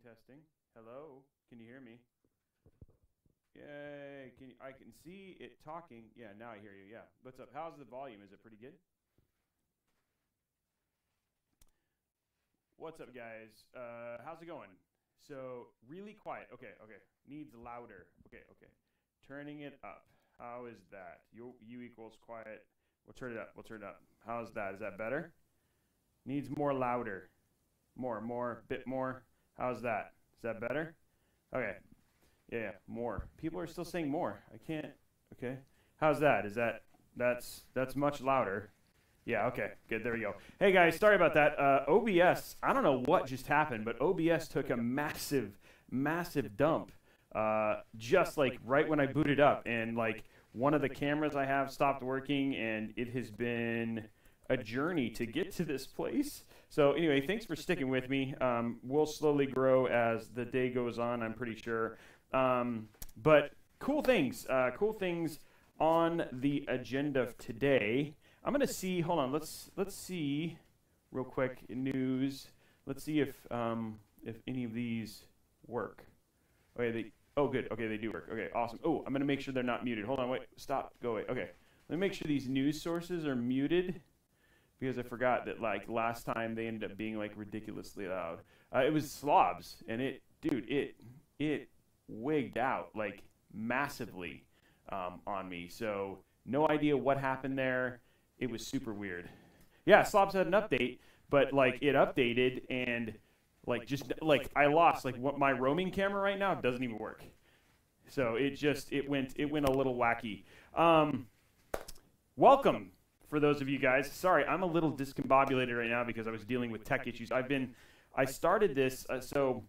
testing. Hello, can you hear me? Yay! Can you, I can see it talking. Yeah, now I hear you. Yeah. What's up? How's the volume? Is it pretty good? What's up, guys? Uh, how's it going? So really quiet. Okay, okay. Needs louder. Okay, okay. Turning it up. How is that? U equals quiet. We'll turn it up. We'll turn it up. How's that? Is that better? Needs more louder. More, more, bit more. How's that? Is that better? Okay. Yeah, yeah, more. People are still saying more. I can't. Okay. How's that? Is that that's that's much louder? Yeah. Okay. Good. There we go. Hey guys, sorry about that. Uh, OBS. I don't know what just happened, but OBS took a massive, massive dump. Uh, just like right when I booted up, and like one of the cameras I have stopped working, and it has been a journey to get to this place. So anyway, thanks for sticking with me. Um, we'll slowly grow as the day goes on. I'm pretty sure. Um, but cool things, uh, cool things on the agenda today. I'm gonna see. Hold on. Let's let's see real quick news. Let's see if um, if any of these work. Okay. They. Oh, good. Okay, they do work. Okay, awesome. Oh, I'm gonna make sure they're not muted. Hold on. Wait. Stop. Go away. Okay. Let me make sure these news sources are muted because I forgot that like last time they ended up being like ridiculously loud. Uh, it was slobs, and it, dude, it it wigged out like massively um, on me. So no idea what happened there. It was super weird. Yeah, slobs had an update, but like it updated and like just like I lost like what my roaming camera right now doesn't even work. So it just it went it went a little wacky. Um, welcome for those of you guys. Sorry, I'm a little discombobulated right now because I was dealing with tech issues. I've been, I started this, uh, so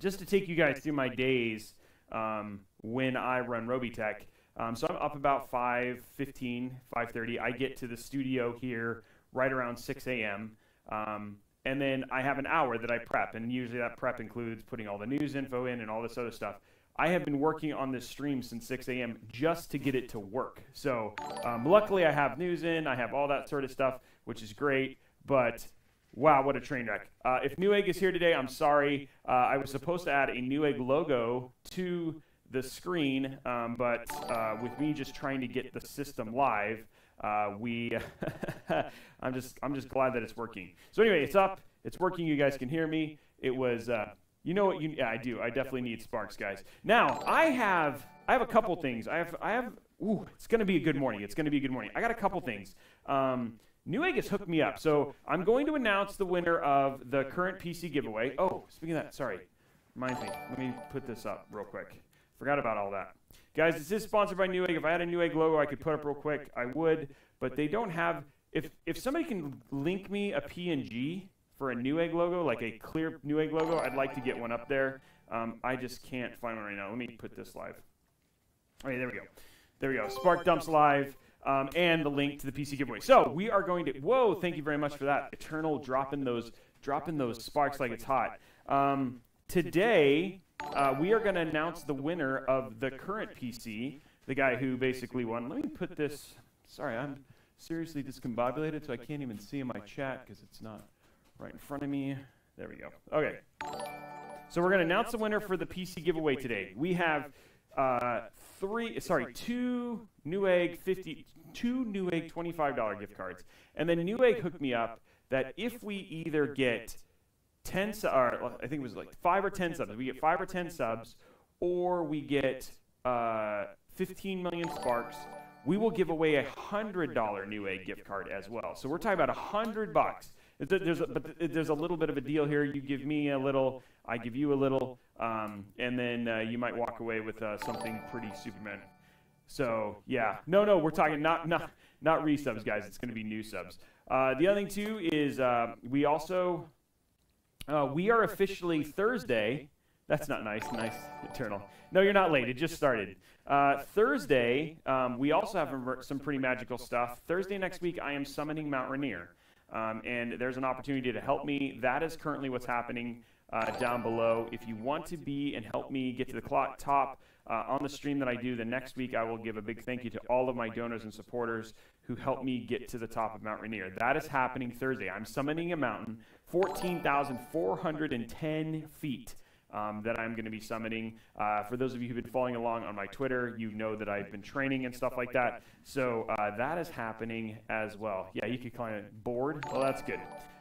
just to take you guys through my days um, when I run Robeytech. Um, so I'm up about 5:15, 5:30. I get to the studio here right around 6 a.m. Um, and then I have an hour that I prep, and usually that prep includes putting all the news info in and all this other stuff. I have been working on this stream since 6 a.m. just to get it to work. So um, luckily, I have news in, I have all that sort of stuff, which is great. But wow, what a train wreck! Uh, if Newegg is here today, I'm sorry. Uh, I was supposed to add a Newegg logo to the screen, um, but uh, with me just trying to get the system live, uh, we I'm just I'm just glad that it's working. So anyway, it's up, it's working. You guys can hear me. It was uh, you know what? You, yeah, I do. I definitely need sparks, guys. Now, I have I have a couple things. I have I have. Ooh, it's gonna be a good morning. It's gonna be a good morning. I got a couple things. Um, Newegg has hooked me up, so I'm going to announce the winner of the current PC giveaway. Oh, speaking of that, sorry, remind me. Let me put this up real quick. Forgot about all that, guys. This is sponsored by Newegg. If I had a Newegg logo, I could put up real quick. I would, but they don't have. If if somebody can link me a PNG for a Newegg logo, like a clear Newegg logo, I'd like to get one up there. Um, I just can't find one right now. Let me put this live. Okay, there we go. There we go. Spark Dumps Live. Um, and the link to the PC giveaway. So we are going to. Whoa! Thank you very much for that. Eternal dropping those, dropping those sparks like it's hot. Um, today uh, we are going to announce the winner of the current PC, the guy who basically won. Let me put this. Sorry, I'm seriously discombobulated, so I can't even see in my chat because it's not right in front of me. There we go. Okay. So we're going to announce the winner for the PC giveaway today. We have uh, three, sorry, two Newegg 50, two Newegg $25 gift cards. And then Newegg hooked me up that if we either get 10, or I think it was like five or 10 subs, we get five or 10 subs, or we get uh, 15 million sparks, we will give away a $100 Newegg gift card as well. So we're talking about a 100 bucks there's a, but there's a little bit of a deal here. You give me a little, I give you a little, um, and then uh, you might walk away with uh, something pretty Superman. So yeah, no, no, we're talking not not not resubs, guys. It's going to be new subs. Uh, the other thing too is uh, we also uh, we are officially Thursday. That's not nice. Nice eternal. No, you're not late. It just started. Uh, Thursday, um, we also have some pretty magical stuff. Thursday next week, I am summoning Mount Rainier. Um, and there's an opportunity to help me. That is currently what's happening uh, down below. If you want to be and help me get to the clock top, uh, on the stream that I do the next week, I will give a big thank you to all of my donors and supporters who helped me get to the top of Mount Rainier. That is happening Thursday. I'm summoning a mountain, 14,410 feet. Um, that I'm going to be summoning. Uh, for those of you who've been following along on my Twitter, you know that I've been training and stuff like that. So uh, that is happening as well. Yeah, you could call it board. Well, that's good.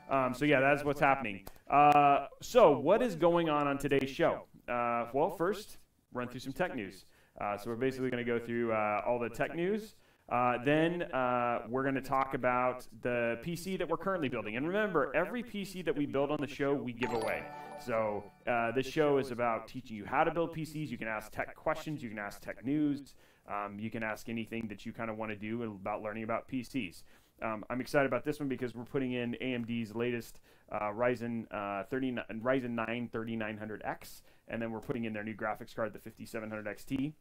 Um, so yeah, that's what's happening. Uh, so what is going on on today's show? Uh, well, first, run through some tech news. Uh, so we're basically going to go through uh, all the tech news. Uh, then uh, we're going to talk about the PC that we're currently building. And remember, every PC that we build on the show, we give away. So uh, this show is about teaching you how to build PCs. You can ask tech questions. You can ask tech news. Um, you can ask anything that you kind of want to do about learning about PCs. Um, I'm excited about this one because we're putting in AMD's latest uh, Ryzen uh, 30, Ryzen 9 3900X, and then we're putting in their new graphics card, the 5700 XT.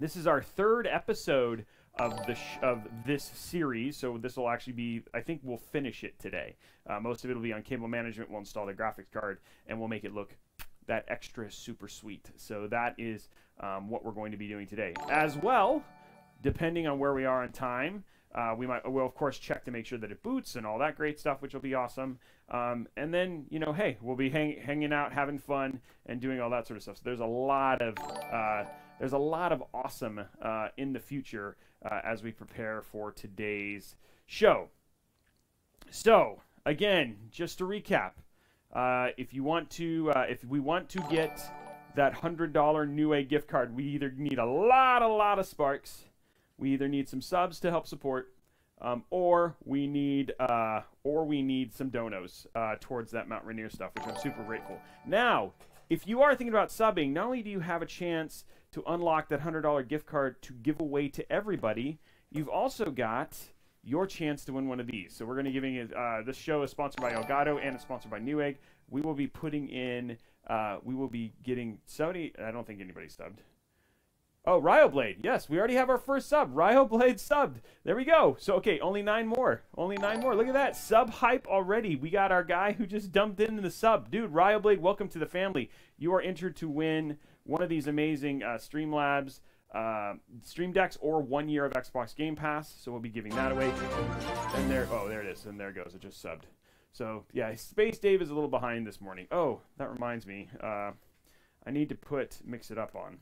This is our third episode of the of this series. So this will actually be, I think we'll finish it today. Uh, most of it will be on cable management. We'll install the graphics card and we'll make it look that extra super sweet. So that is um, what we're going to be doing today. As well, depending on where we are in time, uh, we might, we'll of course check to make sure that it boots and all that great stuff, which will be awesome. Um, and then, you know, hey, we'll be hang, hanging out, having fun, and doing all that sort of stuff. So there's a lot of, uh, there's a lot of awesome uh, in the future uh, as we prepare for today's show. So, again, just to recap, uh, if you want to, uh, if we want to get that hundred dollar Newegg gift card, we either need a lot, a lot of sparks, we either need some subs to help support, um, or we need, uh, or we need some donos uh, towards that Mount Rainier stuff, which I'm super grateful. Now, if you are thinking about subbing, not only do you have a chance to unlock that $100 gift card to give away to everybody, you've also got your chance to win one of these. So we're going to giving it. Uh, this show is sponsored by Elgato and it's sponsored by Newegg. We will be putting in. Uh, we will be getting Sony. I don't think anybody subbed. Oh, Ryoblade. Yes, we already have our first sub. Ryoblade subbed. There we go. So, okay, only nine more. Only nine more. Look at that. Sub hype already. We got our guy who just dumped in the sub. Dude, Ryoblade, welcome to the family. You are entered to win one of these amazing uh, Streamlabs uh, Stream Decks or one year of Xbox Game Pass. So we'll be giving that away. And there, oh, there it is. And there it goes. It just subbed. So yeah, Space Dave is a little behind this morning. Oh, that reminds me. Uh, I need to put Mix It Up on.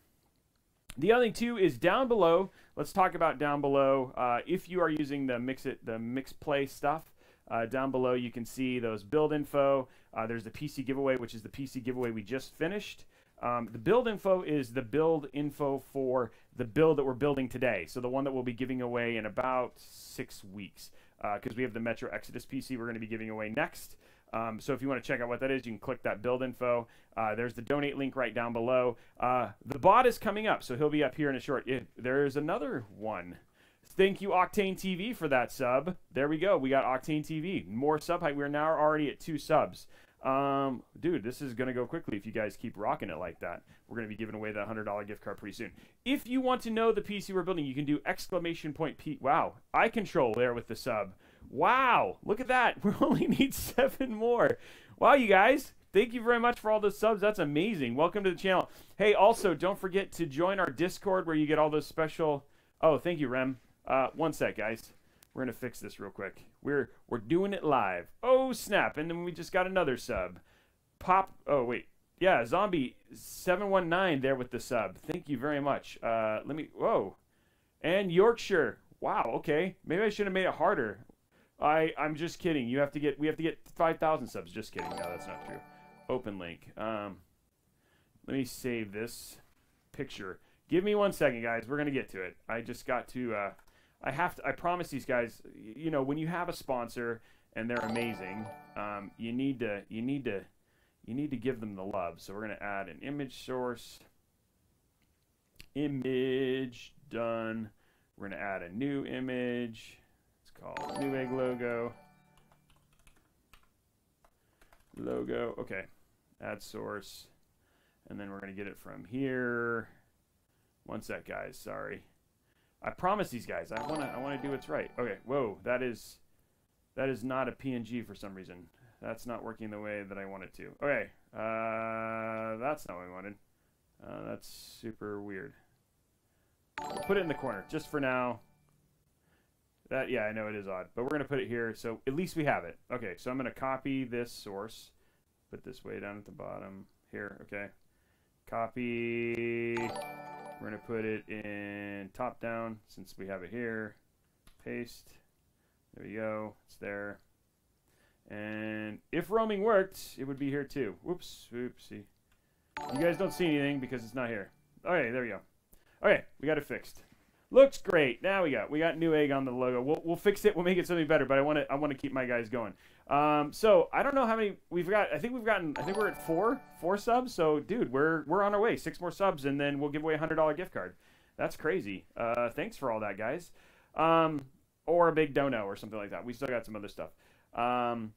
The other thing too is down below. Let's talk about down below. Uh, if you are using the Mix It, the Mix Play stuff, uh, down below you can see those build info. Uh, there's the PC giveaway, which is the PC giveaway we just finished. Um, the build info is the build info for the build that we're building today. So the one that we'll be giving away in about six weeks because uh, we have the Metro Exodus PC we're going to be giving away next. Um, so if you want to check out what that is, you can click that build info. Uh, there's the donate link right down below. Uh, the bot is coming up, so he'll be up here in a short. It, there's another one. Thank you, Octane TV, for that sub. There we go. We got Octane TV. More sub height. We're now already at two subs. Um, dude, this is going to go quickly if you guys keep rocking it like that. We're going to be giving away that $100 gift card pretty soon. If you want to know the PC we're building, you can do exclamation point P. Wow. I control there with the sub. Wow. Look at that. We only need seven more. Wow, you guys. Thank you very much for all those subs. That's amazing. Welcome to the channel. Hey, also, don't forget to join our Discord where you get all those special... Oh, thank you, Rem. Uh, one sec, guys. We're gonna fix this real quick. We're we're doing it live. Oh snap! And then we just got another sub. Pop. Oh wait. Yeah, zombie seven one nine there with the sub. Thank you very much. Uh, let me. Whoa. And Yorkshire. Wow. Okay. Maybe I should have made it harder. I I'm just kidding. You have to get we have to get five thousand subs. Just kidding. No, that's not true. Open link. Um, let me save this picture. Give me one second, guys. We're gonna get to it. I just got to. Uh, I have to. I promise these guys. You know, when you have a sponsor and they're amazing, um, you need to. You need to. You need to give them the love. So we're gonna add an image source. Image done. We're gonna add a new image. It's called Newegg logo. Logo. Okay. Add source. And then we're gonna get it from here. One sec, guys. Sorry. I promise these guys. I wanna I wanna do what's right. Okay, whoa, that is that is not a PNG for some reason. That's not working the way that I want it to. Okay, uh, that's not what I wanted. Uh, that's super weird. Put it in the corner just for now. That yeah, I know it is odd, but we're gonna put it here, so at least we have it. Okay, so I'm gonna copy this source, put this way down at the bottom here. Okay, copy. We're gonna put it in top down since we have it here. Paste. There we go. It's there. And if roaming worked, it would be here too. Whoops, oopsie. You guys don't see anything because it's not here. Okay, there we go. Okay, we got it fixed. Looks great. Now we got we got Newegg on the logo. We'll, we'll fix it. We'll make it something better. But I want to I want to keep my guys going. Um, so I don't know how many we've got. I think we've gotten. I think we're at four four subs. So dude, we're we're on our way. Six more subs, and then we'll give away a hundred dollar gift card. That's crazy. Uh, thanks for all that, guys. Um, or a big dono or something like that. We still got some other stuff. Um,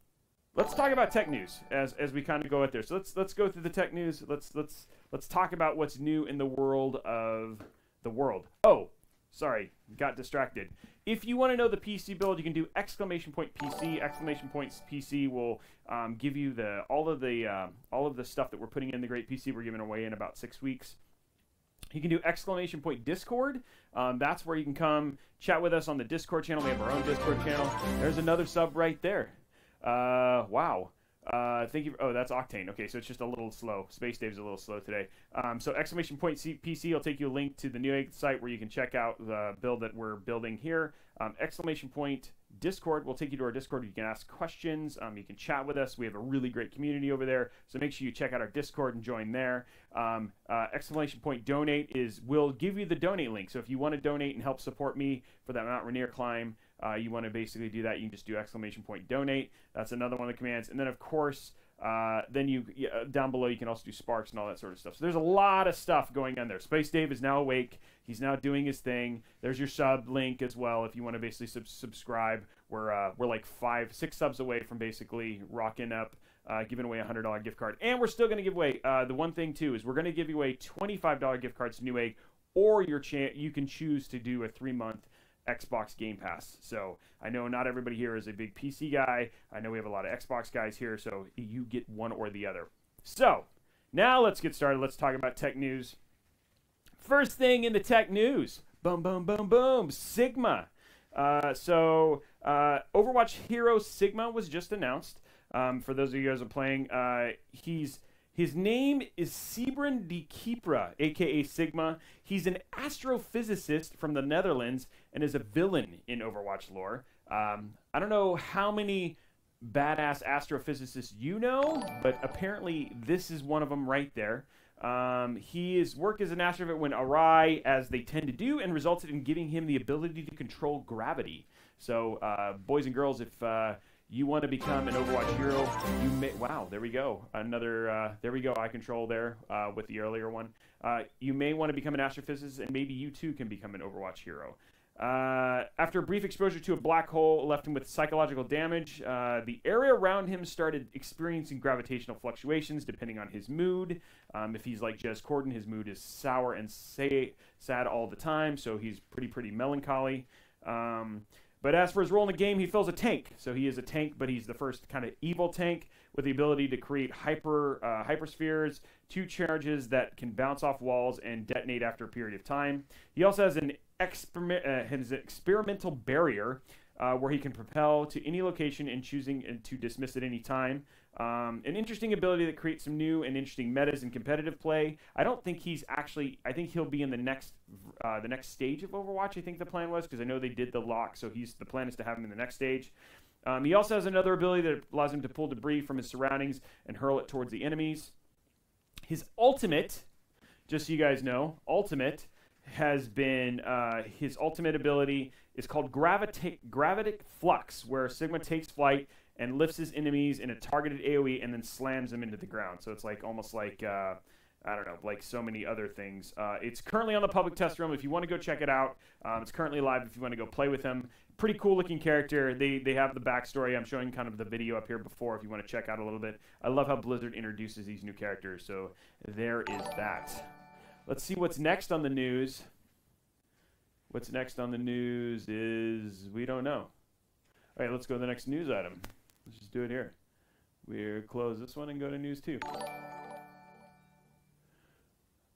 let's talk about tech news as as we kind of go out there. So let's let's go through the tech news. Let's let's let's talk about what's new in the world of the world. Oh, sorry, got distracted. If you want to know the PC build, you can do exclamation point PC. Exclamation point PC will um, give you the all of the uh, all of the stuff that we're putting in the great PC. We're giving away in about six weeks. You can do exclamation point Discord. Um, that's where you can come chat with us on the Discord channel. We have our own Discord channel. There's another sub right there. Uh, wow. Uh, thank you. oh, that's Octane. Okay, so it's just a little slow. Space Dave's a little slow today. Um, so exclamation point C- PC will take you a link to the Newegg site where you can check out the build that we're building here. Um, exclamation point Discord will take you to our Discord. You can ask questions. Um, you can chat with us. We have a really great community over there. So make sure you check out our Discord and join there. Um, uh, exclamation point donate is will give you the donate link. So if you want to donate and help support me for that Mount Rainier climb, uh, you want to basically do that, you can just do exclamation point donate. That's another one of the commands. And then, of course, uh, then you uh, down below you can also do sparks and all that sort of stuff. So there's a lot of stuff going on there. Space Dave is now awake. He's now doing his thing. There's your sub link as well if you want to basically sub- subscribe. We're uh, we're like five six subs away from basically rocking up. Uh, giving away a hundred dollar gift card, and we're still going to give away. Uh, the one thing too is we're going to give you away twenty five dollar gift cards to Newegg, or your chance you can choose to do a three month Xbox Game Pass. So I know not everybody here is a big PC guy. I know we have a lot of Xbox guys here, so you get one or the other. So now let's get started. Let's talk about tech news. First thing in the tech news boom, boom, boom, boom Sigma. Uh, so uh, Overwatch Hero Sigma was just announced. Um, for those of you guys who are playing, uh, he's his name is Siebren de Kuiper, aka Sigma. He's an astrophysicist from the Netherlands and is a villain in Overwatch lore. Um, I don't know how many badass astrophysicists you know, but apparently this is one of them right there. Um, he his work as an astrophysicist went awry, as they tend to do, and resulted in giving him the ability to control gravity. So, uh, boys and girls, if uh, you want to become an Overwatch hero, you may. Wow, there we go. Another. Uh, there we go. Eye control there uh, with the earlier one. Uh, you may want to become an astrophysicist, and maybe you too can become an Overwatch hero. Uh, after a brief exposure to a black hole left him with psychological damage, uh, the area around him started experiencing gravitational fluctuations depending on his mood. Um, if he's like Jez Corden, his mood is sour and sad all the time, so he's pretty, pretty melancholy. Um, but as for his role in the game, he fills a tank. So he is a tank, but he's the first kind of evil tank with the ability to create hyper uh, hyperspheres, two charges that can bounce off walls and detonate after a period of time. He also has an experiment, uh, his experimental barrier, uh, where he can propel to any location and choosing to dismiss at any time. Um, an interesting ability that creates some new and interesting metas in competitive play. I don't think he's actually. I think he'll be in the next uh, the next stage of Overwatch. I think the plan was because I know they did the lock, so he's the plan is to have him in the next stage. Um, he also has another ability that allows him to pull debris from his surroundings and hurl it towards the enemies. His ultimate, just so you guys know, ultimate has been uh, his ultimate ability is called Gravita- Gravitic Flux, where Sigma takes flight and lifts his enemies in a targeted AoE and then slams them into the ground. So it's like almost like uh, I don't know, like so many other things. Uh, it's currently on the public test room. If you want to go check it out, um, it's currently live. If you want to go play with him, pretty cool looking character. They they have the backstory. I'm showing kind of the video up here before. If you want to check out a little bit, I love how Blizzard introduces these new characters. So there is that. Let's see what's next on the news. What's next on the news is we don't know. All right, let's go to the next news item. Let's just do it here. We'll close this one and go to news two.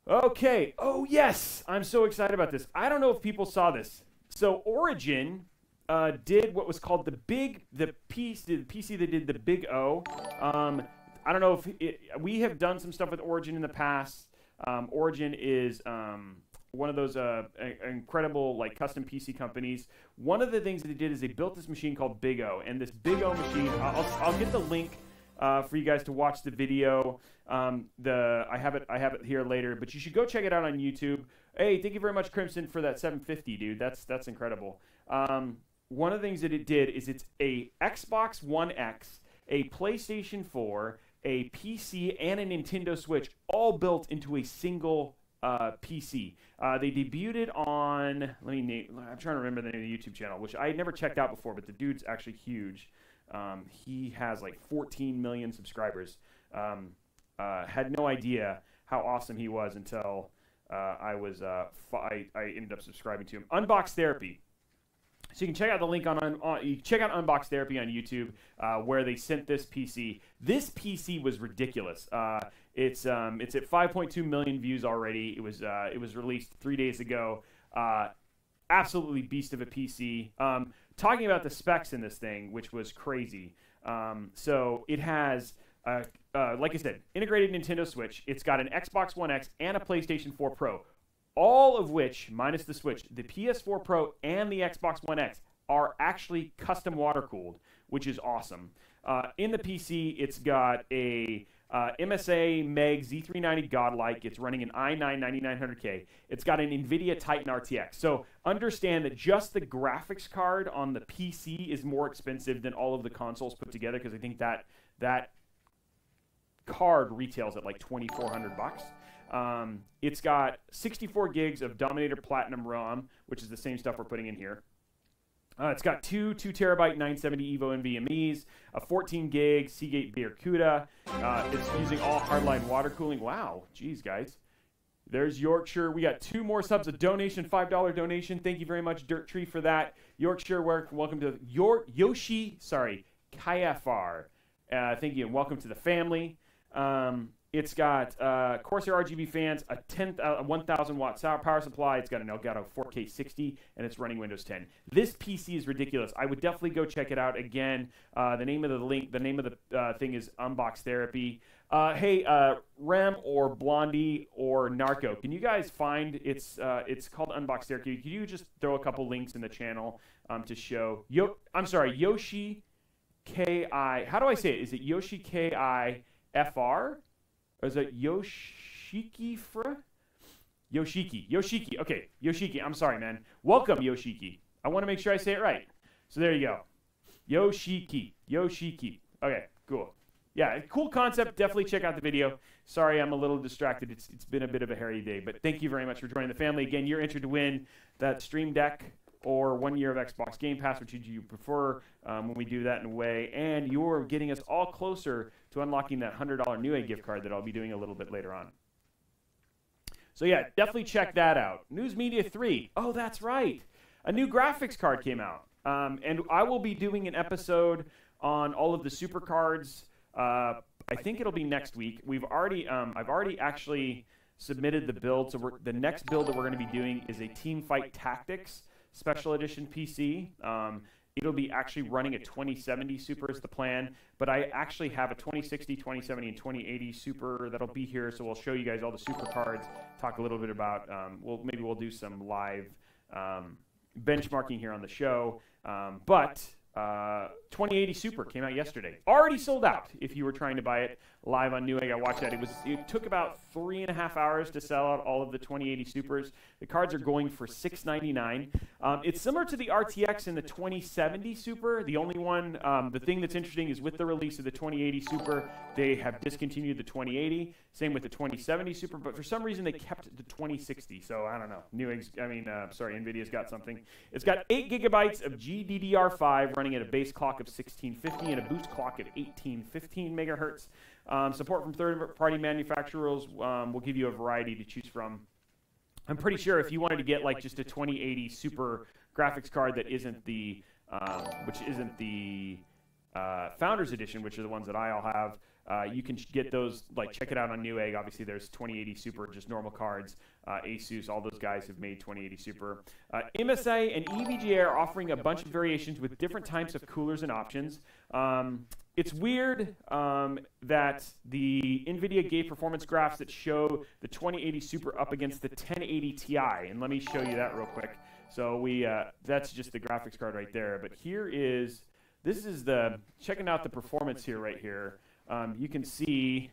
Okay. Oh yes, I'm so excited about this. I don't know if people saw this. So Origin uh, did what was called the big the PC, the PC that did the big O. Um, I don't know if it, we have done some stuff with Origin in the past. Um, Origin is um, one of those uh, incredible like custom PC companies. One of the things that they did is they built this machine called Big O, and this Big O machine, I'll, I'll get the link uh, for you guys to watch the video. Um, the I have it I have it here later, but you should go check it out on YouTube. Hey, thank you very much, Crimson, for that 750, dude. That's that's incredible. Um, one of the things that it did is it's a Xbox One X, a PlayStation 4, a PC, and a Nintendo Switch, all built into a single uh, PC. Uh, they debuted on. Let me name. I'm trying to remember the name of the YouTube channel, which I had never checked out before, but the dude's actually huge. Um, he has like 14 million subscribers. Um, uh, had no idea how awesome he was until uh, I was uh, I, I ended up subscribing to him. Unbox Therapy. So you can check out the link on, on you check out Unbox Therapy on YouTube, uh, where they sent this PC. This PC was ridiculous. Uh, it's um, it's at 5.2 million views already. It was uh, it was released three days ago. Uh, absolutely beast of a PC. Um, talking about the specs in this thing, which was crazy. Um, so it has, uh, uh, like I said, integrated Nintendo Switch. It's got an Xbox One X and a PlayStation 4 Pro all of which, minus the Switch, the PS4 Pro and the Xbox One X are actually custom water cooled, which is awesome. Uh, in the PC, it's got a uh, MSI Meg Z390 Godlike. It's running an i9 9900K. It's got an NVIDIA Titan RTX. So understand that just the graphics card on the PC is more expensive than all of the consoles put together because I think that that card retails at like 2400 bucks. Um, it's got 64 gigs of Dominator Platinum ROM, which is the same stuff we're putting in here. Uh, it's got two 2 terabyte 970 EVO NVMe's, a 14 gig Seagate Barracuda. Uh, it's using all hardline water cooling. Wow, geez, guys. There's Yorkshire. We got two more subs, a donation, $5 donation. Thank you very much, Dirt Tree, for that. Yorkshire, work, welcome to York Yoshi, sorry, Kayafar. Uh, thank you, and welcome to the family. Um, it's got uh, Corsair RGB fans, a 10, uh, 1,000 watt power supply. It's got an Elgato 4K 60, and it's running Windows 10. This PC is ridiculous. I would definitely go check it out. Again, uh, the name of the link, the name of the uh, thing is Unbox Therapy. Uh, hey, uh, Rem or Blondie or Narco, can you guys find it's it's called Unbox Therapy? Can you just throw a couple links in the channel um, to show? Yo, I'm sorry, Yoshi K I. How do I say it? Is it Yoshi K I F R? Or is it Yoshiki Fra? Yoshiki. Yoshiki. Okay, Yoshiki. I'm sorry, man. Welcome, Yoshiki. I want to make sure I say it right. So there you go. Yoshiki. Yoshiki. Okay, cool. Yeah, cool concept. Definitely check out the video. Sorry, I'm a little distracted. It's, it's been a bit of a hairy day, but thank you very much for joining the family. Again, you're entered to win that Stream Deck or one year of Xbox Game Pass, which you prefer um, when we do that in a way. And you're getting us all closer to unlocking that $100 New Newegg gift card that I'll be doing a little bit later on. So yeah, definitely check that out. News Media 3. Oh, that's right. A new graphics card came out. Um, and I will be doing an episode on all of the super cards. Uh, I think it'll be next week. We've already, um, I've already actually submitted the build. So the next build that we're going to be doing is a Teamfight Tactics Special Edition PC. Um, It'll be actually running a 2070 Super is the plan, but I actually have a 2060, 2070, and 2080 Super that'll be here. So we'll show you guys all the Super cards. Talk a little bit about. Um, well, maybe we'll do some live um, benchmarking here on the show. Um, but uh, 2080 Super came out yesterday. Already sold out. If you were trying to buy it live on Newegg, I watched that. It was it took about three and a half hours to sell out all of the 2080 Supers. The cards are going for 6.99. Um, it's similar to the RTX and the 2070 Super. The only one, um, the thing that's interesting is with the release of the 2080 Super, they have discontinued the 2080. Same with the 2070 Super, but for some reason they kept the 2060. So I don't know. Newegg's, I mean, uh, sorry, Nvidia's got something. It's got eight gigabytes of GDDR5 running at a base clock of 1650 and a boost clock of 1815 megahertz. Um, support from third-party manufacturers um, will give you a variety to choose from. I'm pretty sure if you wanted to get like just a 2080 super graphics card that isn't the, um, which isn't the uh, Founders Edition, which are the ones that I all have. Uh, you can get those, like, check it out on Newegg. Obviously, there's 2080 Super, just normal cards. Uh, Asus, all those guys have made 2080 Super. Uh, MSI and EVGA are offering a bunch of variations with different types of coolers and options. Um, it's weird um, that the NVIDIA gave performance graphs that show the 2080 Super up against the 1080 Ti. And let me show you that real quick. So we uh, that's just the graphics card right there. But here is, this is the, checking out the performance here right here um, you can see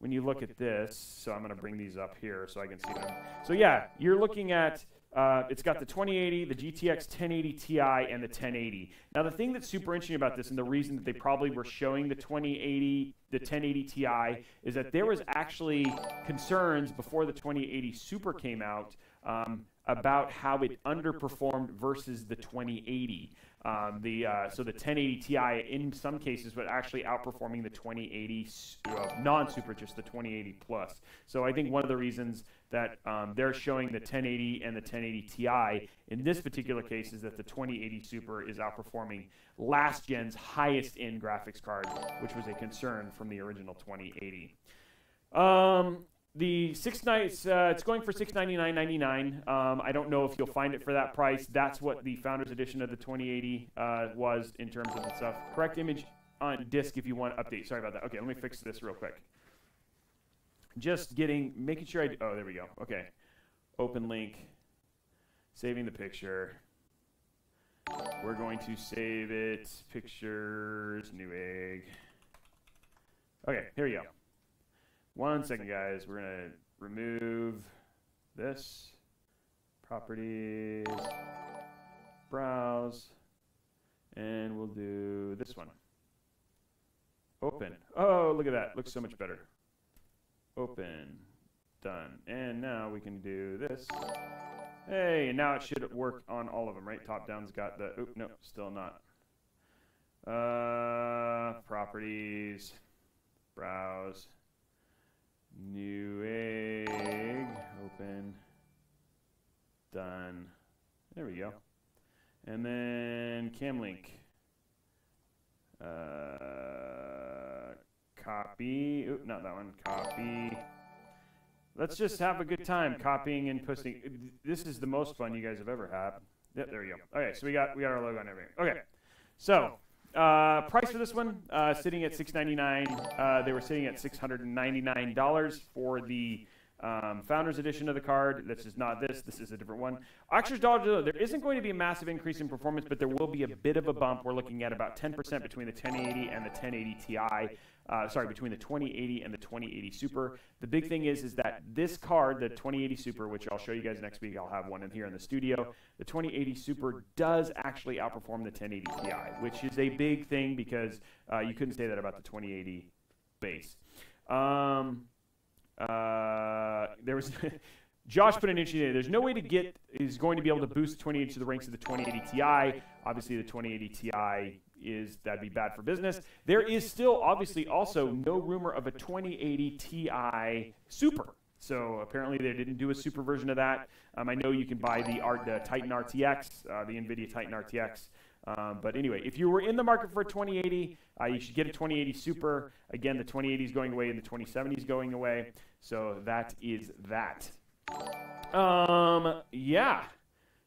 when you look at this, so I'm going to bring these up here so I can see them. So yeah, you're looking at, uh, it's got the 2080, the GTX 1080 Ti, and the 1080. Now the thing that's super interesting about this, and the reason that they probably were showing the 2080, the 1080 Ti, is that there was actually concerns before the 2080 Super came out um, about how it underperformed versus the 2080. Um, the uh, so the 1080 Ti in some cases, but actually outperforming the 2080 uh, non-super, just the 2080 plus. So I think one of the reasons that um, they're showing the 1080 and the 1080 Ti in this particular case is that the 2080 Super is outperforming last gen's highest end graphics card, which was a concern from the original 2080. Um, the six nights, uh, it's going for six ninety nine ninety nine. Um, I don't know if you'll find it for that price. That's what the founders edition of the 2080 uh, was in terms of the stuff. Correct image on disk if you want to update. Sorry about that. Okay, let me fix this real quick. Just getting, making sure I. Oh, there we go. Okay, open link, saving the picture. We're going to save it. Pictures, Newegg. Okay, here we go. One second, guys. We're going to remove this. Properties. Browse. And we'll do this one. Open. Oh, look at that. Looks so much better. Open. Done. And now we can do this. Hey, now it should work on all of them, right? Top down's got the... Oh, no, still not. Uh, properties. Browse. Newegg, open, done. There we go. And then Camlink. Uh, copy. Oop, not that one. Copy. Let's just have a good time copying and posting. This is the most fun you guys have ever had. Yep, there we go. Okay, so we got we got our logo and everything. Okay, so uh, price for this one uh, sitting at 699 uh, They were sitting at $699 for the um, Founders Edition of the card. This is not this. This is a different one. Oxford's dollar. There isn't going to be a massive increase in performance, but there will be a bit of a bump. We're looking at about 10% between the 1080 and the 1080 Ti uh, sorry, between the 2080 and the 2080 Super. The big thing is, is that this card, the 2080 Super, which I'll show you guys next week, I'll have one in here in the studio. The 2080 Super does actually outperform the 1080 Ti, which is a big thing because uh, you couldn't say that about the 2080 base. Um, uh, there was. Josh put an interesting day. There's no way to get is going to be able to boost the 2080 to the ranks of the 2080 Ti. Obviously, the 2080 Ti is that'd be bad for business. There is still obviously also no rumor of a 2080 Ti Super. So apparently they didn't do a super version of that. Um, I know you can buy the, Art, the Titan RTX, uh, the NVIDIA Titan RTX. Um, but anyway, if you were in the market for a 2080, uh, you should get a 2080 Super. Again, the 2080 is going away and the 2070 is going away. So that is that. Um, yeah.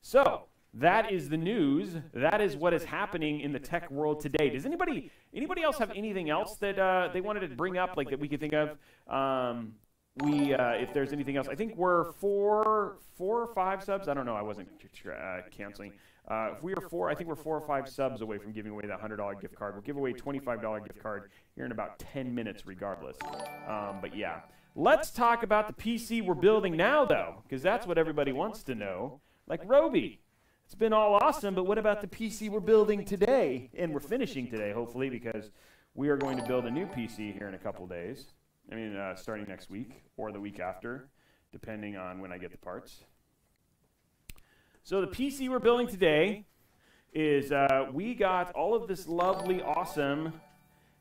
So that is the news. That is what is happening in the tech world today. Does anybody anybody else have anything else that uh, they wanted to bring up, like that we could think of? Um, we, uh, if there's anything else, I think we're four, four or five subs. I don't know. I wasn't uh, canceling. Uh, if we are four, I think we're four or five subs away from giving away that hundred dollar gift card. We'll give away twenty five dollar gift card here in about ten minutes, regardless. Um, but yeah, let's talk about the PC we're building now, though, because that's what everybody wants to know. Like Roby, it's been all awesome, but what about the PC we're building today? And we're finishing today, hopefully, because we are going to build a new PC here in a couple days. I mean, uh, starting next week or the week after, depending on when I get the parts. So the PC we're building today is uh, we got all of this lovely, awesome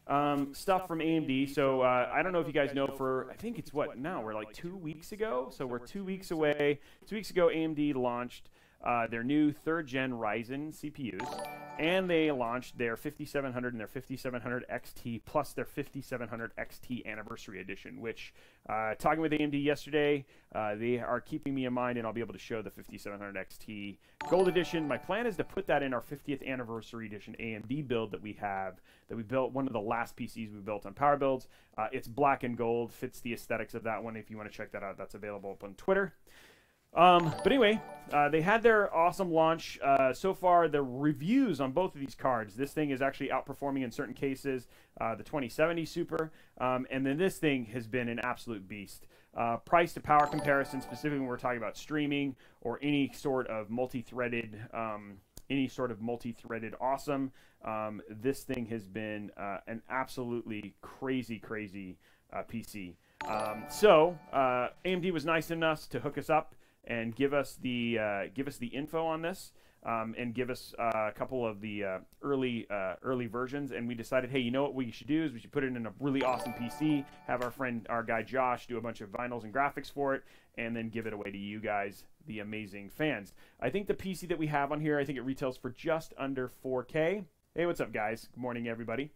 um, stuff from AMD. So uh, I don't know if you guys know. For I think it's what now we're like two weeks ago. So we're two weeks away. Two weeks ago, AMD launched uh, their new third gen Ryzen CPUs. and they launched their 5700 and their 5700 XT plus their 5700 XT Anniversary Edition. Which, uh, talking with AMD yesterday, uh, they are keeping me in mind, and I'll be able to show the 5700 XT Gold Edition. My plan is to put that in our 50th Anniversary Edition AMD build that we have that we built. One of the last PCs we built on Power Builds. Uh, it's black and gold, fits the aesthetics of that one. If you want to check that out, that's available up on Twitter. Um, but anyway, uh, they had their awesome launch. Uh, so far, the reviews on both of these cards, this thing is actually outperforming in certain cases uh, the 2070 Super, um, and then this thing has been an absolute beast. Uh, price to power comparison, specifically when we're talking about streaming or any sort of multi-threaded, um, any sort of multi-threaded awesome. Um, this thing has been uh, an absolutely crazy, crazy uh, PC. Um, so AMD was nice enough to hook us up and give us the uh, give us the info on this um, and give us uh, a couple of the uh, early uh, early versions. And we decided, hey, you know what we should do is we should put it in a really awesome PC, have our friend, our guy Josh, do a bunch of vinyls and graphics for it, and then give it away to you guys, the amazing fans. I think the PC that we have on here, I think it retails for just under 4K. Hey, what's up, guys? Good morning, everybody.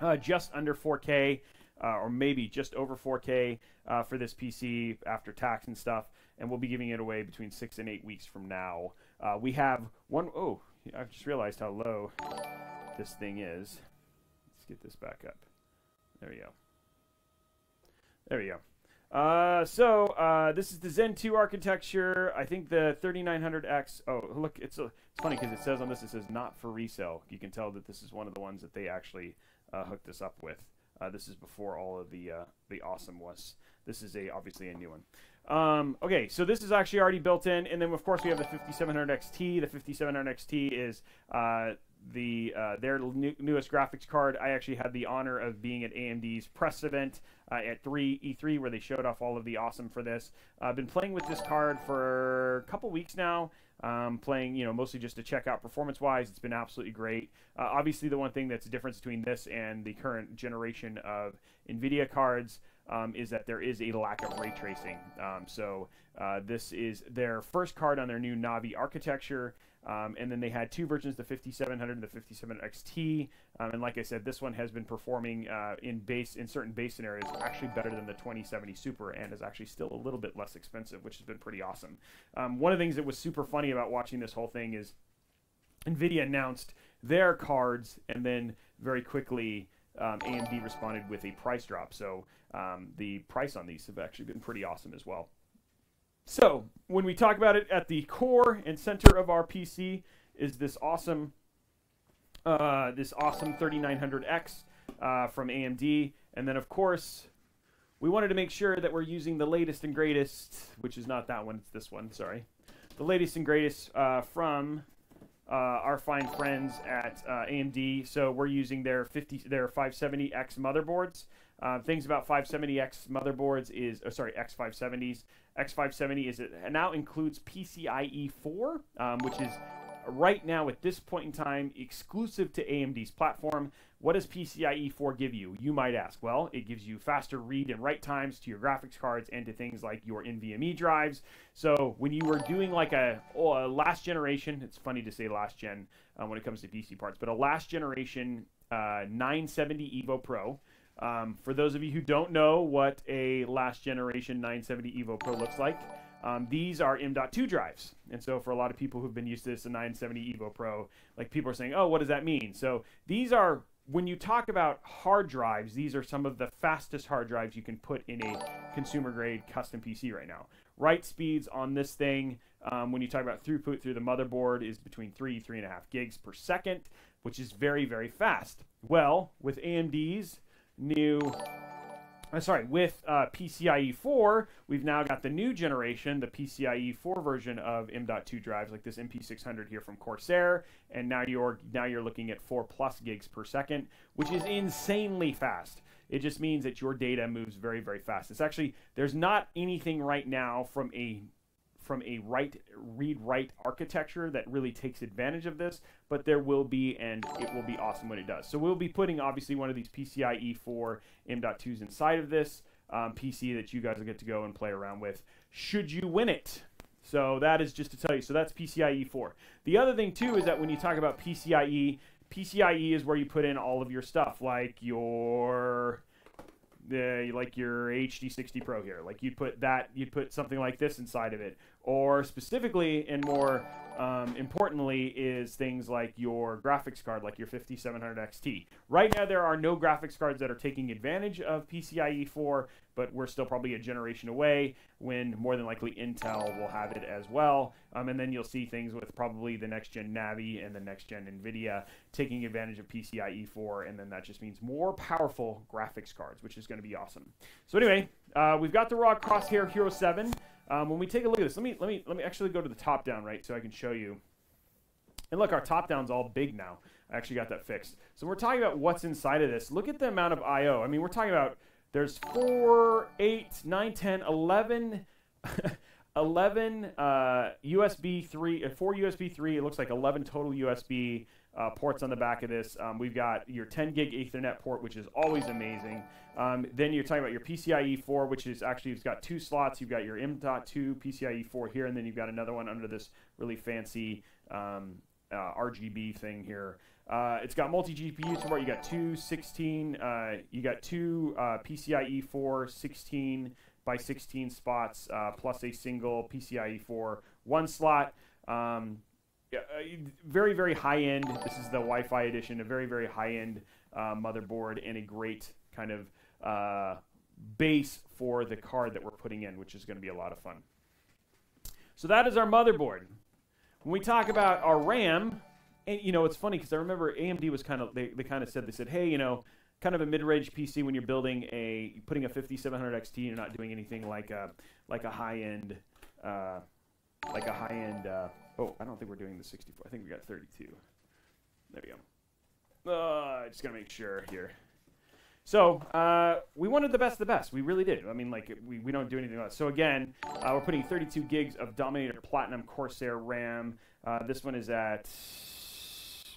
Uh, just under 4K. Uh, or maybe just over 4K uh, for this PC after tax and stuff and we'll be giving it away between six and eight weeks from now. Uh, we have one oh I've just realized how low this thing is. Let's get this back up. There we go. There we go. Uh, so uh, this is the Zen 2 architecture. I think the 3900X. Oh, look, it's a, it's funny because it says on this it says not for resale. You can tell that this is one of the ones that they actually uh, hooked us up with. Uh, this is before all of the uh, the awesome was. This is a obviously a new one. Um, okay, so this is actually already built in, and then of course we have the 5700 XT. The 5700 XT is uh, the uh, their new, newest graphics card. I actually had the honor of being at AMD's press event uh, at 3 E3 where they showed off all of the awesome for this. I've been playing with this card for a couple weeks now. Um, playing, you know, mostly just to check out performance-wise. It's been absolutely great. Uh, obviously, the one thing that's a difference between this and the current generation of NVIDIA cards um, is that there is a lack of ray tracing. Um, so uh, this is their first card on their new Navi architecture. Um, and then they had two versions, the 5700 and the 5700 XT. Um, and like I said, this one has been performing uh, in base in certain base scenarios actually better than the 2070 Super, and is actually still a little bit less expensive, which has been pretty awesome. Um, one of the things that was super funny about watching this whole thing is NVIDIA announced their cards, and then very quickly um, AMD responded with a price drop. So um, the price on these have actually been pretty awesome as well. So when we talk about it at the core and center of our PC is this awesome, uh, this awesome 3900X uh, from AMD, and then of course we wanted to make sure that we're using the latest and greatest, which is not that one, it's this one. Sorry, the latest and greatest uh, from uh, our fine friends at uh, AMD. So we're using their 50, their 570X motherboards. Uh, things about 570X motherboards is, oh, sorry, X570s. X570 is it now includes PCIe 4, um, which is right now at this point in time exclusive to AMD's platform. What does PCIe 4 give you? You might ask. Well, it gives you faster read and write times to your graphics cards and to things like your NVMe drives. So when you were doing like a, oh, a last generation, it's funny to say last gen uh, when it comes to PC parts, but a last generation uh, 970 Evo Pro. Um, for those of you who don't know what a last generation 970 Evo Pro looks like, um, these are M.2 drives. And so for a lot of people who've been used to this, a 970 Evo Pro, like people are saying, oh, what does that mean? So these are, when you talk about hard drives, these are some of the fastest hard drives you can put in a consumer grade custom PC right now. Write speeds on this thing, um, when you talk about throughput through the motherboard, is between three, three and a half gigs per second, which is very, very fast. Well, with AMD's new uh, sorry, with uh, PCIe 4, we've now got the new generation, the PCIe 4 version of M.2 drives, like this MP600 here from Corsair, and now you're now you're looking at four plus gigs per second, which is insanely fast. It just means that your data moves very very fast. It's actually there's not anything right now from a from a write read write architecture that really takes advantage of this, but there will be, and it will be awesome when it does. So we'll be putting obviously one of these PCIe 4 M.2s inside of this um, PC that you guys will get to go and play around with. Should you win it? So that is just to tell you. So that's PCIe 4. The other thing too is that when you talk about PCIe, PCIe is where you put in all of your stuff, like your the like your HD60 Pro here. Like you'd put that, you'd put something like this inside of it, or specifically in more um, importantly is things like your graphics card, like your 5700 XT. Right now, there are no graphics cards that are taking advantage of PCIe 4, but we're still probably a generation away when more than likely Intel will have it as well. Um, and then you'll see things with probably the next gen Navi and the next gen NVIDIA taking advantage of PCIe 4, and then that just means more powerful graphics cards, which is going to be awesome. So anyway, uh, we've got the raw Crosshair Hero 7. Um, when we take a look at this, let me let me let me actually go to the top down right so I can show you. And look, our top down's all big now. I actually got that fixed. So we're talking about what's inside of this. Look at the amount of I/O. I mean, we're talking about there's 4, 8, 9, 10, 11, 11 uh, USB 3, uh, 4 USB 3. It looks like 11 total USB uh, ports on the back of this. Um, we've got your 10 gig Ethernet port, which is always amazing. Um, then you're talking about your PCIe 4, which is actually it's got two slots. You've got your M.2 PCIe 4 here, and then you've got another one under this really fancy um, uh, RGB thing here. Uh, it's got multi GPU support. You got two 16. Uh, you got two uh, PCIe 4 16 by 16 spots uh, plus a single PCIe 4 one slot. Um, yeah, uh, very very high end. This is the Wi-Fi edition. A very very high end motherboard and a great kind of uh, base for the card that we're putting in, which is going to be a lot of fun. So that is our motherboard. When we talk about our RAM, and you know, it's funny because I remember AMD was kind of they, they kind of said they said, hey, you know, kind of a mid-range PC when you're building a putting a 5700 XT, you're not doing anything like a like a high-end uh, like a high-end. Uh, oh, I don't think we're doing the 64. I think we got 32. There we go. Uh, just gotta make sure here. So uh, we wanted the best of the best. We really did. I mean, like we, we don't do anything else. So again, uh, we're putting 32 gigs of Dominator Platinum Corsair RAM. Uh, this one is at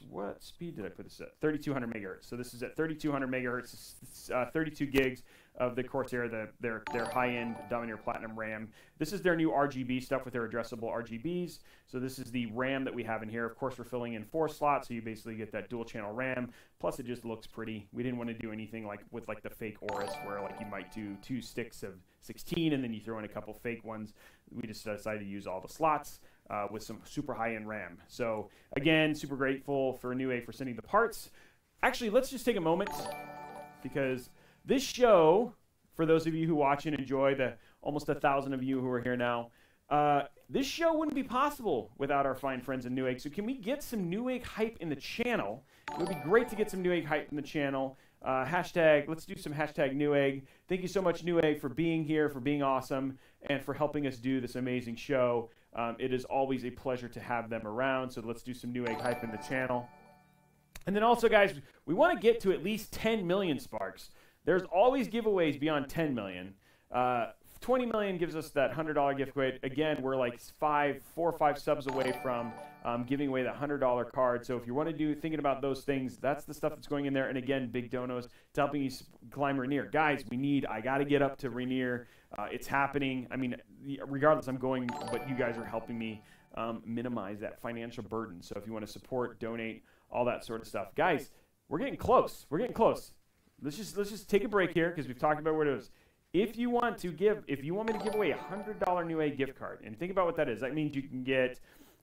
what speed did I put this at? 3200 megahertz. So this is at 3200 megahertz, uh, 32 gigs of the Corsair, the, their their high-end Dominator Platinum RAM. This is their new RGB stuff with their addressable RGBs. So this is the RAM that we have in here. Of course, we're filling in four slots, so you basically get that dual-channel RAM. Plus, it just looks pretty. We didn't want to do anything like with like the fake Aorus, where like you might do two sticks of 16 and then you throw in a couple fake ones. We just decided to use all the slots. Uh, with some super high-end RAM. So again, super grateful for Newegg for sending the parts. Actually, let's just take a moment because this show, for those of you who watch and enjoy, the almost a thousand of you who are here now, uh, this show wouldn't be possible without our fine friends in Newegg. So can we get some Newegg hype in the channel? It would be great to get some Newegg hype in the channel. Uh, hashtag, let's do some hashtag Newegg. Thank you so much, Newegg, for being here, for being awesome, and for helping us do this amazing show. Um, it is always a pleasure to have them around. So let's do some Newegg hype in the channel. And then also, guys, we want to get to at least 10 million sparks. There's always giveaways beyond 10 million. Uh, 20 million gives us that $100 gift card. Again, we're like five, four or five subs away from um, giving away that $100 card. So if you want to do thinking about those things, that's the stuff that's going in there. And again, big donos to helping you climb Rainier. Guys, we need, I got to get up to Rainier. Uh, it's happening. I mean, regardless, I'm going, but you guys are helping me um, minimize that financial burden. So if you want to support, donate, all that sort of stuff. Guys, we're getting close. We're getting close. Let's just let's just take a break here because we've talked about what it is. If you want to give, if you want me to give away a hundred dollar Newegg gift card, and think about what that is. That means you can get,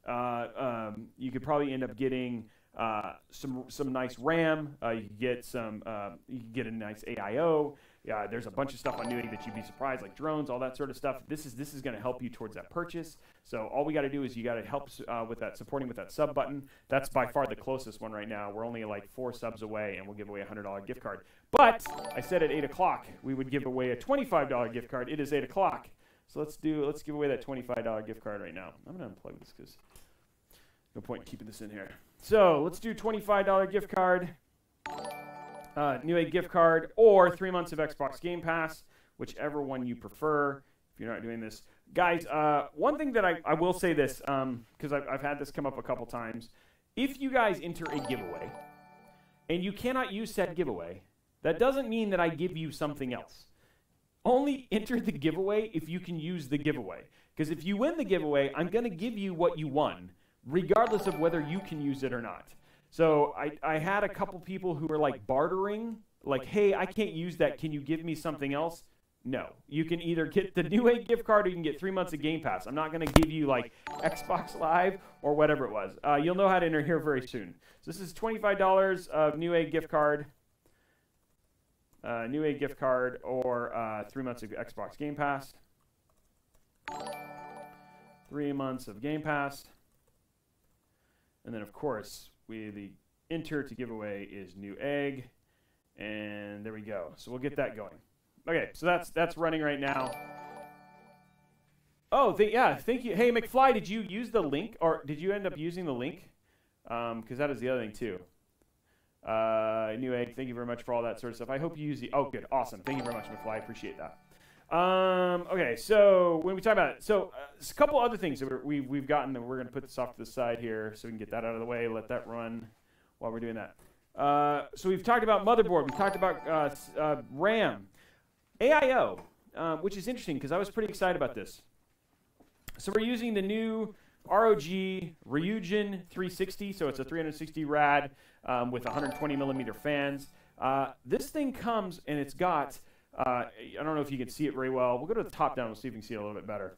uh, um, you could probably end up getting uh, some some nice RAM. Uh, you get some, uh, you can get a nice AIO. Yeah, there's a bunch of stuff on Newegg that you'd be surprised, like drones, all that sort of stuff. This is this is going to help you towards that purchase. So all we got to do is you got to help uh, with that supporting with that sub button. That's by far the closest one right now. We're only like four subs away, and we'll give away a hundred dollar gift card. But I said at eight o'clock we would give away a twenty five dollar gift card. It is eight o'clock, so let's do let's give away that twenty five dollar gift card right now. I'm gonna unplug this because no point keeping this in here. So let's do twenty five dollar gift card uh, Newegg gift card, or three months of Xbox Game Pass, whichever one you prefer. If you're not doing this, guys, uh, one thing that I, I will say this because um, I've, I've had this come up a couple times. If you guys enter a giveaway and you cannot use said giveaway, that doesn't mean that I give you something else. Only enter the giveaway if you can use the giveaway. Because if you win the giveaway, I'm going to give you what you won, regardless of whether you can use it or not. So I, I had a couple people who were like bartering, like, hey, I can't use that. Can you give me something else? No. You can either get the New Newegg gift card or you can get three months of Game Pass. I'm not going to give you like Xbox Live or whatever it was. Uh, you'll know how to enter here very soon. So this is $25 of New Newegg gift card, uh, Newegg gift card, or uh, three months of Xbox Game Pass. Three months of Game Pass. And then, of course, we the enter to give away is Newegg, And there we go. So we'll get that going. Okay, so that's that's running right now. Oh, th- yeah, thank you. Hey, McFly, did you use the link, or did you end up using the link? Because um, that is the other thing too. Uh, Newegg, thank you very much for all that sort of stuff. I hope you use the. Oh, good, awesome. Thank you very much, McFly. I appreciate that. Um, okay, so when we talk about it, so uh, a couple other things that we we've gotten that we're going to put this off to the side here so we can get that out of the way. Let that run while we're doing that. Uh, so we've talked about motherboard. We've talked about uh, uh RAM. AIO, um, which is interesting because I was pretty excited about this. So we're using the new ROG Ryujin 360, so it's a 360 rad um, with 120 millimeter fans. Uh, this thing comes and it's got, uh, I don't know if you can see it very well. We'll go to the top down, we'll see if we can see it a little bit better.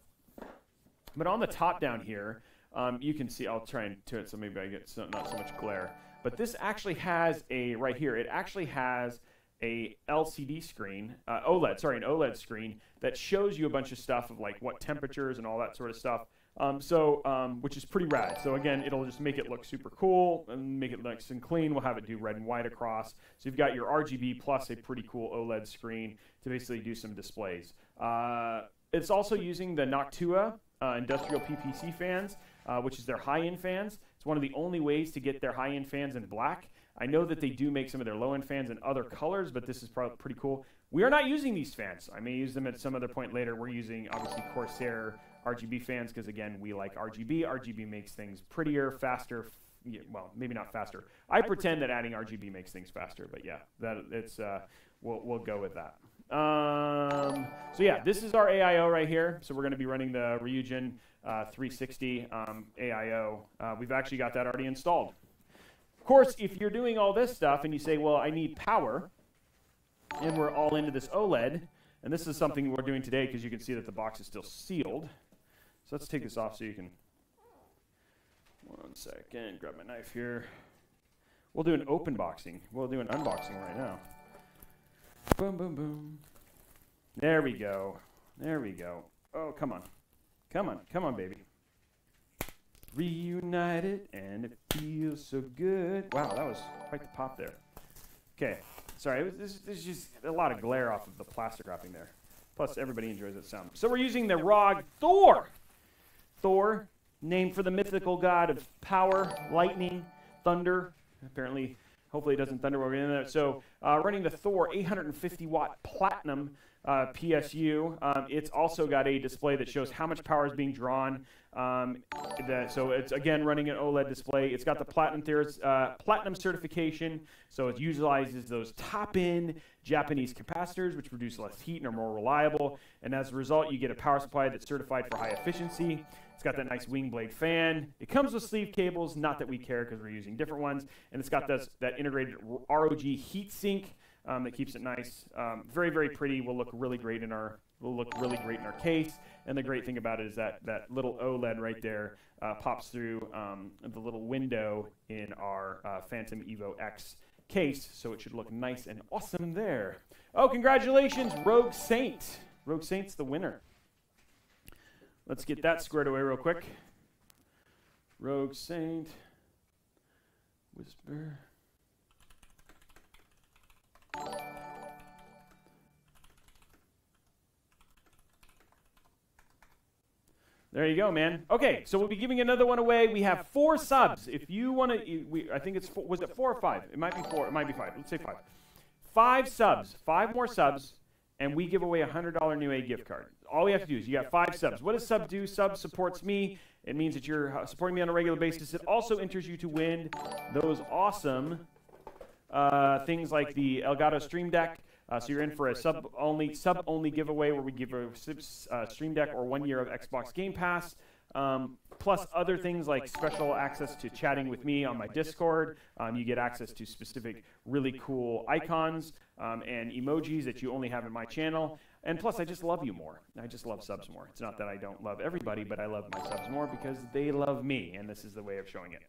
But on the top down here, um, you can see, I'll try and do it so maybe I get so, not so much glare. But this actually has a, right here, it actually has a LCD screen, uh, OLED, sorry, an OLED screen that shows you a bunch of stuff of like what temperatures and all that sort of stuff. Um, so, um, which is pretty rad. So again, it'll just make it look super cool and make it nice and clean. We'll have it do red and white across. So you've got your RGB plus a pretty cool OLED screen to basically do some displays. Uh, it's also using the Noctua uh, industrial PPC fans, uh, which is their high-end fans. It's one of the only ways to get their high-end fans in black. I know that they do make some of their low-end fans in other colors, but this is probably pretty cool. We are not using these fans. I may use them at some other point later. We're using, obviously, Corsair RGB fans because, again, we like RGB. RGB makes things prettier, faster. well, maybe not faster. I pretend that adding RGB makes things faster, but yeah, that it's uh, we'll, we'll go with that. Um, so yeah, this is our AIO right here. So we're going to be running the Ryujin uh, 360 um, AIO. Uh, we've actually got that already installed. Of course, if you're doing all this stuff and you say, well, I need power, and we're all into this OLED, and this is something we're doing today because you can see that the box is still sealed. So let's take this off so you can, one second, grab my knife here. We'll do an open boxing. We'll do an unboxing right now. Boom, boom, boom. There we go. There we go. Oh, come on. Come on. Come on, baby reunited and it feels so good. Wow, that was quite the pop there. Okay, sorry, was, this, this, is just a lot of glare off of the plastic wrapping there. Plus, everybody enjoys that sound. So we're using the ROG Thor. Thor, named for the mythical god of power, lightning, thunder. Apparently, hopefully it doesn't thunder while we're in there. So uh, running the Thor 850 watt platinum uh, PSU. Um, it's also got a display that shows how much power is being drawn. Um, so it's again running an OLED display. It's got the platinum, uh, platinum certification, so it utilizes those top-end Japanese capacitors, which produce less heat and are more reliable. And as a result, you get a power supply that's certified for high efficiency. It's got that nice wing blade fan. It comes with sleeve cables, not that we care because we're using different ones. And it's got this, that integrated ROG heatsink um, that keeps it nice. Um, very, very pretty. Will look really great in our will look really great in our case. And the great thing about it is that that little OLED right there uh, pops through um, the little window in our uh, Phanteks Evo X case, so it should look nice and awesome there. Oh, congratulations, Rogue Saint. Rogue Saint's the winner. Let's get that squared away real quick. Rogue Saint. Whisper. There you go, man. Okay, so we'll be giving another one away. We have four subs. If you want to, I think it's four, was it four or five? It might be four. It might be five. Let's say five. Five subs, five more subs, and we give away a hundred dollar Newegg gift card. All we have to do is you got five subs. What does sub do? Sub supports me. It means that you're uh, supporting me on a regular basis. It also enters you to win those awesome uh, things like the Elgato Stream Deck Uh, so you're in for a sub only sub only giveaway where we give a uh, Stream Deck or one year of Xbox Game Pass. Um, plus other things like special access to chatting with me on my Discord. Um, you get access to specific really cool icons um, and emojis that you only have in my channel. And plus, I just love you more. I just love subs more. It's not that I don't love everybody, but I love my subs more because they love me, and this is the way of showing it.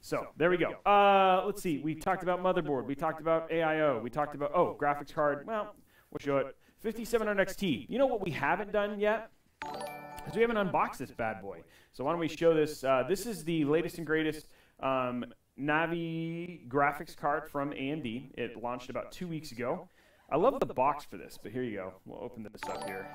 So there we go. Uh, let's see. We talked about motherboard. We talked about AIO. We talked about oh graphics card. Well, we'll show it. 5700 XT. You know what we haven't done yet? Because we haven't unboxed this bad boy. So why don't we show this? Uh, this is the latest and greatest um, Navi graphics card from AMD. It launched about two weeks ago. I love the box for this, but here you go. We'll open this up here.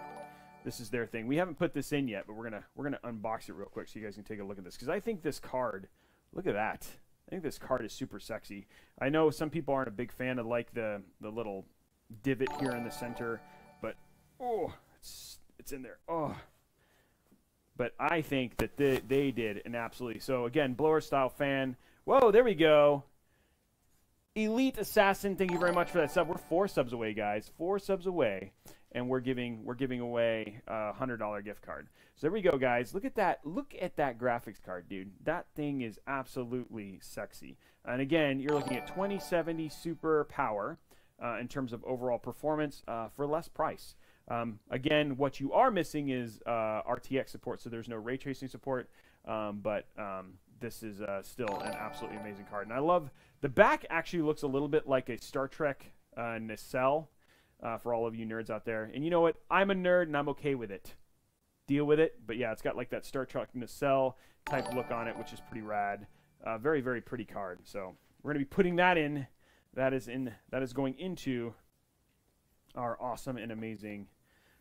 This is their thing. We haven't put this in yet, but we're gonna we're gonna unbox it real quick so you guys can take a look at this because I think this card. Look at that. I think this card is super sexy. I know some people aren't a big fan of like the the little divot here in the center, but oh, it's it's in there. Oh. But I think that they, they did an absolutely so again blower style fan. Whoa, there we go. Elite Assassin, thank you very much for that sub. We're four subs away, guys. Four subs away, and we're giving we're giving away a hundred dollar gift card. So there we go, guys. Look at that. Look at that graphics card, dude. That thing is absolutely sexy. And again, you're looking at 2070 Super Power uh, in terms of overall performance uh, for less price. Um, again, what you are missing is uh, RTX support, so there's no ray tracing support. Um, but um, this is uh, still an absolutely amazing card. And I love the back actually looks a little bit like a Star Trek uh, nacelle uh, for all of you nerds out there. And you know what? I'm a nerd and I'm okay with it. Deal with it. But yeah, it's got like that Star Trek nacelle type look on it, which is pretty rad. Uh, very, very pretty card. So we're going to be putting that in. That is in. That is going into our awesome and amazing,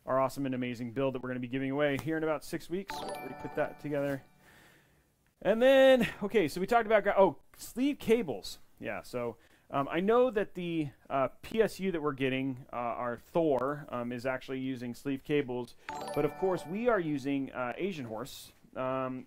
our awesome and amazing build that we're going to be giving away here in about six weeks. We put that together. And then, okay, so we talked about, oh, sleeve cables. Yeah, so um, I know that the uh, PSU that we're getting, uh, our Thor, um, is actually using sleeve cables, but of course we are using uh, AsiaHorse. Um,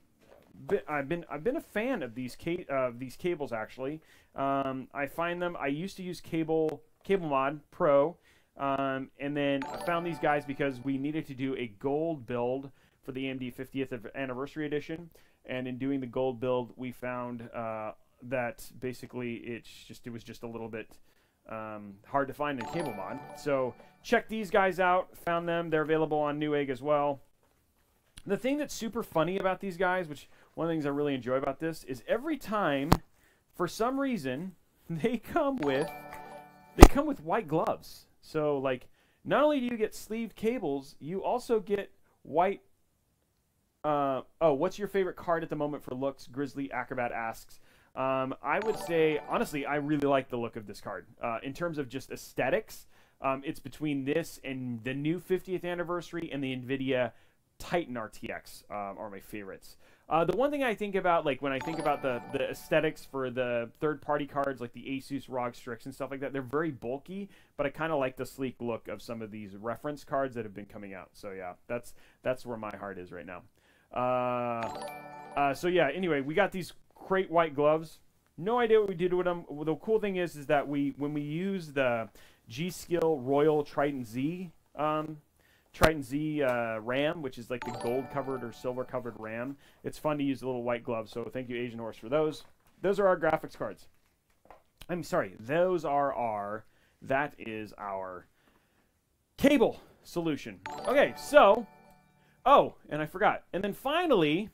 I've been I've been a fan of these ca- these cables actually. Um, I find them. I used to use Cable Cable Mod Pro, um, and then I found these guys because we needed to do a gold build for the AMD 50th anniversary edition. And in doing the gold build, we found uh, that basically it's just it was just a little bit um, hard to find in cable mod. So check these guys out. Found them. They're available on Newegg as well. The thing that's super funny about these guys, which one of the things I really enjoy about this, is every time, for some reason, they come with they come with white gloves. So like, not only do you get sleeved cables, you also get white uh, oh, what's your favorite card at the moment for looks? Grizzly Acrobat asks. Um, I would say, honestly, I really like the look of this card. Uh, in terms of just aesthetics, um, it's between this and the new 50th anniversary and the NVIDIA Titan RTX um, are my favorites. Uh, the one thing I think about, like when I think about the, the aesthetics for the third-party cards, like the Asus ROG Strix and stuff like that, they're very bulky, but I kind of like the sleek look of some of these reference cards that have been coming out. So yeah, that's that's where my heart is right now. Uh, uh, so yeah. Anyway, we got these great white gloves. No idea what we did with them. The cool thing is, is that we when we use the G Skill Royal Trident Z um, Trident Z uh, RAM, which is like the gold covered or silver covered RAM, it's fun to use the little white gloves. So thank you, AsiaHorse, for those. Those are our graphics cards. I'm sorry, those are our. That is our cable solution. Okay, so Oh, and I forgot. And then finally,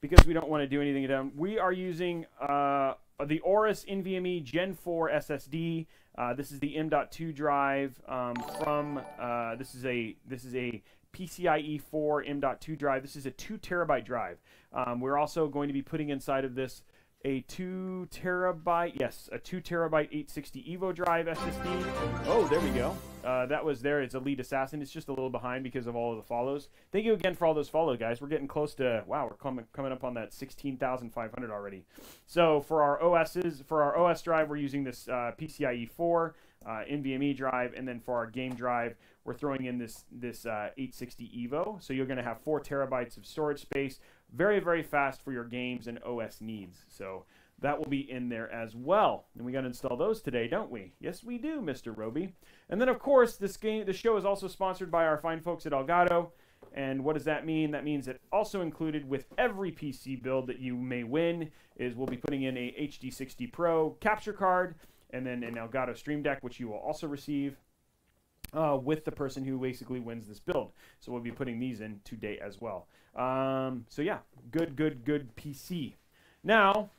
because we don't want to do anything to them, we are using uh, the Aorus NVMe Gen 4 SSD. Uh, this is the M.2 drive um, from. Uh, this is a this is a PCIe 4 M.2 drive. This is a two terabyte drive. Um, we're also going to be putting inside of this a two terabyte, yes, a two terabyte 860 Evo drive SSD. Oh, there we go. Uh, that was there. It's Elite Assassin. It's just a little behind because of all of the follows. Thank you again for all those follows, guys. We're getting close to wow. We're coming coming up on that 16,500 already. So for our OSs, for our OS drive, we're using this uh, PCIe 4 uh, NVMe drive, and then for our game drive, we're throwing in this this uh, 860 Evo. So you're going to have four terabytes of storage space very, very fast for your games and OS needs. So that will be in there as well. And we got to install those today, don't we? Yes, we do, Mr. Robey. And then, of course, this game, the show is also sponsored by our fine folks at Elgato. And what does that mean? That means that also included with every PC build that you may win is we'll be putting in a HD60 Pro capture card and then an Elgato Stream Deck, which you will also receive uh, with the person who basically wins this build. So we'll be putting these in today as well. Um, so yeah, good, good, good PC. Now,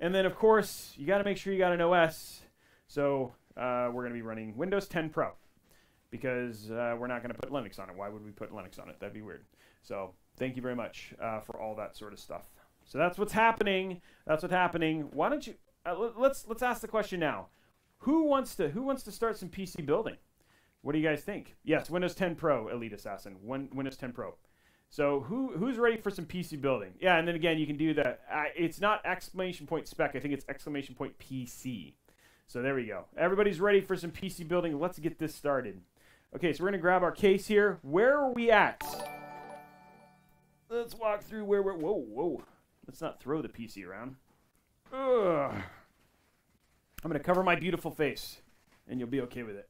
and then of course, you got to make sure you got an OS. So uh, we're going to be running Windows 10 Pro because uh, we're not going to put Linux on it. Why would we put Linux on it? That'd be weird. So thank you very much uh, for all that sort of stuff. So that's what's happening. That's what's happening. Why don't you uh, let's let's ask the question now. Who wants to who wants to start some PC building? What do you guys think? Yes, Windows 10 Pro, Elite Assassin. One, Windows 10 Pro. So who who's ready for some PC building? Yeah, and then again, you can do that. Uh, it's not exclamation point spec. I think it's exclamation point PC. So there we go. Everybody's ready for some PC building. Let's get this started. Okay, so we're gonna grab our case here. Where are we at? Let's walk through where we're. Whoa, whoa. Let's not throw the PC around. Ugh. I'm gonna cover my beautiful face, and you'll be okay with it.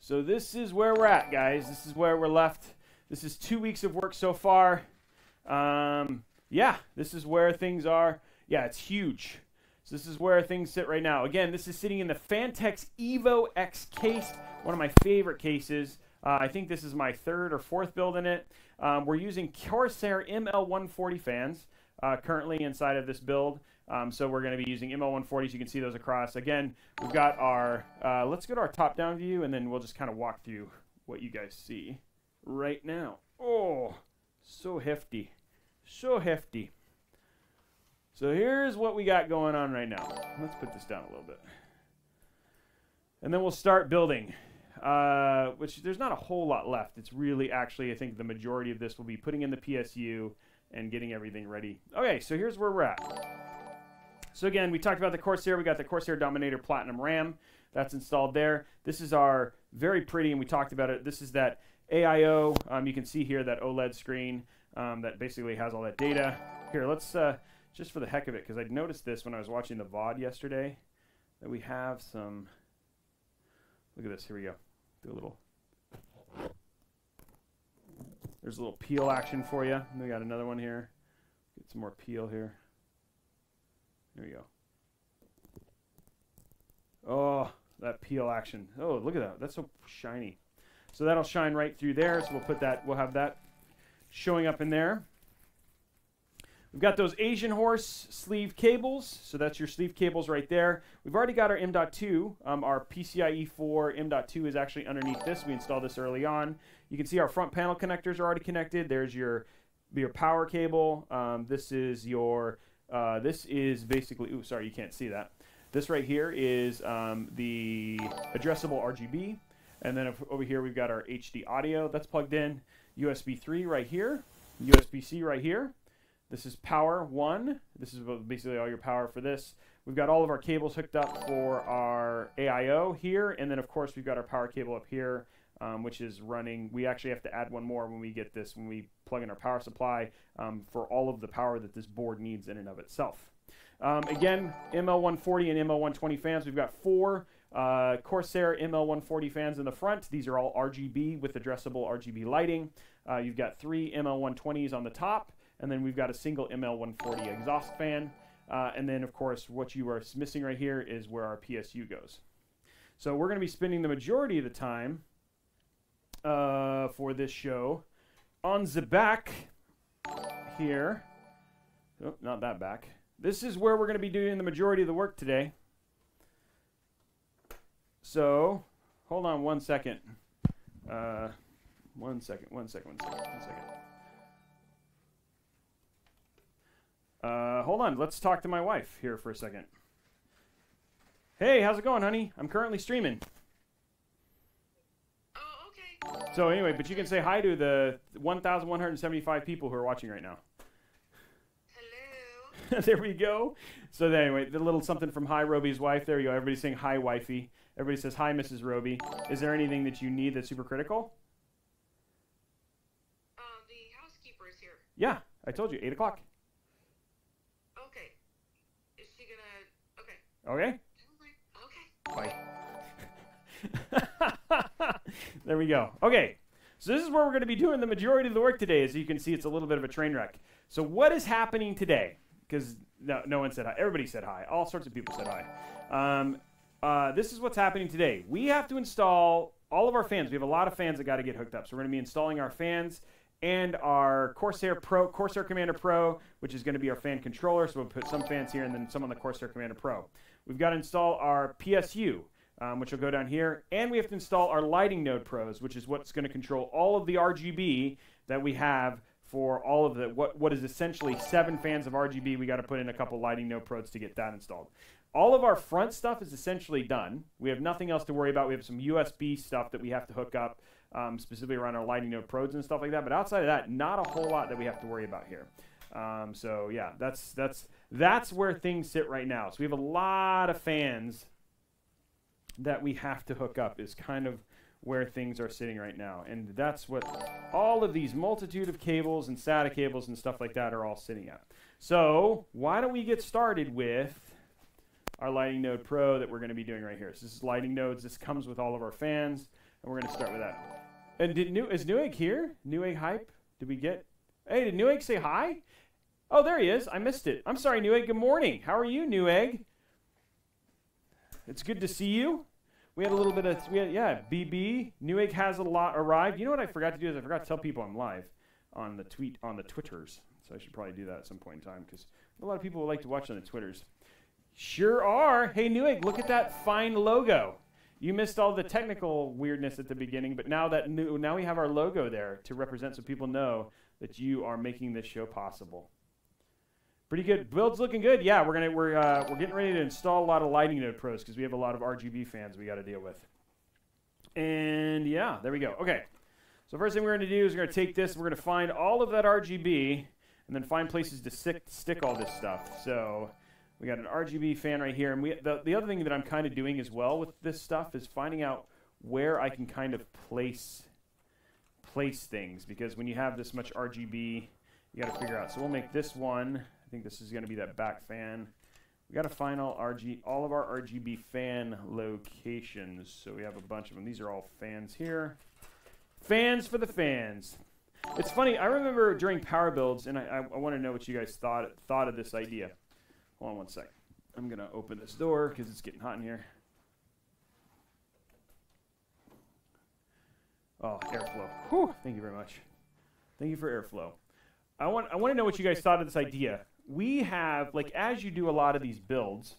So this is where we're at, guys. This is where we're left. This is two weeks of work so far. Um, yeah, this is where things are. Yeah, it's huge. So this is where things sit right now. Again, this is sitting in the Phanteks Evo X case, one of my favorite cases. Uh, I think this is my third or fourth build in it. Um, we're using Corsair ML140 fans uh, currently inside of this build. Um, so we're going to be using ML140s. You can see those across. Again, we've got our, uh, let's go to our top-down view, and then we'll just kind of walk through what you guys see right now. Oh, so hefty. So hefty. So here's what we got going on right now. Let's put this down a little bit. And then we'll start building, uh, which there's not a whole lot left. It's really actually, I think the majority of this will be putting in the PSU and getting everything ready. Okay, so here's where we're at. So again, we talked about the Corsair. We got the Corsair Dominator Platinum RAM. That's installed there. This is our very pretty, and we talked about it. This is that AIO. Um, you can see here that OLED screen um, that basically has all that data. Here, let's, uh, just for the heck of it, because I noticed this when I was watching the VOD yesterday, that we have some, look at this, here we go. Do a little, there's a little peel action for you. we got another one here. Get some more peel here. There we go. Oh, that peel action. Oh, look at that. That's so shiny. So that'll shine right through there. So we'll put that, we'll have that showing up in there. We've got those AsiaHorse sleeve cables. So that's your sleeve cables right there. We've already got our M.2. Um, our PCIe 4 M.2 is actually underneath this. We installed this early on. You can see our front panel connectors are already connected. There's your, your power cable. Um, this is your uh, this is basically, ooh, sorry, you can't see that. This right here is um, the addressable RGB. And then over here, we've got our HD audio that's plugged in. USB 3 right here. USB-C right here. This is power 1. This is basically all your power for this. We've got all of our cables hooked up for our AIO here. And then, of course, we've got our power cable up here um, which is running. We actually have to add one more when we get this, when we plug in our power supply um, for all of the power that this board needs in and of itself. Um, again, ML140 and ML120 fans. We've got four uh, Corsair ML140 fans in the front. These are all RGB with addressable RGB lighting. Uh, you've got three ML120s on the top, and then we've got a single ML140 exhaust fan. Uh, and then, of course, what you are missing right here is where our PSU goes. So we're going to be spending the majority of the time uh, for this show. On the back here, oh, not that back. This is where we're going to be doing the majority of the work today. So, hold on one second. Uh, one second, one second, one second, one second. Uh, hold on, let's talk to my wife here for a second. Hey, how's it going, honey? I'm currently streaming. Oh, okay. So anyway, but you can say hi to the 1,175 people who are watching right now. Hello. there we go. So anyway, the little something from Hi Robey's wife. There you go. Everybody's saying hi, wifey. Everybody says hi, Mrs. Robey. Is there anything that you need that's super critical? Uh, the housekeeper is here. Yeah, I told you, eight o'clock. Okay. Is she gonna... Okay. Okay? Okay. Bye. there we go. Okay. So this is where we're going to be doing the majority of the work today. As you can see, it's a little bit of a train wreck. So what is happening today? Because no, no one said hi. Everybody said hi. All sorts of people said hi. Um, uh, this is what's happening today. We have to install all of our fans. We have a lot of fans that got to get hooked up. So we're going to be installing our fans and our Corsair Pro, Corsair Commander Pro, which is going to be our fan controller. So we'll put some fans here and then some on the Corsair Commander Pro. We've got to install our PSU, um, which will go down here, and we have to install our Lighting Node Pros, which is what's going to control all of the RGB that we have for all of the what what is essentially seven fans of RGB. We got to put in a couple Lighting Node Pros to get that installed. All of our front stuff is essentially done. We have nothing else to worry about. We have some USB stuff that we have to hook up, um, specifically around our Lighting Node Pros and stuff like that. But outside of that, not a whole lot that we have to worry about here. Um, so yeah, that's that's that's where things sit right now. So we have a lot of fans that we have to hook up. Is kind of where things are sitting right now, and that's what all of these multitude of cables and SATA cables and stuff like that are all sitting at. So why don't we get started with our Lighting Node Pro that we're going to be doing right here. So this is Lighting Nodes. This comes with all of our fans, and we're going to start with that. And did New is Newegg here? Newegg hype? Did we get? Hey, did Newegg say hi? Oh, there he is. I missed it. I'm sorry, Newegg. Good morning. How are you, Newegg? It's good to see you. We had a little bit of we had, yeah, BB. Newegg has a lot arrived. You know what I forgot to do is I forgot to tell people I'm live on the tweet on the Twitters. So I should probably do that at some point in time because a lot of people like to watch on the Twitters. Sure are. Hey, Newegg, look at that fine logo. You missed all the technical weirdness at the beginning, but now that new, now we have our logo there to represent so people know that you are making this show possible. Pretty good. Build's looking good. Yeah, we're gonna we're uh, we're getting ready to install a lot of lighting node pros because we have a lot of RGB fans we got to deal with. And yeah, there we go. Okay. So first thing we're going to do is we're going to take this, we're going to find all of that RGB, and then find places to stick, stick all this stuff. So we got an RGB fan right here. And we, the, the other thing that I'm kind of doing as well with this stuff is finding out where I can kind of place place things because when you have this much RGB, you got to figure out. So we'll make this one. I think this is going to be that back fan. We got to find all RG, all of our RGB fan locations. So we have a bunch of them. These are all fans here. Fans for the fans. It's funny. I remember during power builds, and I, I, I want to know what you guys thought thought of this idea. Hold on one sec. I'm going to open this door because it's getting hot in here. Oh, airflow. Whew, thank you very much. Thank you for airflow. I want, I want to know what you guys thought of this idea. We have, like, as you do a lot of these builds,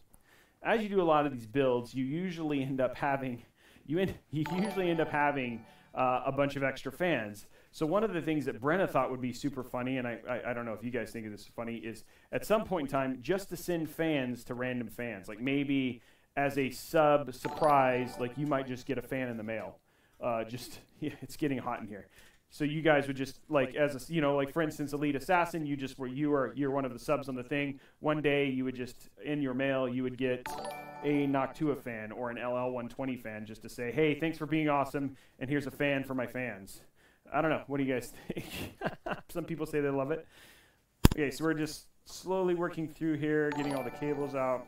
as you do a lot of these builds, you usually end up having, you, end, you usually end up having uh, a bunch of extra fans. So one of the things that Brenna thought would be super funny, and I, I, I, don't know if you guys think of this funny, is at some point in time just to send fans to random fans. Like maybe as a sub surprise, like you might just get a fan in the mail. Uh, just yeah, it's getting hot in here. So you guys would just like as a you know like for instance Elite Assassin, you just were you are you're one of the subs on the thing. One day you would just in your mail you would get a Noctua fan or an LL120 fan just to say hey thanks for being awesome and here's a fan for my fans. I don't know. What do you guys think? Some people say they love it. Okay, so we're just slowly working through here, getting all the cables out.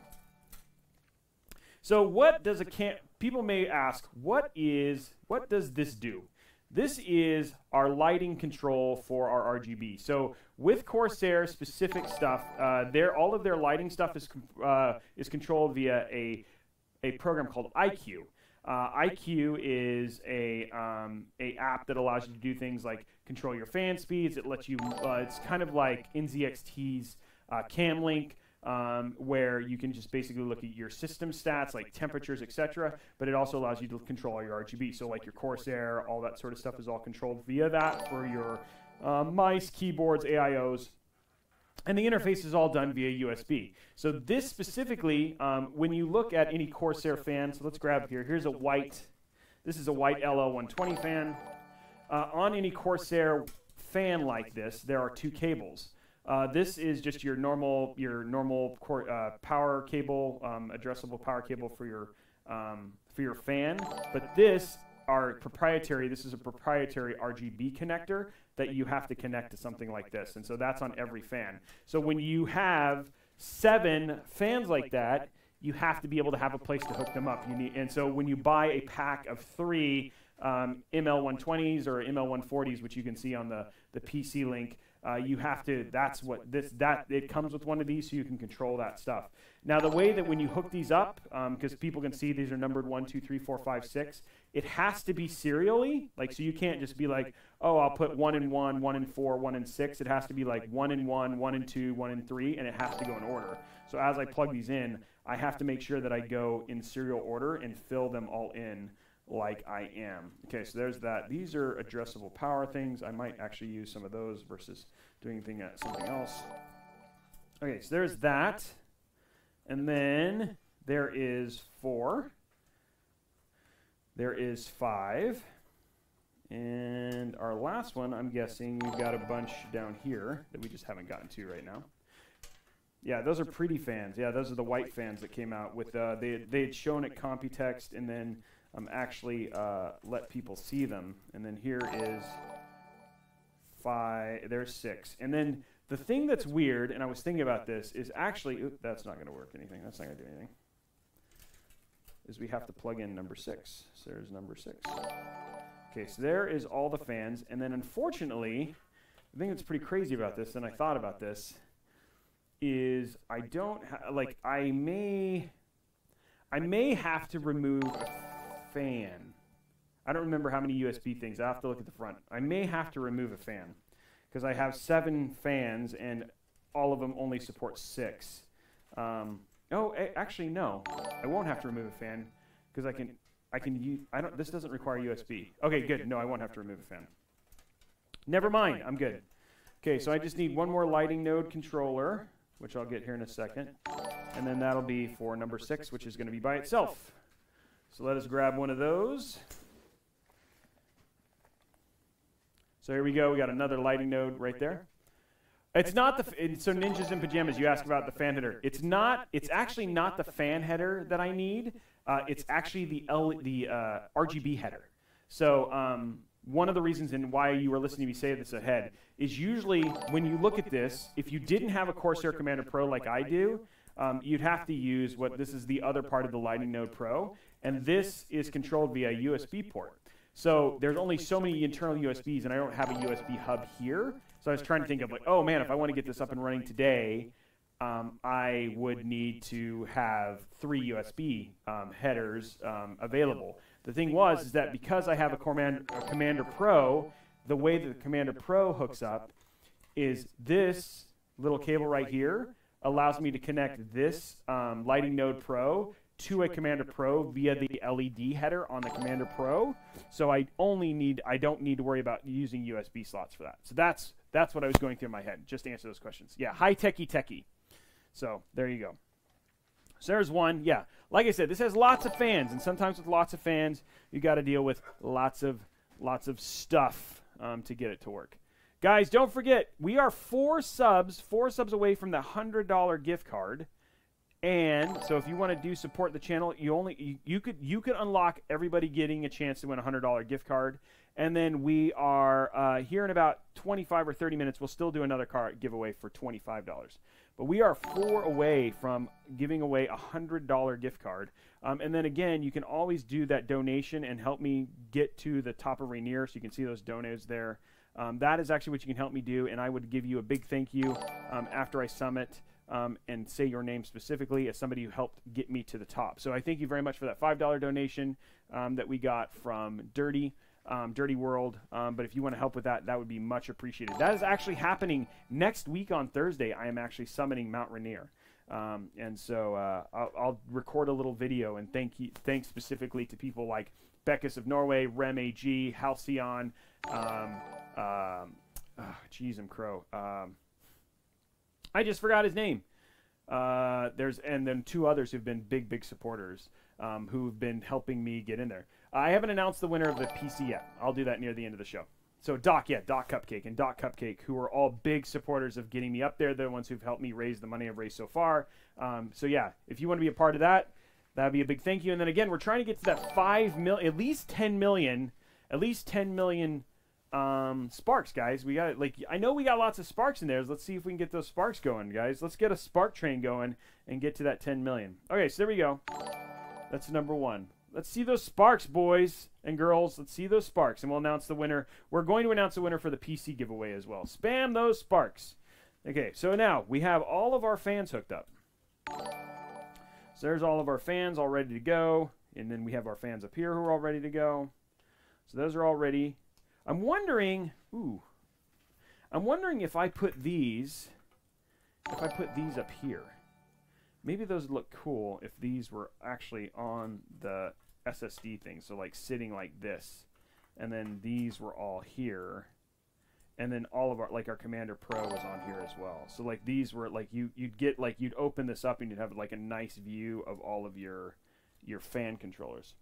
So what does a can people may ask, what is what does this do? This is our lighting control for our RGB. So with Corsair specific stuff, uh, their all of their lighting stuff is uh, is controlled via a a program called iCUE. Uh, iCUE is a um, a app that allows you to do things like control your fan speeds. It lets you. Uh, it's kind of like NZXT's uh, CamLink, um, where you can just basically look at your system stats like temperatures, etc. But it also allows you to control your RGB. So like your Corsair, all that sort of stuff is all controlled via that for your uh, mice, keyboards, AIOs. And the interface is all done via USB. So this specifically, um, when you look at any Corsair fan, so let's grab here. Here's a white, this is a white LL120 fan. Uh, on any Corsair fan like this, there are two cables. Uh, this is just your normal, your normal uh, power cable, um, addressable power cable for your um, for your fan. But this are proprietary. This is a proprietary RGB connector that you have to connect to something like this. And so that's on every fan. So when you have seven fans like that, you have to be able to have a place to hook them up. You need, and so when you buy a pack of three um, ML120s or ML140s, which you can see on the, the PC link, uh, you have to. That's what this that it comes with one of these, so you can control that stuff. Now, the way that when you hook these up, because um, people can see these are numbered one, two, three, four, five, six, it has to be serially. Like, so you can't just be like, oh, I'll put one in one, one in four, one in six. It has to be like one in one, one in two, one in three, and it has to go in order. So as I plug these in, I have to make sure that I go in serial order and fill them all in like I am. Okay, so there's that. These are addressable power things. I might actually use some of those versus doing thing, uh, something else. Okay, so there's that. And then there is four. There is five. And our last one, I'm guessing we've got a bunch down here that we just haven't gotten to right now. Yeah, those are pretty fans. Yeah, those are the white fans that came out with. Uh, they they had shown at Computex and then um, actually uh, let people see them. And then here is five. There's six. And then the thing that's weird, and I was thinking about this, is actually oops, that's not going to work anything. That's not going to do anything. Is we have to plug in number six. So there's number six. Okay, so there is all the fans, and then unfortunately, the thing that's pretty crazy about this, and I thought about this is I don't ha- like I may I may have to remove a fan. I don't remember how many USB things. I have to look at the front. I may have to remove a fan because I have seven fans and all of them only support six. Um, oh, actually no, I won't have to remove a fan because I can I can use. I don't. This doesn't require USB. Okay, good. No, I won't have to remove a fan. Never mind. I'm good. Okay, so I just need one more lighting node controller which I'll get here in a second. And then that'll be for number six, which is going to be by itself. So let us grab one of those. So here we go. We got another lighting node right there. It's not the so ninjas in pajamas. You ask about the fan header. It's not. It's actually not the fan header that I need. Uh, it's actually the L, the uh, RGB header. So um, one of the reasons and why you were listening to me say this ahead is usually when you look at this, if you didn't have a Corsair Commander Pro like I do, um, you'd have to use what this is the other part of the Lightning Node Pro, and this is controlled via USB port. So there's only so many internal USBs, and I don't have a USB hub here. So I was trying to think of like, oh man, if I want to get this up and running today, um, I would need to have three USB um, headers um, available. The thing was is that because I have a, a Commander Pro, the way that the Commander Pro hooks up is this little cable right here allows me to connect this um, Lighting Node Pro to a Commander Pro via the LED header on the Commander Pro. So I only need I don't need to worry about using USB slots for that. So that's that's what I was going through in my head. Just to answer those questions. Yeah, high techy techy. So there you go. So there's one. Yeah, like I said, this has lots of fans, and sometimes with lots of fans, you got to deal with lots of lots of stuff um, to get it to work. Guys, don't forget we are four subs, four subs away from the hundred dollar gift card. And so, if you want to do support the channel, you only you, you could you could unlock everybody getting a chance to win a hundred dollar gift card. And then we are uh, here in about 25 or 30 minutes. We'll still do another card giveaway for $25. But we are four away from giving away a $100 gift card. Um, and then again, you can always do that donation and help me get to the top of Rainier so you can see those donos there. Um, that is actually what you can help me do, and I would give you a big thank you um, after I summit um, and say your name specifically as somebody who helped get me to the top. So I thank you very much for that $5 donation um, that we got from Dirty um, Dirty World. Um, but if you want to help with that, that would be much appreciated. That is actually happening next week on Thursday. I am actually summoning Mount Rainier. Um, and so uh, I'll, I'll, record a little video and thank you, thanks specifically to people like Beckus of Norway, Rem AG, Halcyon, um, um, geez, I'm Crow. Um, I just forgot his name. Uh, there's and then two others who've been big, big supporters um, who've been helping me get in there. I haven't announced the winner of the PC yet. I'll do that near the end of the show. So Doc, yeah, Doc Cupcake and Doc Cupcake, who are all big supporters of getting me up there. They're the ones who've helped me raise the money I've raised so far. Um, so yeah, if you want to be a part of that, that'd be a big thank you. And then again, we're trying to get to that five mil, at least ten million, at least ten million um, sparks, guys. We got like I know we got lots of sparks in there. Let's see if we can get those sparks going, guys. Let's get a spark train going and get to that 10 million. Okay, so there we go. That's number one. Let's see those sparks, boys and girls. Let's see those sparks, and we'll announce the winner. We're going to announce the winner for the PC giveaway as well. Spam those sparks. Okay, so now we have all of our fans hooked up. So there's all of our fans all ready to go. And then we have our fans up here who are all ready to go. So those are all ready. I'm wondering, ooh, I'm wondering if I put these, if I put these up here. Maybe those would look cool if these were actually on the SSD thing. So like sitting like this. And then these were all here. And then all of our like our commander pro was on here as well. So like these were like you you'd get like you'd open this up and you'd have like a nice view of all of your your fan controllers.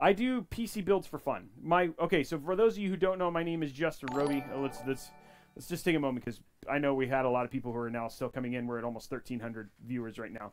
I do pc builds for fun. My okay so for those of you who don't know my name is justin Robey. Uh, let's let's let's just take a moment because i know we had a lot of people who are now still coming in. We're at almost 1300 viewers right now.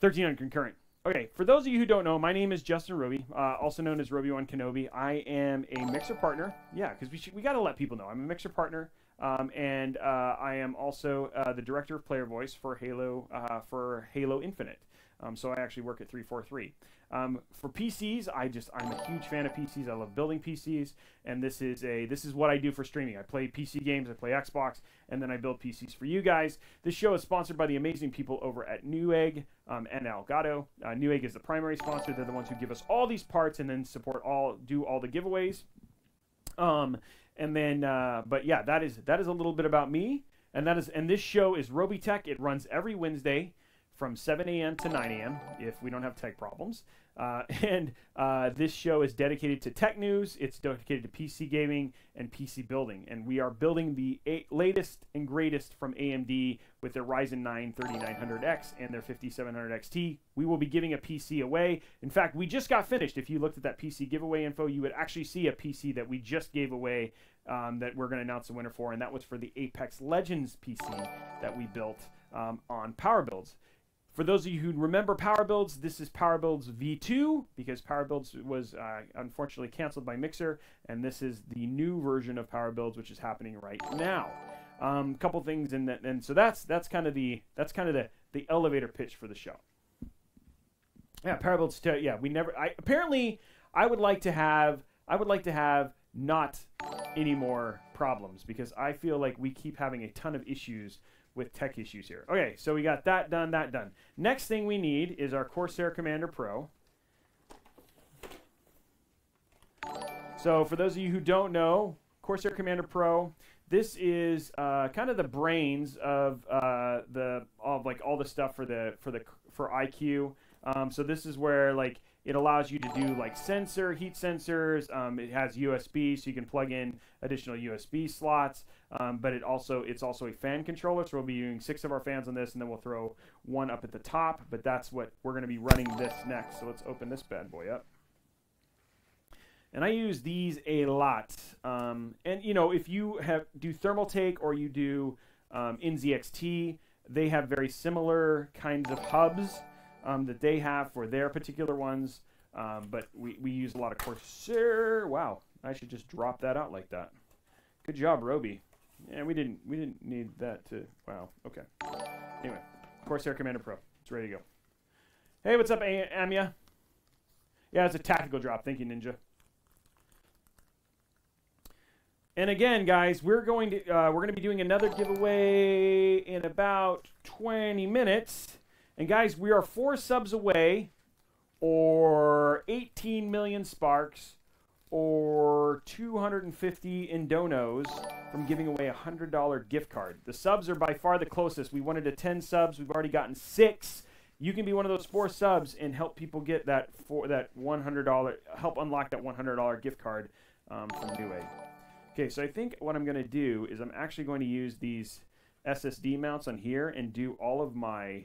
1300 concurrent Okay, for those of you who don't know, my name is Justin Robey, uh, also known as Robey One Kenobi. I am a mixer partner. Yeah, because we we got to let people know I'm a mixer partner, um, and uh, I am also uh, the director of player voice for Halo uh, for Halo Infinite. Um, so I actually work at 343. Um, for PCs, I just I'm a huge fan of PCs. I love building PCs, and this is a this is what I do for streaming. I play PC games, I play Xbox, and then I build PCs for you guys. This show is sponsored by the amazing people over at Newegg um, and Elgato. Uh, Newegg is the primary sponsor. They're the ones who give us all these parts and then support all do all the giveaways. Um, and then, uh, but yeah, that is that is a little bit about me, and that is and this show is Robeytech. It runs every Wednesday from 7 a.m. to 9 a.m. if we don't have tech problems. Uh, and uh, this show is dedicated to tech news. It's dedicated to PC gaming and PC building. And we are building the latest and greatest from AMD with their Ryzen 9 3900X and their 5700 XT. We will be giving a PC away. In fact, we just got finished. If you looked at that PC giveaway info, you would actually see a PC that we just gave away um, that we're going to announce the winner for. And that was for the Apex Legends PC that we built um, on Power Builds. For those of you who remember Power Builds, this is Power Builds V2 because Power Builds was uh, unfortunately canceled by Mixer, and this is the new version of Power Builds, which is happening right now. A um, couple things in that, and so that's that's kind of the that's kind of the the elevator pitch for the show. Yeah, Power Builds. T- yeah, we never. I apparently I would like to have I would like to have not any more problems because I feel like we keep having a ton of issues with tech issues here. Okay, so we got that done, that done. Next thing we need is our Corsair Commander Pro. So for those of you who don't know, Corsair Commander Pro, this is uh, kind of the brains of uh, the of like all the stuff for the for the for iCUE. Um, so this is where like it allows you to do like sensor, heat sensors. Um, it has USB, so you can plug in additional USB slots. Um, but it also it's also a fan controller, so we'll be using six of our fans on this, and then we'll throw one up at the top. But that's what we're going to be running this next. So let's open this bad boy up. And I use these a lot. Um, and you know, if you have do Thermaltake or you do um, NZXT, they have very similar kinds of hubs um, that they have for their particular ones. Um, but we, we use a lot of Corsair. Wow, I should just drop that out like that. Good job, Robey. Yeah, we didn't we didn't need that to. Wow. Okay. Anyway, Corsair Commander Pro. It's ready to go. Hey, what's up, Amia? Yeah, it's a tactical drop. Thank you, Ninja. And again, guys, we're going to uh, we're going to be doing another giveaway in about 20 minutes. And guys, we are four subs away, or 18 million sparks, or 250 Indonos from giving away a $100 gift card. The subs are by far the closest. We wanted to 10 subs. We've already gotten six. You can be one of those four subs and help people get that for that $100, help unlock that $100 gift card um, from Newegg. Okay, so I think what I'm going to do is I'm actually going to use these SSD mounts on here and do all of my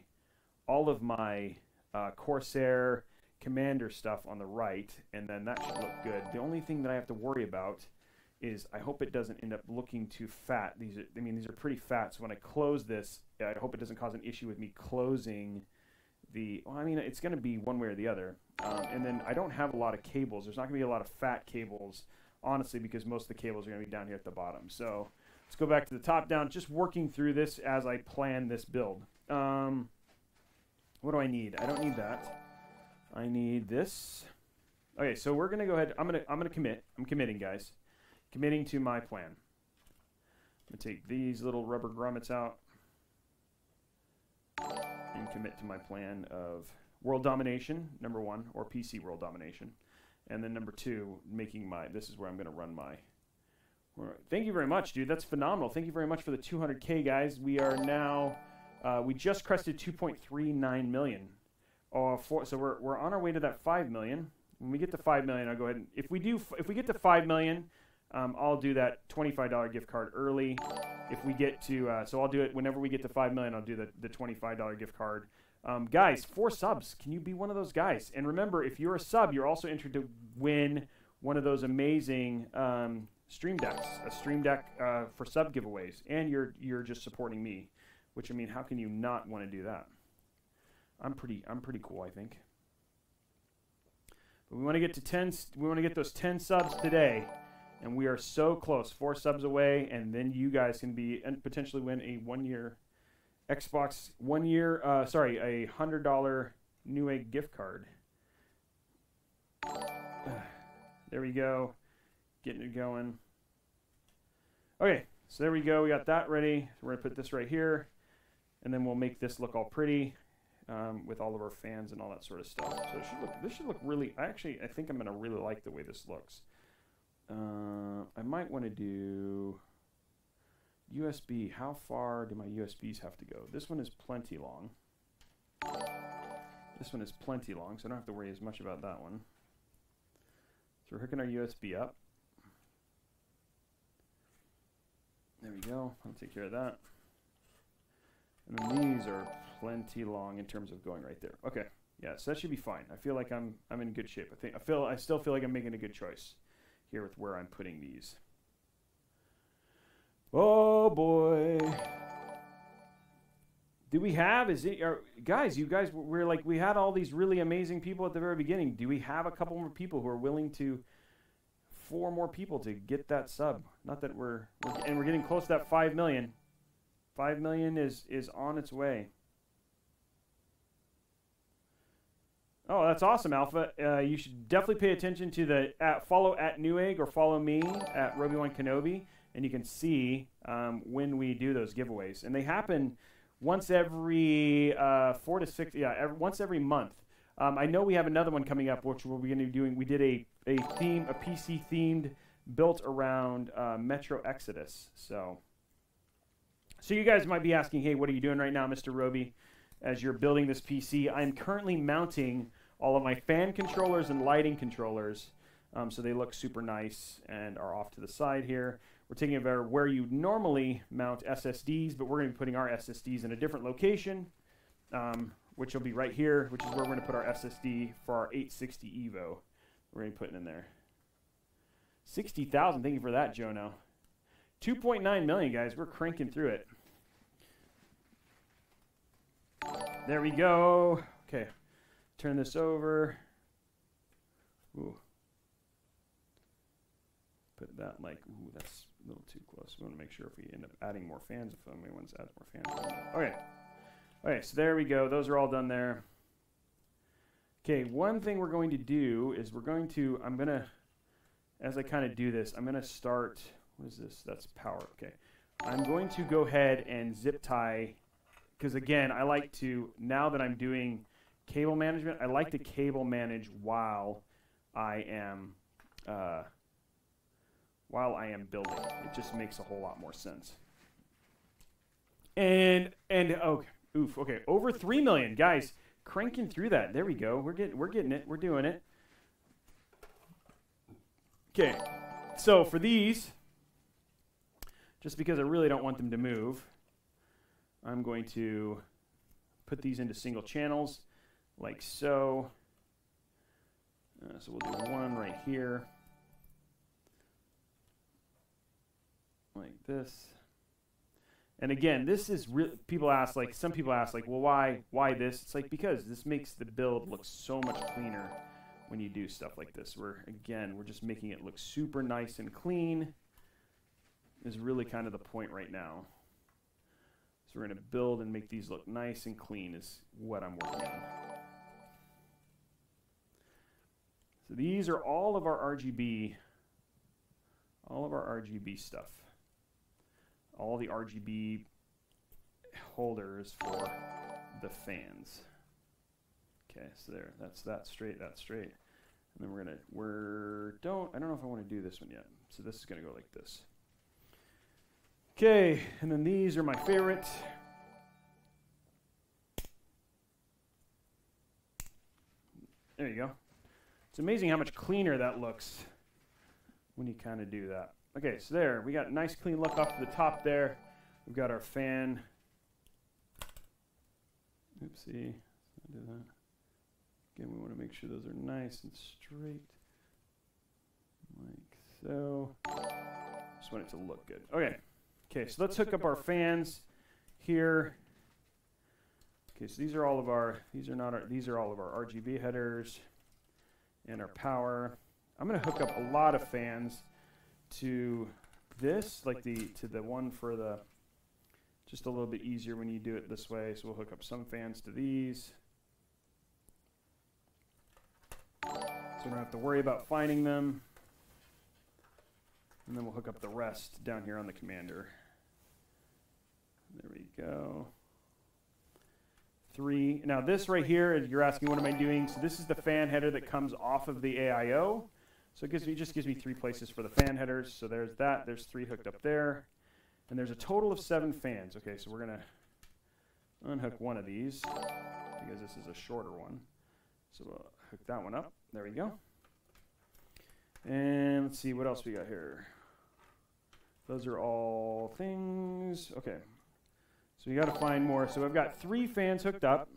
all of my uh, Corsair commander stuff on the right, and then that should look good. The only thing that I have to worry about is I hope it doesn't end up looking too fat. These are, I mean, these are pretty fat. So when I close this, I hope it doesn't cause an issue with me closing the. Well, I mean, it's going to be one way or the other. Um, and then I don't have a lot of cables. There's not going to be a lot of fat cables honestly, because most of the cables are going to be down here at the bottom. So let's go back to the top down, just working through this as I plan this build. Um, what do I need? I don't need that. I need this. Okay, so we're gonna go ahead. I'm gonna I'm gonna commit. I'm committing, guys. Committing to my plan. I'm gonna take these little rubber grommets out and commit to my plan of world domination, number one, or PC world domination, and then number two, making my. This is where I'm gonna run my. Thank you very much, dude. That's phenomenal. Thank you very much for the 200k, guys. We are now. Uh, we just crested 2.39 million. Uh, for, so we're, we're on our way to that 5 million. When we get to 5 million, I'll go ahead and if we do if we get to 5 million, um, I'll do that $25 gift card early. If we get to uh, so I'll do it whenever we get to 5 million, I'll do the the $25 gift card. Um, guys, four subs. Can you be one of those guys? And remember, if you're a sub, you're also entered to win one of those amazing um, stream decks, a stream deck uh, for sub giveaways, and you're you're just supporting me. Which I mean, how can you not want to do that? I'm pretty I'm pretty cool, I think. But we want to get to 10 we want to get those 10 subs today. And we are so close, 4 subs away and then you guys can be and potentially win a 1 year Xbox 1 year uh, sorry, a $100 Newegg gift card. There we go. Getting it going. Okay, so there we go. We got that ready. We're to put this right here and then we'll make this look all pretty um, with all of our fans and all that sort of stuff. So it should look, this should look really, I actually, I think I'm going to really like the way this looks. Uh, I might want to do USB. How far do my USBs have to go? This one is plenty long. This one is plenty long, so I don't have to worry as much about that one. So we're hooking our USB up. There we go. I'll take care of that. And then these are plenty long in terms of going right there. Okay. Yeah, so that should be fine. I feel like I'm I'm in good shape. I think I feel I still feel like I'm making a good choice here with where I'm putting these. Oh boy. Do we have is it are, guys, you guys we're like we had all these really amazing people at the very beginning. Do we have a couple more people who are willing to four more people to get that sub? Not that we're, we're and we're getting close to that 5 million. Five million is is on its way. Oh, that's awesome, Alpha. Uh, you should definitely pay attention to the at, follow at Newegg or follow me at Robey One Kenobi, and you can see um, when we do those giveaways. And they happen once every uh, four to six, yeah, every, once every month. Um, I know we have another one coming up, which we're going to be doing. We did a a theme, a PC themed, built around uh, Metro Exodus. So. So you guys might be asking, hey, what are you doing right now, Mr. Robey, as you're building this PC? I'm currently mounting all of my fan controllers and lighting controllers um, so they look super nice and are off to the side here. We're taking over where you normally mount SSDs, but we're going to be putting our SSDs in a different location, um, which will be right here, which is where we're going to put our SSD for our 860 EVO. We're going to be putting in there. 60,000. Thank you for that, Jono. 2.9 million, guys. We're cranking through it. There we go. Okay. Turn this over. Ooh. Put that like, ooh, that's a little too close. We want to make sure if we end up adding more fans, if somebody wants to add more fans. Okay. Okay, so there we go. Those are all done there. Okay, one thing we're going to do is we're going to, I'm going to, as I kind of do this, I'm going to start what is this? That's power. Okay. I'm going to go ahead and zip tie because again, I like to now that I'm doing cable management, I like to cable manage while I am uh, while I am building. It just makes a whole lot more sense. And and okay, oof, okay, over three million guys cranking through that. There we go. We're getting we're getting it. We're doing it. Okay, so for these, just because I really don't want them to move, I'm going to put these into single channels like so. Uh, so we'll do one right here. Like this. And again, this is real. People ask, like, some people ask, like, well, why, why this? It's like because this makes the build look so much cleaner when you do stuff like this. We're again, we're just making it look super nice and clean. Is really kind of the point right now. So we're going to build and make these look nice and clean is what I'm working on. So these are all of our RGB, all of our RGB stuff. All the RGB holders for the fans. Okay, so there, that's that straight, that's straight. And then we're gonna, we're, don't, I don't know if I want to do this one yet. So this is gonna go like this. Okay, and then these are my favorite. There you go. It's amazing how much cleaner that looks when you kind of do that. Okay, so there, we got a nice clean look off to the top there. We've got our fan. Oopsie, do that. Again, we want to make sure those are nice and straight, like so. Just want it to look good. Okay. Okay, so let's hook up our fans here. Okay, so these are all of our, these are not our, these are all of our RGB headers and our power. I'm going to hook up a lot of fans to this, like the, to the one for the, just a little bit easier when you do it this way. So we'll hook up some fans to these. So we don't have to worry about finding them. And then we'll hook up the rest down here on the commander. There we go. Three. Now this right here, you're asking what am I doing? So this is the fan header that comes off of the AIO. So it gives me just gives me three places for the fan headers. So there's that. There's three hooked up there. And there's a total of seven fans. Okay, so we're going to unhook one of these because this is a shorter one. So we'll hook that one up. There we go. And let's see what else we got here. Those are all things. Okay, so you got to find more. So I've got three fans hooked up.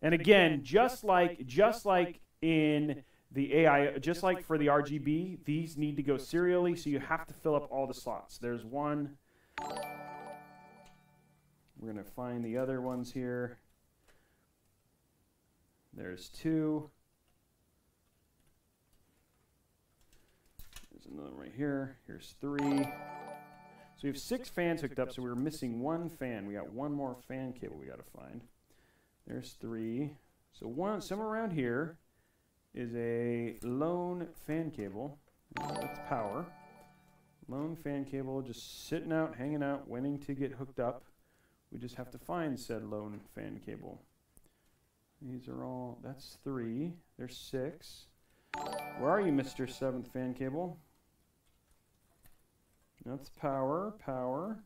And again, just like just like in the AI, just like for the RGB, these need to go serially, so you have to fill up all the slots. There's one. We're going to find the other ones here. There's two. There's another one right here. Here's three. So we have six fans hooked up, so we are missing one fan. We got one more fan cable we got to find. There's three. So one somewhere around here is a lone fan cable. That's power. Lone fan cable just sitting out, hanging out, waiting to get hooked up. We just have to find said lone fan cable. These are all, that's three. There's six. Where are you, Mr. Seventh Fan Cable? That's power, power.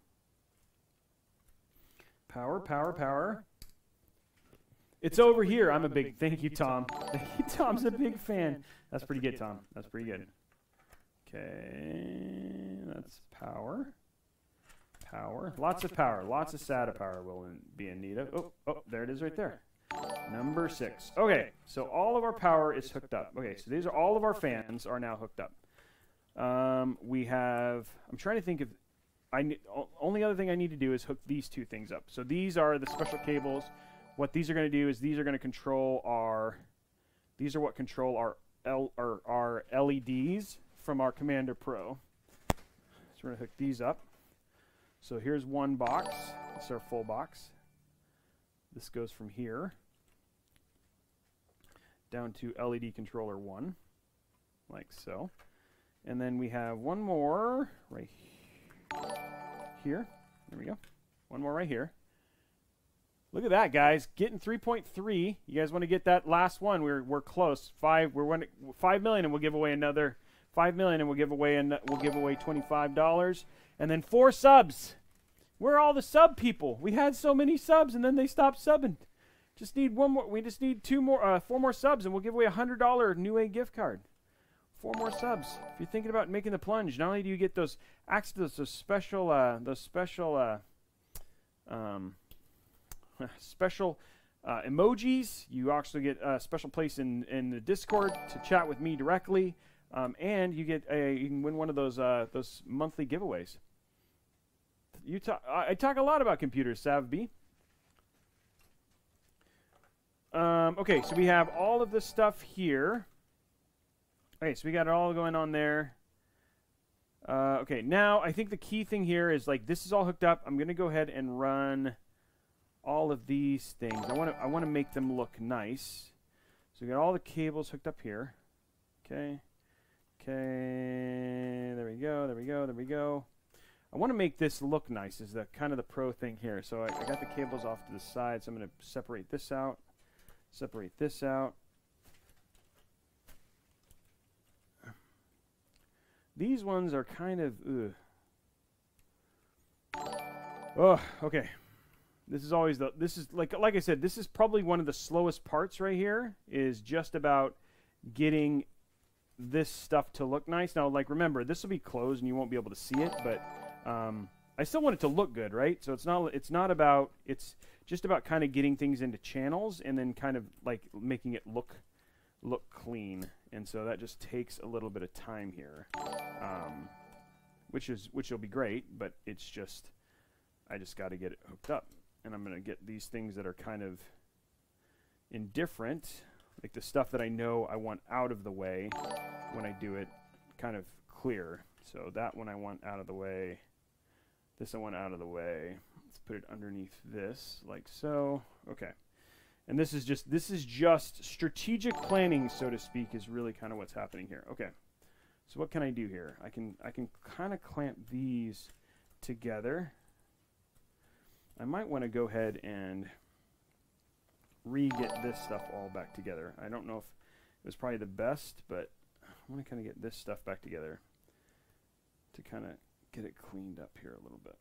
Power, power, power. It's over here. I'm a big, thank you, Tom. Thank you, Tom's a big fan. That's pretty good, Tom. That's pretty good. Okay, that's power. Power. Lots of power. Lots of SATA power will be in need of. Oh, oh, there it is right there. Number six. Okay, so all of our power is hooked up. Okay, so these are all of our fans are now hooked up. Um, we have. I'm trying to think of. I only other thing I need to do is hook these two things up. So these are the special cables. What these are going to do is these are going to control our. These are what control our L or our LEDs from our Commander Pro. So we're going to hook these up. So here's one box. Is our full box. This goes from here down to LED controller 1, like so. And then we have one more right here. There we go. One more right here. Look at that, guys. Getting 3.3. You guys want to get that last one? We're we're close. Five. We're one, five million, and we'll give away another five million, and we'll give away and we'll give away twenty-five dollars, and then four subs. We're all the sub people. We had so many subs, and then they stopped subbing. Just need one more. We just need two more, uh, four more subs, and we'll give away a hundred dollar Newegg gift card four more subs. If you're thinking about making the plunge, not only do you get those access those special uh, those special uh, um, special uh, emojis, you actually get a special place in in the Discord to chat with me directly, um, and you get a you can win one of those uh, those monthly giveaways. You talk. I talk a lot about computers, Savb. Um, okay, so we have all of this stuff here. Okay, so we got it all going on there. Uh, okay, now I think the key thing here is like this is all hooked up. I'm gonna go ahead and run all of these things. I want to I want to make them look nice. So we got all the cables hooked up here. Okay. Okay. There we go. There we go. There we go. I want to make this look nice. Is the kind of the pro thing here. So I, I got the cables off to the side. So I'm to separate this out. Separate this out. These ones are kind of ugh. Oh, okay. This is always the this is like like I said, this is probably one of the slowest parts right here is just about getting this stuff to look nice. Now like remember, this will be closed and you won't be able to see it, but um, I still want it to look good, right? So it's not it's not about it's just about kind of getting things into channels and then kind of like making it look look clean. And so that just takes a little bit of time here. Um, which is which will be great, but it's just I just got to get it hooked up and I'm going to get these things that are kind of indifferent, like the stuff that I know I want out of the way when I do it, kind of clear. So that one I want out of the way. This I want out of the way. Let's put it underneath this, like so. Okay. And this is just this is just strategic planning, so to speak, is really kind of what's happening here. Okay. So what can I do here? I can I can kind of clamp these together. I might want to go ahead and re-get this stuff all back together. I don't know if it was probably the best, but I want to kind of get this stuff back together to kind of get it cleaned up here a little bit.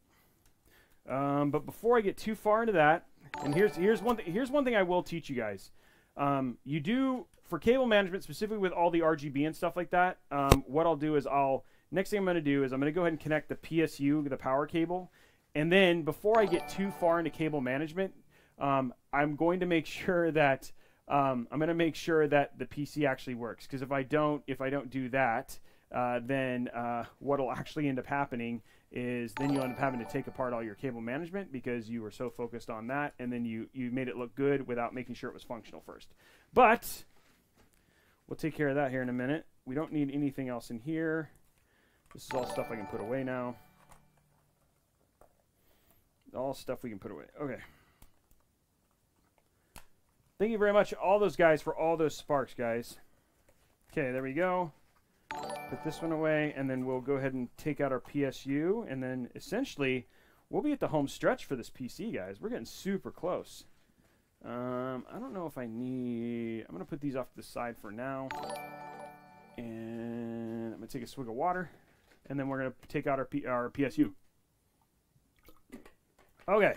Um, but before I get too far into that, and here's here's one th here's one thing I will teach you guys. Um, you do for cable management specifically with all the RGB and stuff like that. Um, what I'll do is I'll next thing I'm going to do is I'm going to go ahead and connect the PSU, the power cable, and then before I get too far into cable management, um, I'm going to make sure that um, I'm going to make sure that the PC actually works. Because if I don't, if I don't do that, uh, then uh, what'll actually end up happening is then you'll end up having to take apart all your cable management because you were so focused on that, and then you you made it look good without making sure it was functional first. But we'll take care of that here in a minute. We don't need anything else in here. This is all stuff I can put away now. All stuff we can put away. Okay. Thank you very much, all those guys, for all those sparks, guys. Okay, there we go. Put this one away, and then we'll go ahead and take out our PSU, and then essentially, we'll be at the home stretch for this PC, guys. We're getting super close. Um, I don't know if I need... I'm going to put these off to the side for now. And I'm going to take a swig of water, and then we're going to take out our, P our PSU. Okay.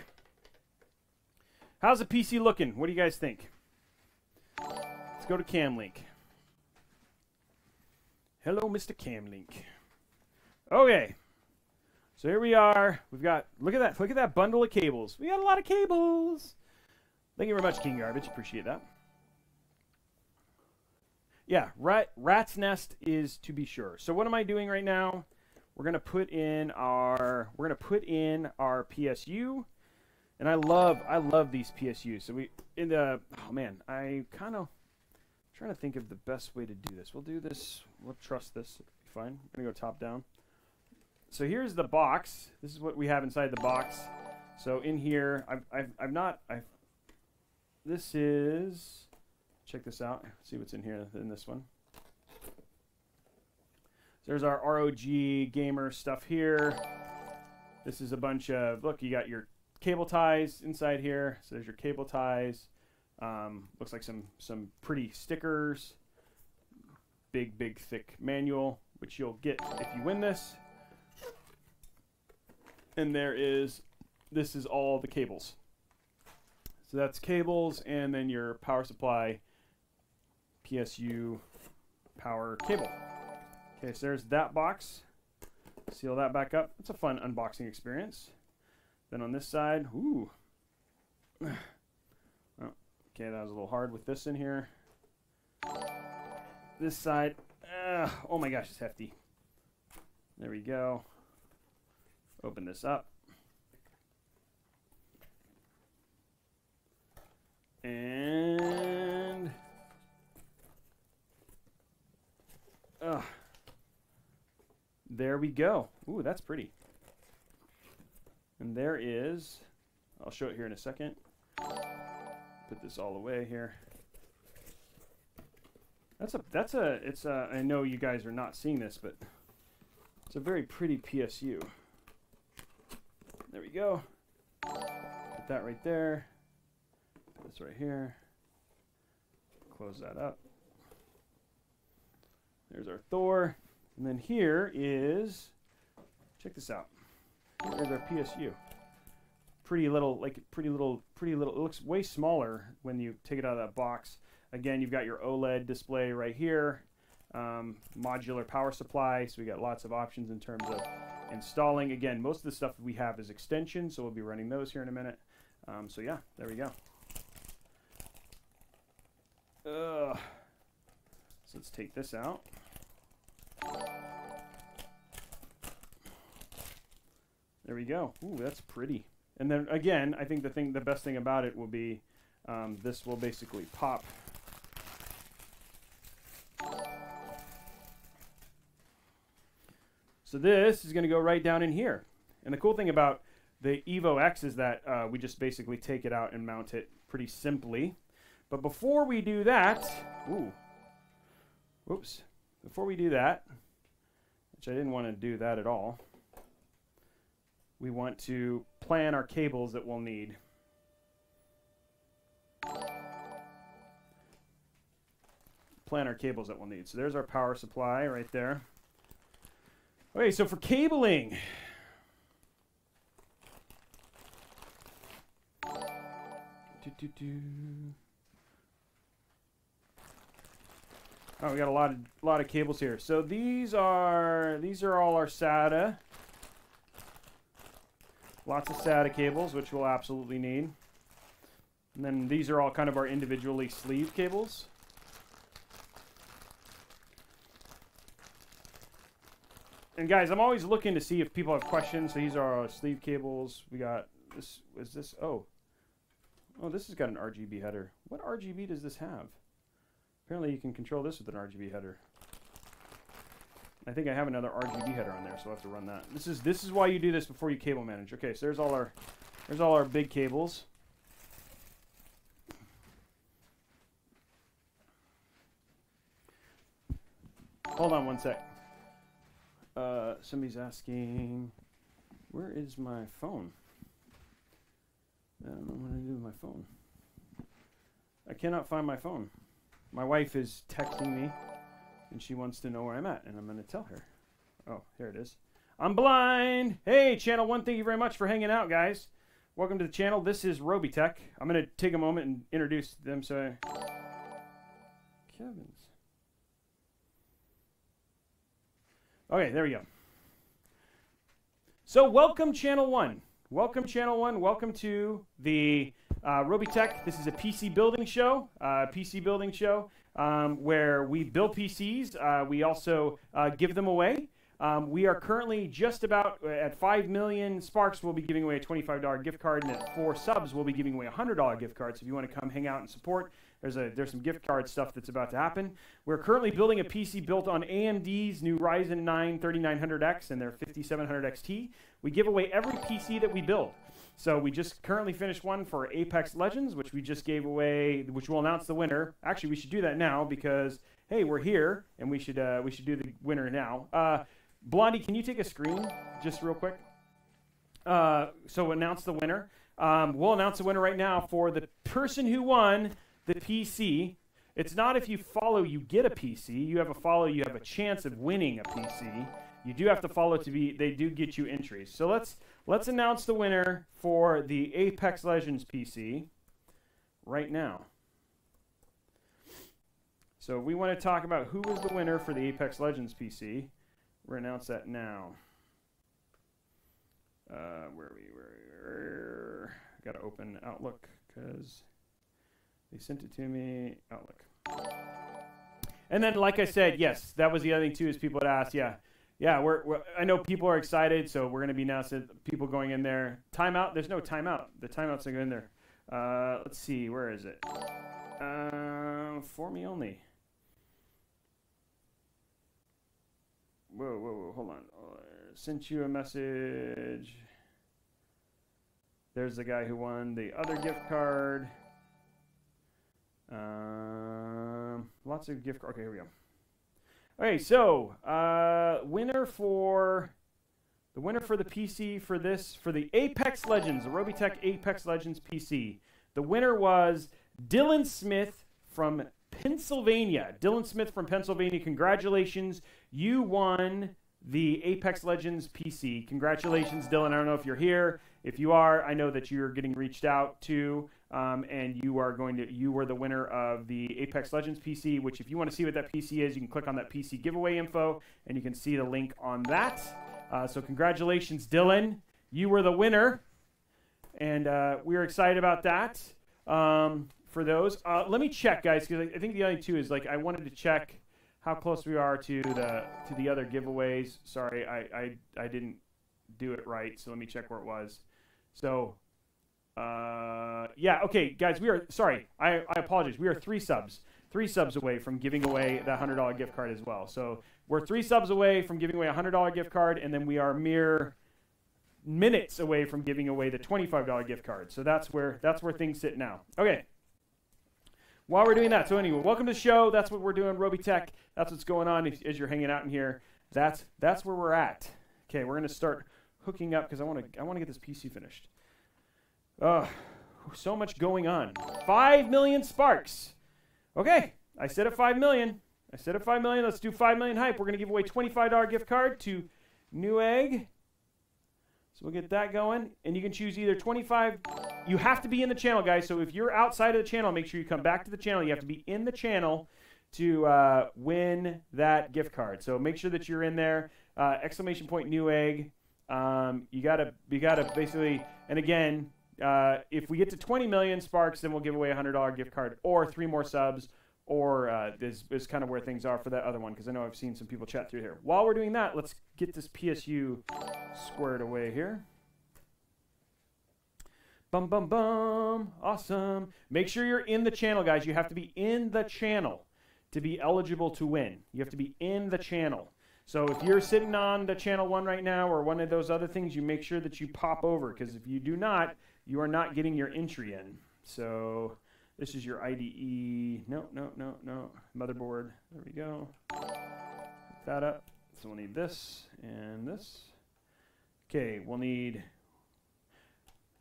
How's the PC looking? What do you guys think? Let's go to Camlink. Hello, Mr. Camlink. Okay. So here we are. We've got look at that. Look at that bundle of cables. We got a lot of cables. Thank you very much, King Garbage. Appreciate that. Yeah, rat, rat's nest is to be sure. So what am I doing right now? We're gonna put in our we're gonna put in our PSU, and I love I love these PSUs. So we in the oh man, I kind of trying to think of the best way to do this. We'll do this. We'll trust this. Fine. I'm gonna go top down. So here's the box. This is what we have inside the box. So in here, I've I've, I've not I've this is check this out. See what's in here in this one. There's our ROG gamer stuff here. This is a bunch of, look, you got your cable ties inside here. So there's your cable ties. Um, looks like some, some pretty stickers. Big, big, thick manual, which you'll get if you win this. And there is, this is all the cables. So that's cables and then your power supply PSU power cable. Okay, so there's that box. Seal that back up. It's a fun unboxing experience. Then on this side, ooh. Okay, that was a little hard with this in here. This side, uh, oh my gosh, it's hefty. There we go. Open this up. And uh, there we go. Ooh, that's pretty. And there is, I'll show it here in a second. Put this all away here. That's a, that's a, it's a, I know you guys are not seeing this, but it's a very pretty PSU. There we go. Put that right there. Put this right here. Close that up. There's our Thor. And then here is, check this out. There's our PSU. Pretty little, like pretty little, pretty little. It looks way smaller when you take it out of that box. Again, you've got your OLED display right here. Um, modular power supply, so we got lots of options in terms of installing. Again, most of the stuff we have is extensions, so we'll be running those here in a minute. Um, so yeah, there we go. Uh, so let's take this out. There we go. Ooh, that's pretty. And then again, I think the thing, the best thing about it will be, um, this will basically pop. So this is going to go right down in here. And the cool thing about the Evo X is that uh, we just basically take it out and mount it pretty simply. But before we do that, ooh, whoops, before we do that, which I didn't want to do that at all, we want to plan our cables that we'll need. Plan our cables that we'll need. So there's our power supply right there. Okay, so for cabling. Oh, we got a lot of lot of cables here. So these are these are all our SATA. Lots of SATA cables, which we'll absolutely need. And then these are all kind of our individually sleeved cables. And guys, I'm always looking to see if people have questions. So these are our sleeve cables. We got this. Is this? Oh, oh, this has got an RGB header. What RGB does this have? Apparently you can control this with an RGB header. I think I have another RGB header on there, so I'll have to run that. This is this is why you do this before you cable manage. Okay, so there's all our there's all our big cables. Hold on one sec. Uh, somebody's asking, where is my phone? I don't know what to do with my phone. I cannot find my phone. My wife is texting me, and she wants to know where I'm at, and I'm going to tell her. Oh, here it is. I'm blind. Hey, Channel 1, thank you very much for hanging out, guys. Welcome to the channel. This is Robeytech. I'm going to take a moment and introduce them. So, Kevin's. Okay, there we go. So, welcome, Channel 1. Welcome, Channel 1. Welcome to the uh, Robeytech. This is a PC building show, uh, PC building show um, where we build PCs. Uh, we also uh, give them away. Um, we are currently just about uh, at 5 million Sparks. We'll be giving away a $25 gift card, and at 4 subs, we'll be giving away a $100 gift card. So if you want to come hang out and support, there's a there's some gift card stuff that's about to happen. We're currently building a PC built on AMD's new Ryzen 9 3900X and their 5700 XT. We give away every PC that we build. So we just currently finished one for Apex Legends, which we just gave away, which we'll announce the winner. Actually, we should do that now because hey, we're here and we should uh, we should do the winner now. Uh, Blondie, can you take a screen just real quick? Uh, so announce the winner. Um, we'll announce the winner right now for the person who won the PC. It's not if you follow, you get a PC. You have a follow, you have a chance of winning a PC. You do have to follow to be. They do get you entries. So let's let's announce the winner for the Apex Legends PC right now. So we want to talk about who was the winner for the Apex Legends PC. We're announce that now. Uh, where are we? Where? Got to open Outlook because they sent it to me. Outlook. And then, like I said, yes, that was the other thing too. Is people had asked, yeah, yeah, we're, we're, I know people are excited, so we're going to be announcing people going in there. Timeout. There's no timeout. The timeouts are going in there. Uh, let's see, where is it? Uh, for me only. Whoa, whoa, whoa, hold on. Uh, sent you a message. There's the guy who won the other gift card. Um, lots of gift cards. Okay, here we go. Okay, so uh, winner for the winner for the PC for this for the Apex Legends, the Robeytech Apex Legends PC. The winner was Dylan Smith from Pennsylvania. Dylan Smith from Pennsylvania. Congratulations, you won the Apex Legends PC. Congratulations, Dylan. I don't know if you're here. If you are, I know that you're getting reached out to, um, and you are going to. You were the winner of the Apex Legends PC. Which, if you want to see what that PC is, you can click on that PC giveaway info, and you can see the link on that. Uh, so, congratulations, Dylan. You were the winner, and uh, we are excited about that. Um, for those, uh, let me check, guys, because I, think the other two is like I wanted to check how close we are to the to the other giveaways. Sorry, I I, I didn't do it right, so let me check where it was. So, uh, yeah, okay, guys, we are sorry. I, I apologize. We are three subs, three subs away from giving away that hundred dollar gift card as well. So we're three subs away from giving away a hundred dollar gift card, and then we are mere minutes away from giving away the twenty five dollar gift card. So that's where that's where things sit now. Okay. While we're doing that, so anyway, welcome to the show. That's what we're doing, Robeytech. That's what's going on as you're hanging out in here. That's that's where we're at. Okay, we're gonna start hooking up because I want to I want to get this PC finished. Oh, so much going on. Five million sparks. Okay, I said at five million. I said at five million. Let's do five million hype. We're gonna give away twenty-five dollar gift card to Newegg. So we'll get that going, and you can choose either 25. You have to be in the channel, guys. So if you're outside of the channel, make sure you come back to the channel. You have to be in the channel to uh, win that gift card. So make sure that you're in there. Uh, exclamation point Newegg. Um, you gotta you gotta basically, and again, uh, if we get to 20 million sparks, then we'll give away a hundred dollar gift card or three more subs. Or uh, is, is kind of where things are for that other one because I know I've seen some people chat through here. While we're doing that, let's get this PSU squared away here. Bum bum bum. Awesome. Make sure you're in the channel, guys. You have to be in the channel to be eligible to win. You have to be in the channel. So if you're sitting on the channel one right now or one of those other things, you make sure that you pop over because if you do not, you are not getting your entry in. So this is your IDE. No, no, no, no. Motherboard. There we go. That up. So we'll need this and this. Okay, we'll need.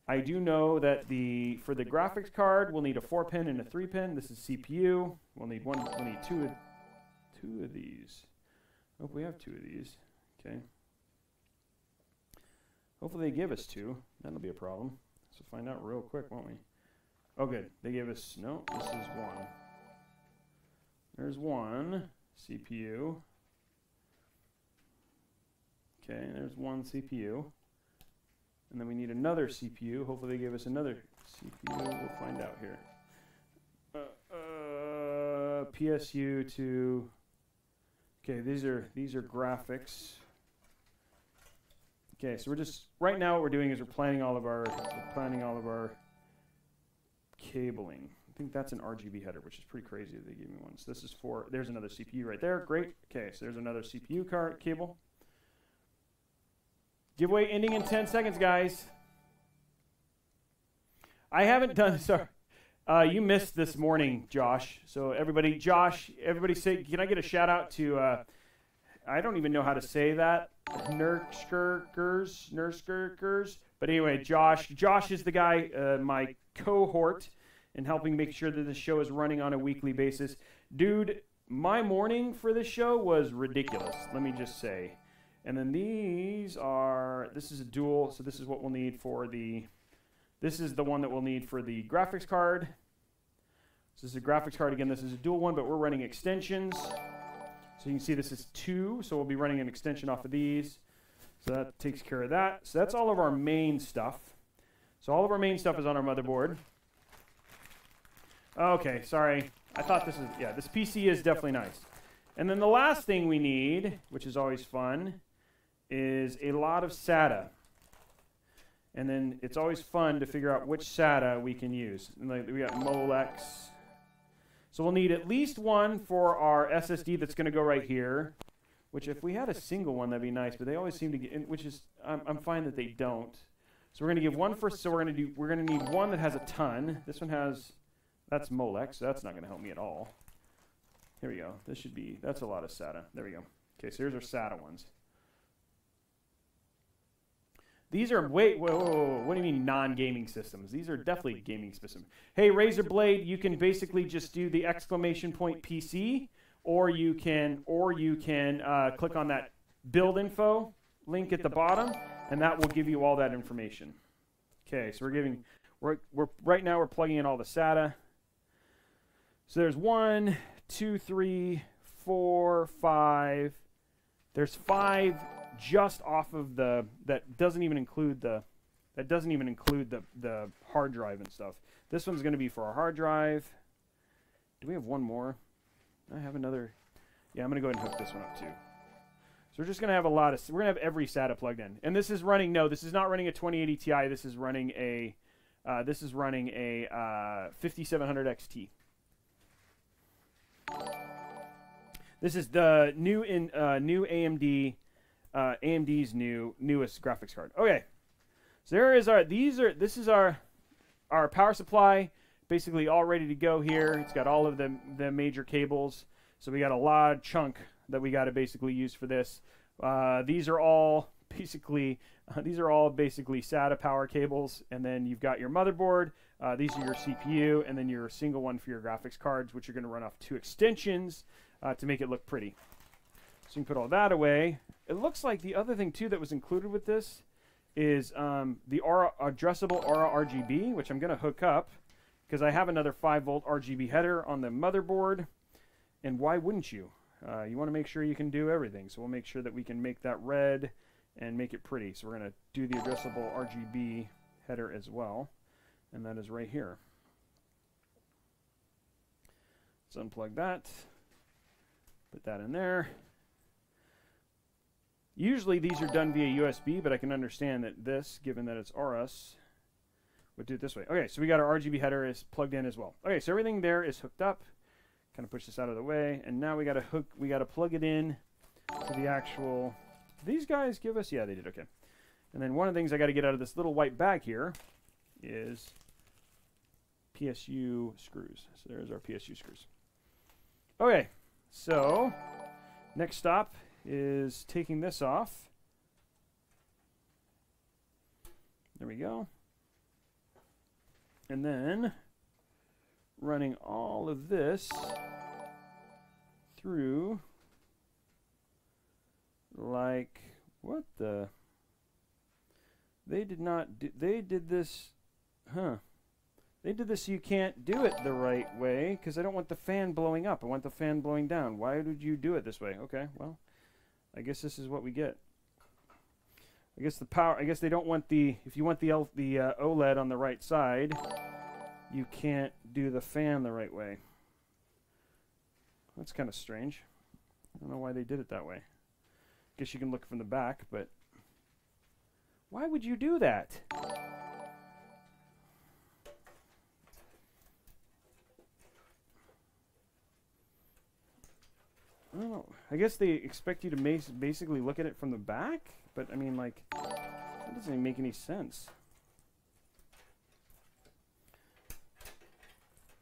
I do know that the for the graphics card we'll need a four pin and a three pin. This is CPU. We'll need one. We'll need two. of Two of these. Hope we have two of these. Okay. Hopefully they give us two. That'll be a problem. So find out real quick, won't we? Oh, good. They gave us no. This is one. There's one CPU. Okay, there's one CPU. And then we need another CPU. Hopefully they give us another CPU. We'll find out here. Uh, uh, PSU to. Okay, these are these are graphics. Okay, so we're just right now what we're doing is we're planning all of our we're planning all of our cabling. I think that's an RGB header, which is pretty crazy that they gave me one. So this is for there's another CPU right there. Great. Okay, so there's another CPU card cable. Giveaway ending in 10 seconds, guys. I haven't done, sorry. Uh, you missed this morning, Josh. So everybody, Josh, everybody say, can I get a shout out to, uh, I don't even know how to say that. Nurskirkers, Nurskirkers. But anyway, Josh, Josh is the guy, uh, my cohort in helping make sure that the show is running on a weekly basis. Dude, my morning for this show was ridiculous. Let me just say. And then these are, this is a dual, so this is what we'll need for the, this is the one that we'll need for the graphics card. So this is a graphics card. Again, this is a dual one, but we're running extensions. So you can see this is two, so we'll be running an extension off of these. So that takes care of that. So that's all of our main stuff. So all of our main stuff is on our motherboard. Okay, sorry. I thought this is, yeah, this PC is definitely nice. And then the last thing we need, which is always fun, is a lot of SATA. And then it's always fun to figure out which SATA we can use. And like we got Molex. So we'll need at least one for our SSD that's going to go right here. Which if we had a single one, that'd be nice. But they always seem to get, which is I'm, I'm fine that they don't. So we're going to give one for. So we're going to do. We're going to need one that has a ton. This one has. That's Molex. So that's not going to help me at all. Here we go. This should be. That's a lot of SATA. There we go. Okay, so here's our SATA ones. These are wait, whoa, whoa, whoa, what do you mean non-gaming systems? These are definitely gaming systems. Hey, Razer Blade, you can basically just do the exclamation point PC, or you can, or you can uh, click on that build info link at the bottom, and that will give you all that information. Okay, so we're giving, we're, we're right now we're plugging in all the SATA. So there's one, two, three, four, five. There's five just off of the that doesn't even include the that doesn't even include the the hard drive and stuff. This one's going to be for our hard drive. Do we have one more? I have another. Yeah, I'm going to go ahead and hook this one up too. So we're just going to have a lot of we're going to have every SATA plugged in. And this is running no, this is not running a 2080 Ti. This is running a uh, this is running a uh, 5700 XT. This is the new in uh, new AMD uh, AMD's new newest graphics card. Okay, so there is our these are this is our our power supply, basically all ready to go here. It's got all of the the major cables, so we got a large chunk that we got to basically use for this. Uh, these are all basically uh, these are all basically SATA power cables, and then you've got your motherboard. Uh, these are your CPU, and then your single one for your graphics cards, which are going to run off two extensions uh, to make it look pretty. So you can put all that away. It looks like the other thing too that was included with this is um, the Aura addressable Aura RGB, which I'm going to hook up because I have another 5 volt RGB header on the motherboard. And why wouldn't you? Uh, you want to make sure you can do everything. So we'll make sure that we can make that red and make it pretty. So we're going to do the addressable RGB header as well. And that is right here. Let's unplug that. Put that in there. Usually these are done via USB, but I can understand that this, given that it's RS, would do it this way. Okay, so we got our RGB header is plugged in as well. Okay, so everything there is hooked up. Kind of push this out of the way, and now we got to hook, we got to plug it in to the actual. These guys give us, yeah, they did okay. And then one of the things I got to get out of this little white bag here is PSU screws. So there's our PSU screws. Okay, so next stop is taking this off. There we go. And then running all of this through like what the? They did not do, they did this huh? They did this so you can't do it the right way because I don't want the fan blowing up. I want the fan blowing down. Why would you do it this way? Okay well I guess this is what we get. I guess the power. I guess they don't want the. If you want the L, the uh, OLED on the right side, you can't do the fan the right way. That's kind of strange. I don't know why they did it that way. I guess you can look from the back, but why would you do that? I don't know. I guess they expect you to basically look at it from the back, but I mean, like, that doesn't even make any sense.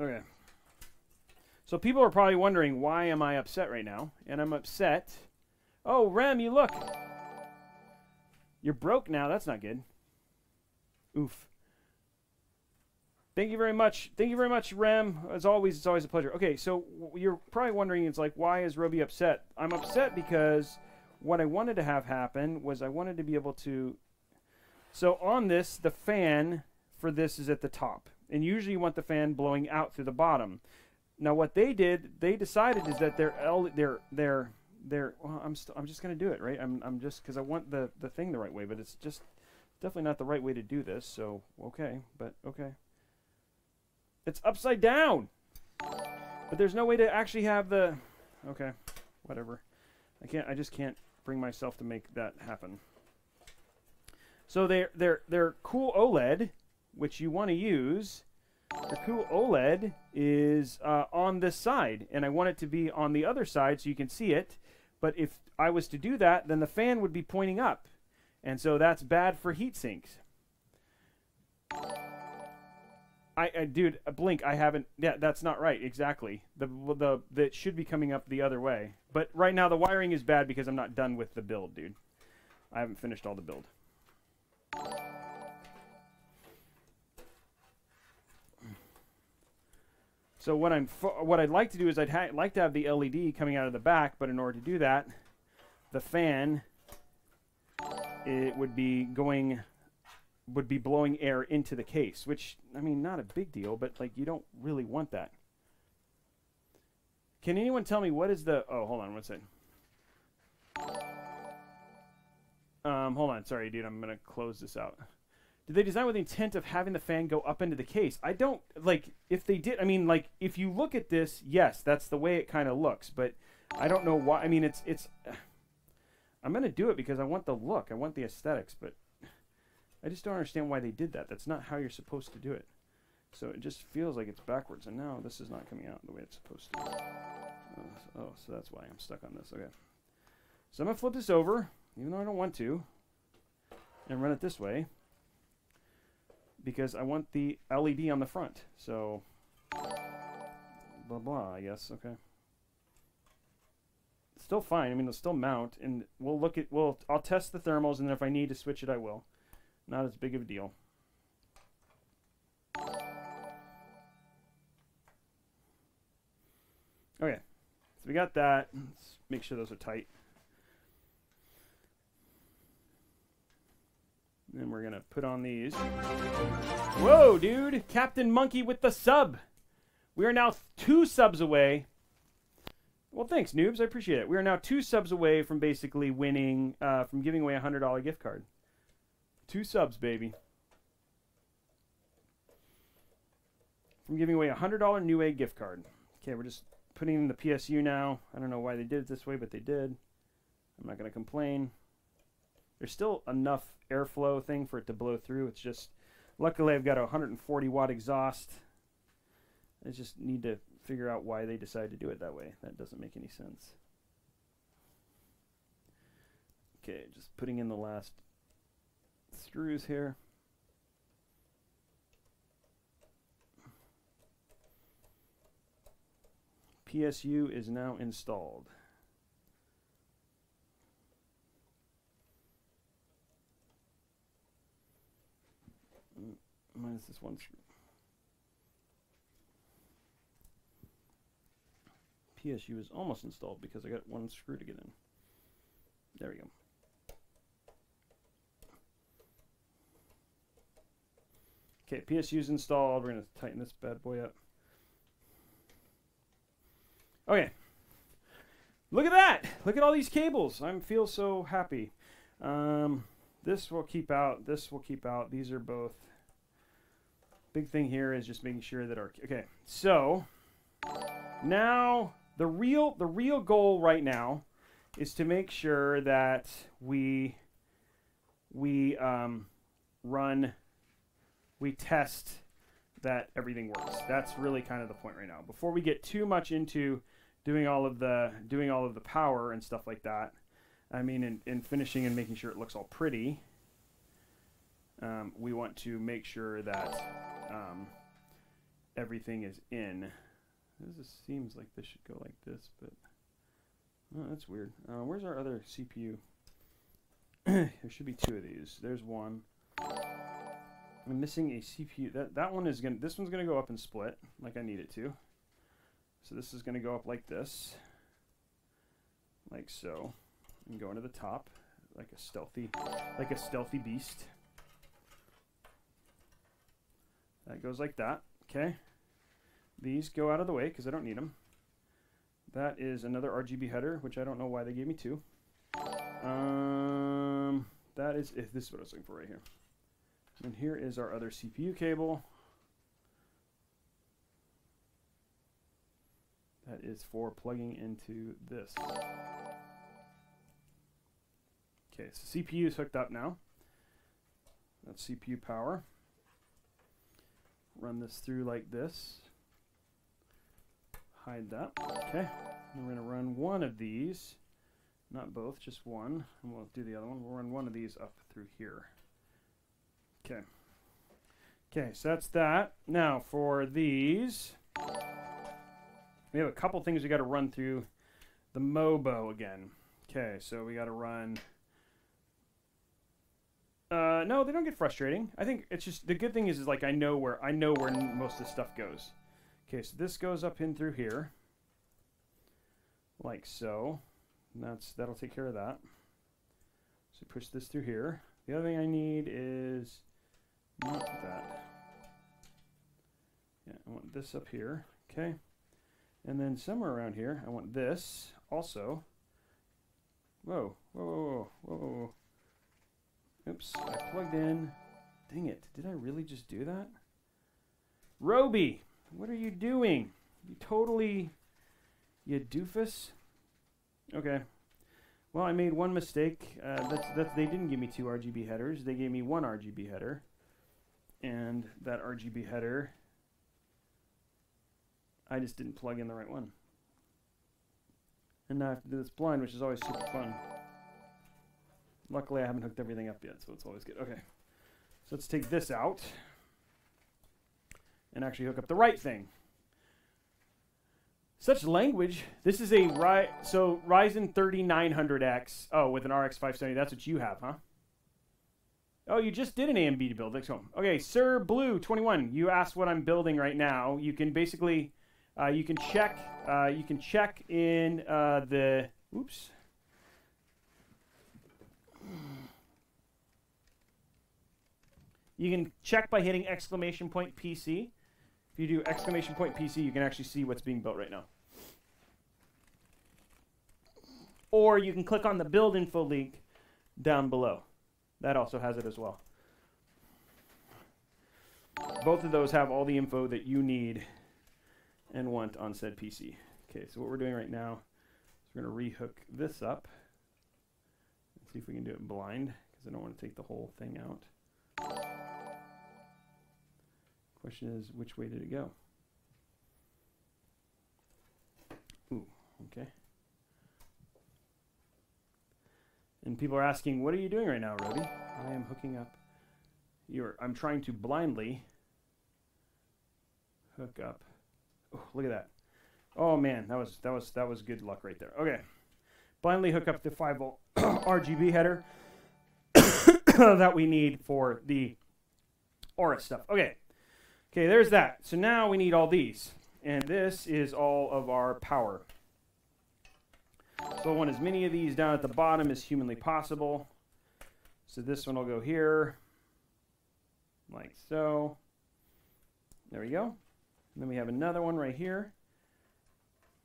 Okay. So people are probably wondering, why am I upset right now? And I'm upset. Oh, Rem, you look. You're broke now. That's not good. Oof. Thank you very much. Thank you very much, Rem. As always, it's always a pleasure. Okay, so you're probably wondering, it's like, why is Robey upset? I'm upset because what I wanted to have happen was I wanted to be able to. So on this, the fan for this is at the top, and usually you want the fan blowing out through the bottom. Now, what they did, they decided is that their L, their their their. Well, I'm st- I'm just gonna do it, right? I'm I'm just because I want the the thing the right way, but it's just definitely not the right way to do this. So okay, but okay. It's upside down. But there's no way to actually have the... Okay, whatever. I can't. I just can't bring myself to make that happen. So they're they're they're cool OLED, which you want to use. The cool OLED is uh, on this side, and I want it to be on the other side so you can see it. But if I was to do that, then the fan would be pointing up, and so that's bad for heat sinks. I, I dude, uh, blink. I haven't. Yeah, that's not right. Exactly. The the that should be coming up the other way. But right now the wiring is bad because I'm not done with the build, dude. I haven't finished all the build. So what I'm what I'd like to do is I'd like to have the LED coming out of the back, but in order to do that, the fan it would be going would be blowing air into the case, which I mean not a big deal, but like you don't really want that. Can anyone tell me what is the Oh, hold on one second. Um, hold on, sorry dude, I'm going to close this out. Did they design with the intent of having the fan go up into the case? I don't like if they did. I mean, like if you look at this, yes, that's the way it kind of looks. But I don't know why. I mean, it's it's. I'm gonna do it because I want the look. I want the aesthetics, but I just don't understand why they did that. That's not how you're supposed to do it. So it just feels like it's backwards, and now this is not coming out the way it's supposed to. Oh, oh so that's why I'm stuck on this. Okay. So I'm gonna flip this over, even though I don't want to, and run it this way because I want the LED on the front. So, blah, blah, I guess. Okay. Still fine. I mean, it'll still mount, and we'll look at, we'll, I'll test the thermals, and if I need to switch it, I will. Not as big of a deal. Okay. So we got that. Let's make sure those are tight. And we're to put on these. Whoa, dude. Captain Monkey with the sub. We are now two subs away. Well, thanks, noobs. I appreciate it. We are now two subs away from basically winning, uh, from giving away a $100 gift card. Two subs, baby. From giving away a $100 New Newegg gift card. Okay, we're just putting in the PSU now. I don't know why they did it this way, but they did. I'm not going to complain. There's still enough airflow thing for it to blow through. It's just, luckily I've got a 140 watt exhaust. I just need to figure out why they decided to do it that way. That doesn't make any sense. Okay, just putting in the last screws here. PSU is now installed. Mm, minus this one screw. PSU is almost installed because I got one screw to get in. There we go. Okay, PSU is installed. We're going to tighten this bad boy up. Okay. Look at that. Look at all these cables. I feel so happy. Um, this will keep out. This will keep out. These are both big thing here is just making sure that our okay so now the real the real goal right now is to make sure that we we um, run we test that everything works that's really kind of the point right now before we get too much into doing all of the doing all of the power and stuff like that I mean in, in finishing and making sure it looks all pretty um, we want to make sure that um, everything is in. This seems like this should go like this, but oh, that's weird. Uh, where's our other CPU? there should be two of these. There's one. I'm missing a CPU. That that one is gonna. This one's gonna go up and split like I need it to. So this is gonna go up like this, like so, and go into the top like a stealthy, like a stealthy beast. That goes like that. Okay. These go out of the way because I don't need them. That is another RGB header, which I don't know why they gave me two. Um, that is, this is what I was looking for right here. And here is our other CPU cable. That is for plugging into this. Okay, so CPU is hooked up now. That's CPU power. Run this through like this. Hide that. Okay. We're going to run one of these. Not both, just one. And we'll do the other one. We'll run one of these up through here. Okay. Okay, so that's that. Now, for these, we have a couple things we got to run through the MOBO again. Okay, so we got to run... Uh, no, they don't get frustrating. I think it's just the good thing is, is like I know where I know where most of the stuff goes. Okay, so this goes up in through here, like so. And that's that'll take care of that. So push this through here. The other thing I need is not that. Yeah, I want this up here. Okay, and then somewhere around here, I want this also. Whoa, whoa, whoa, whoa, whoa. Oops, I plugged in. Dang it, did I really just do that? Robey, what are you doing? You totally, you doofus. Okay. Well, I made one mistake. Uh, that's, that's, they didn't give me two RGB headers. They gave me one RGB header. And that RGB header, I just didn't plug in the right one. And now I have to do this blind, which is always super fun. Luckily, I haven't hooked everything up yet, so it's always good. Okay. So let's take this out and actually hook up the right thing. Such language. This is a Ry so Ryzen 3900X. Oh, with an RX 570. That's what you have, huh? Oh, you just did an AMD build. Let's. Okay, Sir Blue 21. You asked what I'm building right now. You can basically, uh, you can check, uh, you can check in uh, the. Oops. You can check by hitting exclamation point PC. If you do exclamation point PC, you can actually see what's being built right now. Or you can click on the build info link down below. That also has it as well. Both of those have all the info that you need and want on said PC. Okay, so what we're doing right now is we're going to rehook this up. Let's see if we can do it blind because I don't want to take the whole thing out. Question is, which way did it go? Ooh, okay. And people are asking, what are you doing right now, Rody? I am hooking up your, I'm trying to blindly hook up. Oh, look at that. Oh man, that was, that was, that was good luck right there. Okay. Blindly hook up the 5 volt RGB header that we need for the Aura stuff. Okay. Okay, there's that. So now we need all these. And this is all of our power. So I want as many of these down at the bottom as humanly possible. So this one will go here, like so. There we go. And then we have another one right here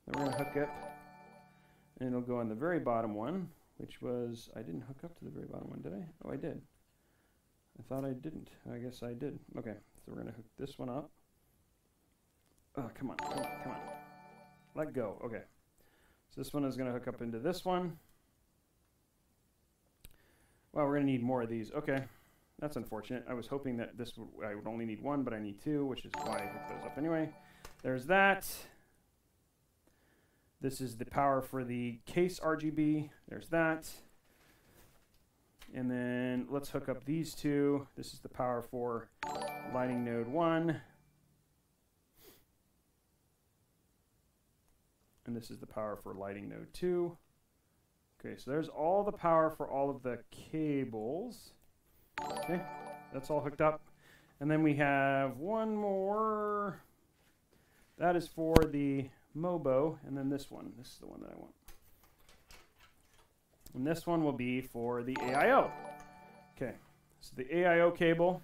that we're going to hook up. And it'll go on the very bottom one, which was, I didn't hook up to the very bottom one, did I? Oh, I did. I thought I didn't. I guess I did. Okay, so we're going to hook this one up. Oh, come on, come on, come on. Let go. Okay. So this one is going to hook up into this one. Well, we're going to need more of these. Okay. That's unfortunate. I was hoping that this would, I would only need one, but I need two, which is why I hooked those up anyway. There's that. This is the power for the case RGB. There's that. And then let's hook up these two. This is the power for lighting node 1. And this is the power for lighting node 2. Okay, so there's all the power for all of the cables. Okay, that's all hooked up. And then we have one more. That is for the MOBO, and then this one. This is the one that I want. And this one will be for the AIO. Okay, so the AIO cable.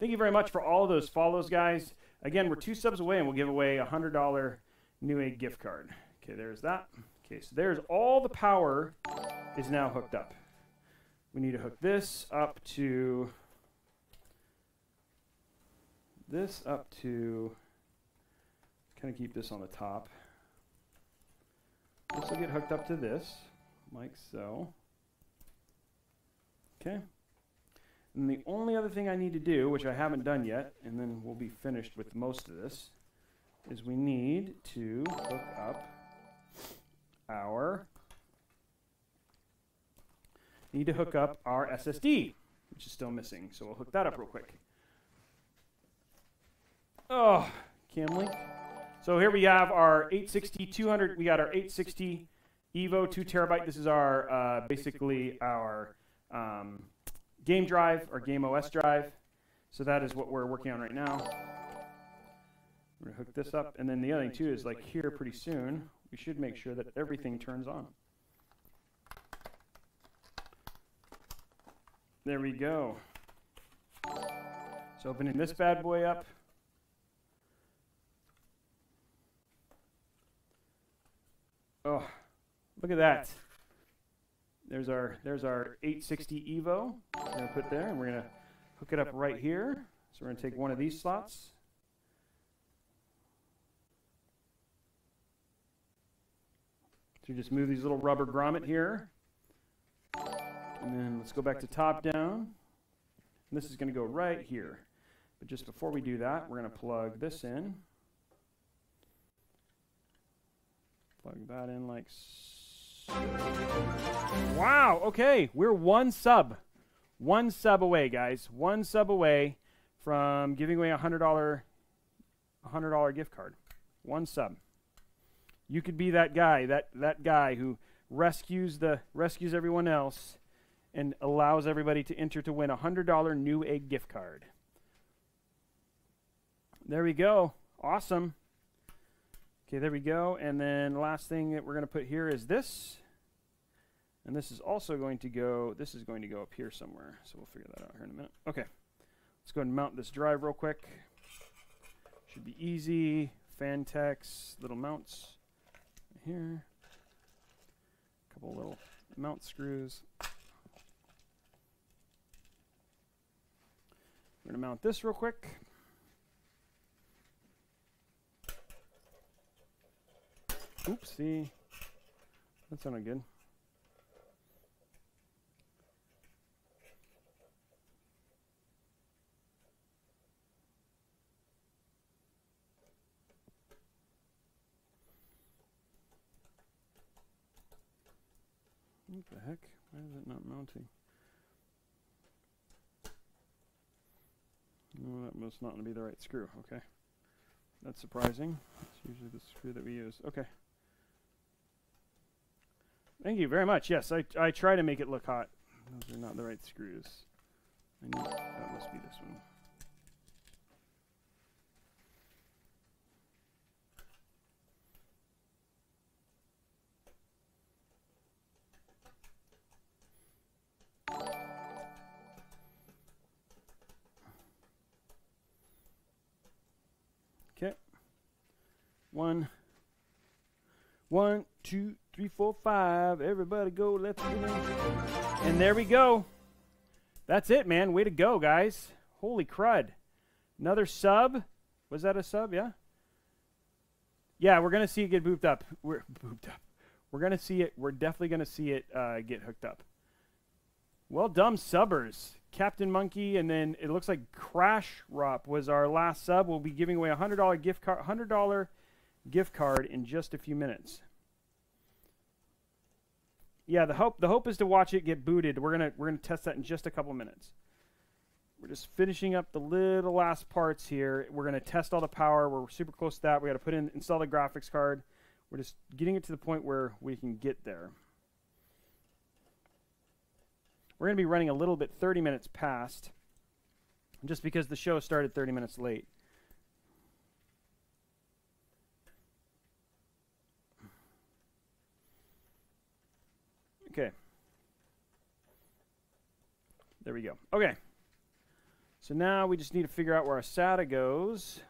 Thank you very much for all those follows, guys. Again, we're two subs away, and we'll give away a $100 New Newegg gift card. Okay, there's that. Okay, so there's all the power is now hooked up. We need to hook this up to this up to kind of keep this on the top. This will get hooked up to this, like so. Okay. And the only other thing I need to do, which I haven't done yet, and then we'll be finished with most of this, is we need to hook up our need to hook up our SSD, which is still missing. So we'll hook that up real quick. Oh, cam link. So here we have our 860, 200. We got our 860 Evo 2 terabyte. This is our uh, basically our um, game drive or game OS drive. So that is what we're working on right now. We're gonna hook this up, and then the other thing too is like here pretty soon we should make sure that everything turns on. There we go. So opening this bad boy up. Oh, look at that. There's our there's our 860 Evo. We're gonna put there, and we're gonna hook it up right here. So we're gonna take one of these slots. So just move these little rubber grommet here. And then let's go back to top down. And this is going to go right here. But just before we do that, we're going to plug this in. Plug that in like so. Wow, okay. We're one sub. One sub away, guys. One sub away from giving away a $100 $100 gift card. One sub. You could be that guy, that, that guy who rescues the rescues everyone else and allows everybody to enter to win a $100 Newegg gift card. There we go. Awesome. Okay, there we go. And then last thing that we're going to put here is this. And this is also going to go, this is going to go up here somewhere. So we'll figure that out here in a minute. Okay. Let's go and mount this drive real quick. Should be easy. Phanteks, little mounts here. A couple little mount screws. We're going to mount this real quick. Oops, see, that sounded good. What the heck? Why is it not mounting? No, that must not be the right screw. Okay. That's surprising. It's usually the screw that we use. Okay. Thank you very much. Yes, I, I try to make it look hot. Those are not the right screws. That must be this one. One. One, two, three, four, five. Everybody go. Go. And there we go. That's it, man. Way to go, guys. Holy crud. Another sub. Was that a sub? Yeah? Yeah, we're going to see it get booped up. We're booped up. We're going to see it. We're definitely going to see it uh, get hooked up. Well done, subbers. Captain Monkey, and then it looks like Crash Rop was our last sub. We'll be giving away a hundred dollar gift card, hundred dollar gift card in just a few minutes. Yeah, the hope the hope is to watch it get booted. We're gonna we're gonna test that in just a couple minutes. We're just finishing up the little last parts here. We're gonna test all the power. We're super close to that. We got to put in install the graphics card. We're just getting it to the point where we can get there. We're to be running a little bit 30 minutes past, just because the show started 30 minutes late. Okay. There we go. Okay. So now we just need to figure out where our SATA goes,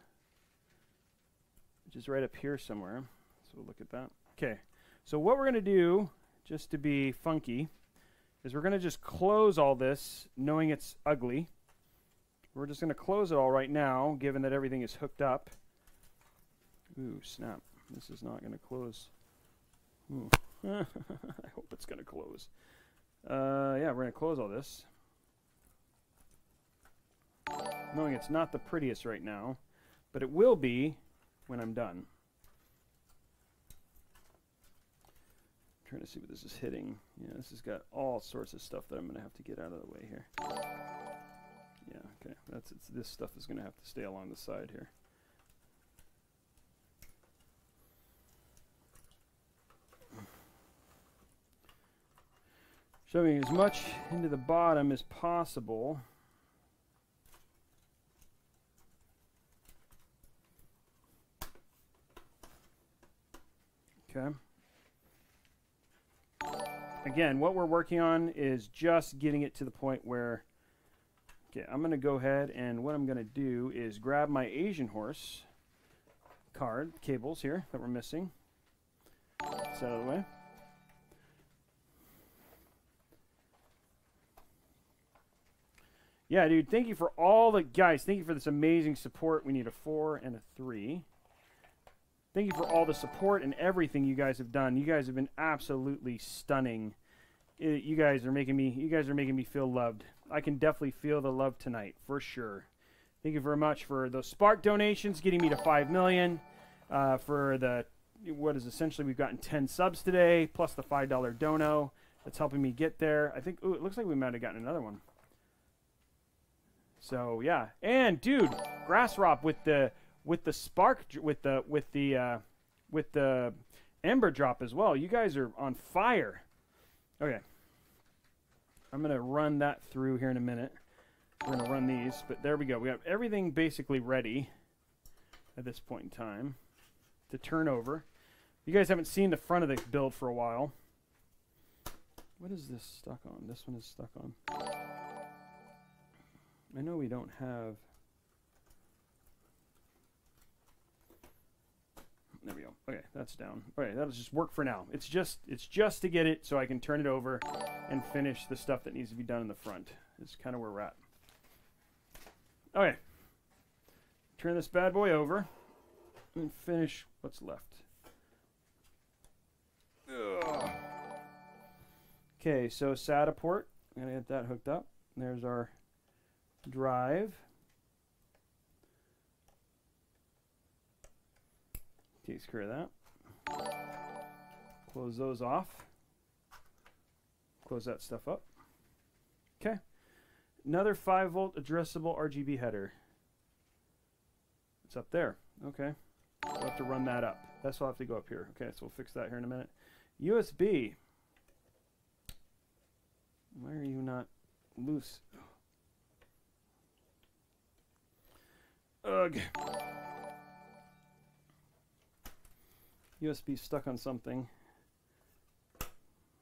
which is right up here somewhere. So we'll look at that. Okay. So what we're going to do, just to be funky, is we're going to just close all this knowing it's ugly. We're just going to close it all right now, given that everything is hooked up. Ooh, snap. This is not going to close. I hope it's going to close. Uh, yeah, we're going to close all this. knowing it's not the prettiest right now, but it will be when I'm done. trying to see what this is hitting. Yeah, this has got all sorts of stuff that I'm going to have to get out of the way here. Yeah, okay. That's it's, This stuff is going to have to stay along the side here. Shoving as much into the bottom as possible. Okay. Again, what we're working on is just getting it to the point where, okay, I'm going to go ahead and what I'm going to do is grab my AsiaHorse card, cables here that we're missing. Set out of the way. Yeah, dude, thank you for all the guys. Thank you for this amazing support. We need a four and a three. Thank you for all the support and everything you guys have done. You guys have been absolutely stunning. It, you guys are making me you guys are making me feel loved. I can definitely feel the love tonight for sure. Thank you very much for those Spark donations, getting me to five million. Uh, for the what is essentially we've gotten 10 subs today, plus the five dollar dono that's helping me get there. I think ooh, it looks like we might have gotten another one. So yeah, and dude, Grassrop with the with the spark with the with the uh, with the ember drop as well. You guys are on fire. Okay, I'm gonna run that through here in a minute. We're gonna run these, but there we go. We have everything basically ready at this point in time to turn over. You guys haven't seen the front of the build for a while. What is this stuck on? This one is stuck on. I know we don't have There we go. Okay, that's down. Okay, that'll just work for now. It's just it's just to get it so I can turn it over and finish the stuff that needs to be done in the front. Is kind of where we're at. Okay. Turn this bad boy over and finish what's left. Ugh. Okay, so SATA port. I'm gonna get that hooked up. There's our drive. Takes care of that. Close those off. Close that stuff up. Okay. Another 5 volt addressable RGB header. It's up there. Okay. We'll have to run that up. That's why I'll have to go up here. Okay, so we'll fix that here in a minute. USB. Why are you not loose? Ugh. USB stuck on something.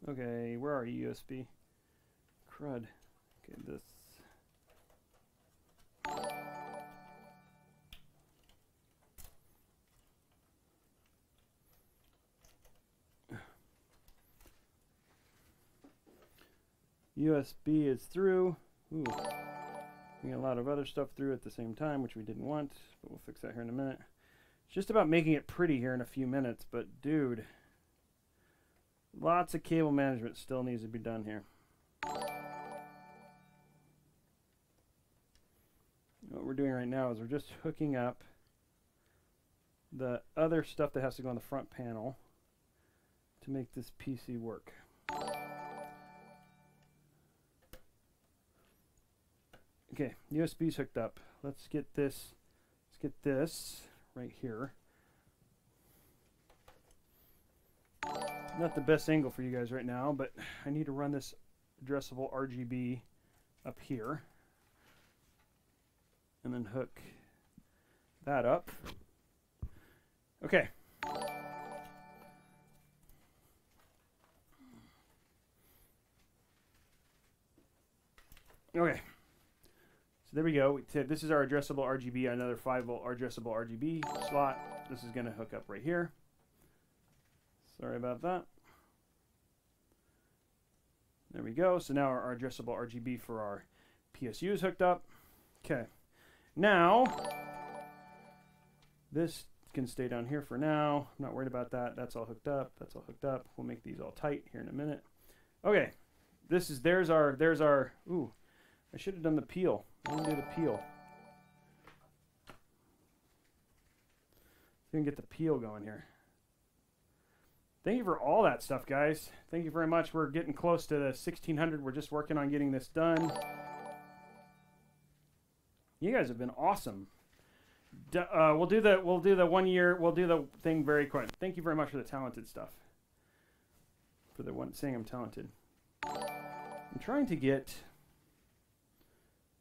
Okay, where are you, USB? Crud. Okay, this. USB is through. Ooh. A lot of other stuff through at the same time, which we didn't want, but we'll fix that here in a minute It's just about making it pretty here in a few minutes, but dude, lots of cable management still needs to be done here. What we're doing right now is we're just hooking up the other stuff that has to go on the front panel to make this PC work. Okay, USB's hooked up. Let's get this, let's get this right here. Not the best angle for you guys right now, but I need to run this addressable RGB up here. And then hook that up. Okay. Okay there we go. This is our addressable RGB, another 5 volt addressable RGB slot. This is going to hook up right here. Sorry about that. There we go. So now our addressable RGB for our PSU is hooked up. Okay. Now, this can stay down here for now. I'm not worried about that. That's all hooked up. That's all hooked up. We'll make these all tight here in a minute. Okay. This is, there's our, there's our, ooh, I should have done the peel. I want to do the peel. See if can get the peel going here. Thank you for all that stuff, guys. Thank you very much. We're getting close to the 1600. We're just working on getting this done. You guys have been awesome. D uh, we'll do the we'll do the one year we'll do the thing very quick. Thank you very much for the talented stuff. For the one saying I'm talented. I'm trying to get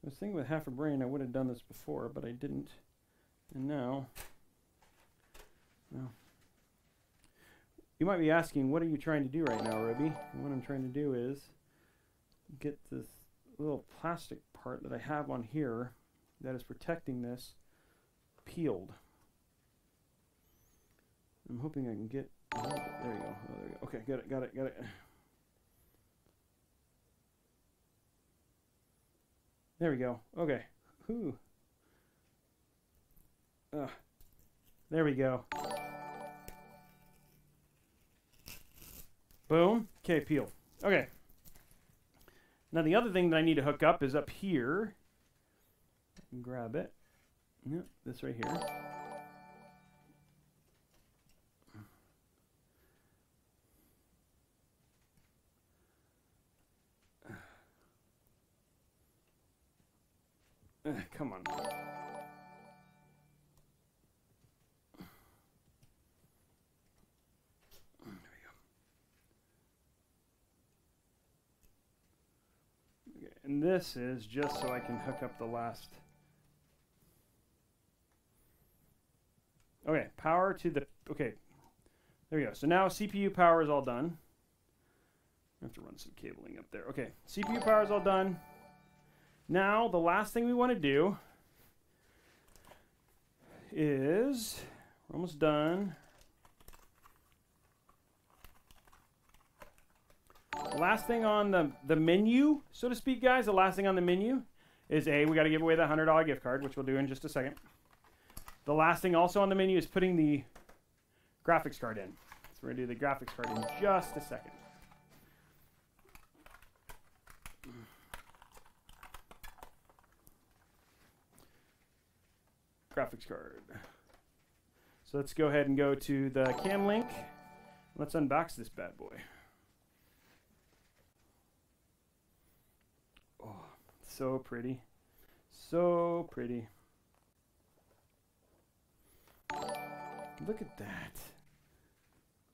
I was thinking with half a brain I would have done this before, but I didn't. And now. Well. You might be asking, what are you trying to do right now, Robey? And what I'm trying to do is get this little plastic part that I have on here that is protecting this peeled. I'm hoping I can get. Oh, there you go. Oh, there you go. Okay, got it, got it, got it. There we go. Okay. Uh, there we go. Boom. Okay, peel. Okay. Now the other thing that I need to hook up is up here. Grab it. Yep, this right here. Uh, come on. There we go. Okay, and this is just so I can hook up the last. Okay, power to the. Okay, there we go. So now CPU power is all done. I have to run some cabling up there. Okay, CPU power is all done. Now, the last thing we want to do is, we're almost done. The last thing on the, the menu, so to speak, guys, the last thing on the menu is A, we got to give away the $100 gift card, which we'll do in just a second. The last thing also on the menu is putting the graphics card in. So we're going to do the graphics card in just a second. Graphics card. So let's go ahead and go to the cam link. Let's unbox this bad boy. Oh, so pretty. So pretty. Look at that.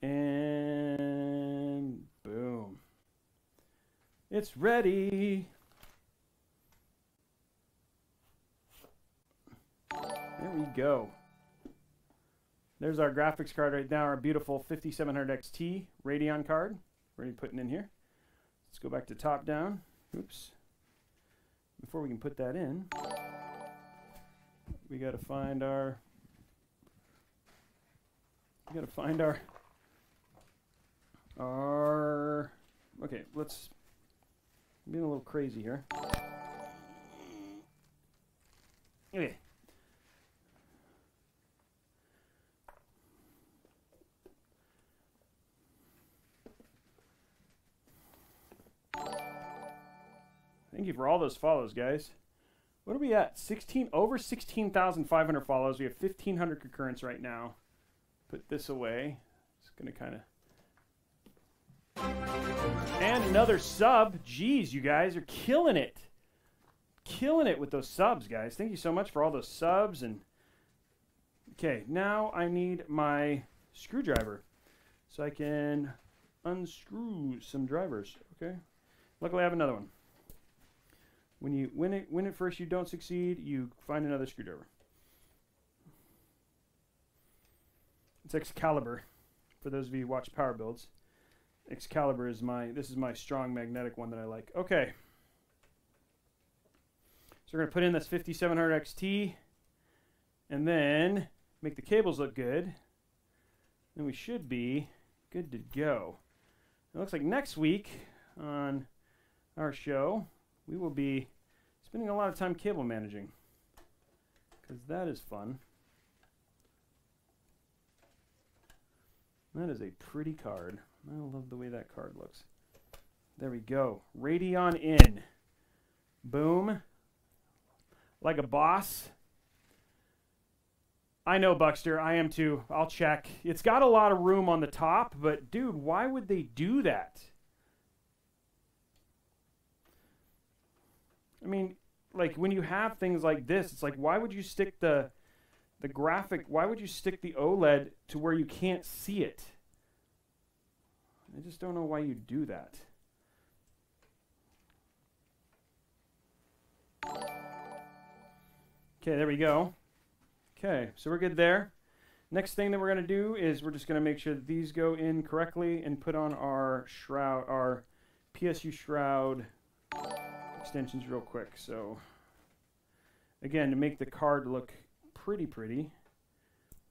And boom. It's ready. There we go. There's our graphics card right now, our beautiful 5700 XT Radeon card. We're already putting in here. Let's go back to top down. Oops. Before we can put that in, we got to find our. We got to find our. Our. Okay, let's. I'm being a little crazy here. Okay. Thank you for all those follows, guys. What are we at? 16 over 16,500 follows. We have 1,500 concurrents right now. Put this away. It's gonna kind of. And another sub. Jeez, you guys are killing it. Killing it with those subs, guys. Thank you so much for all those subs and. Okay, now I need my screwdriver, so I can unscrew some drivers. Okay. Luckily, I have another one. When you when it when at first you don't succeed, you find another screwdriver. It's Excalibur. For those of you who watch Power Builds, Excalibur is my this is my strong magnetic one that I like. Okay. So we're gonna put in this 5700 XT, and then make the cables look good. Then we should be good to go. It looks like next week on our show we will be spending a lot of time cable managing because that is fun. That is a pretty card. I love the way that card looks. There we go. Radeon in. Boom. Like a boss. I know, Buckster. I am too. I'll check. It's got a lot of room on the top, but dude, why would they do that? I mean, like when you have things like this, it's like why would you stick the the graphic? Why would you stick the OLED to where you can't see it? I just don't know why you do that. Okay, there we go. Okay, so we're good there. Next thing that we're going to do is we're just going to make sure that these go in correctly and put on our shroud, our PSU shroud extensions real quick. So again, to make the card look pretty pretty,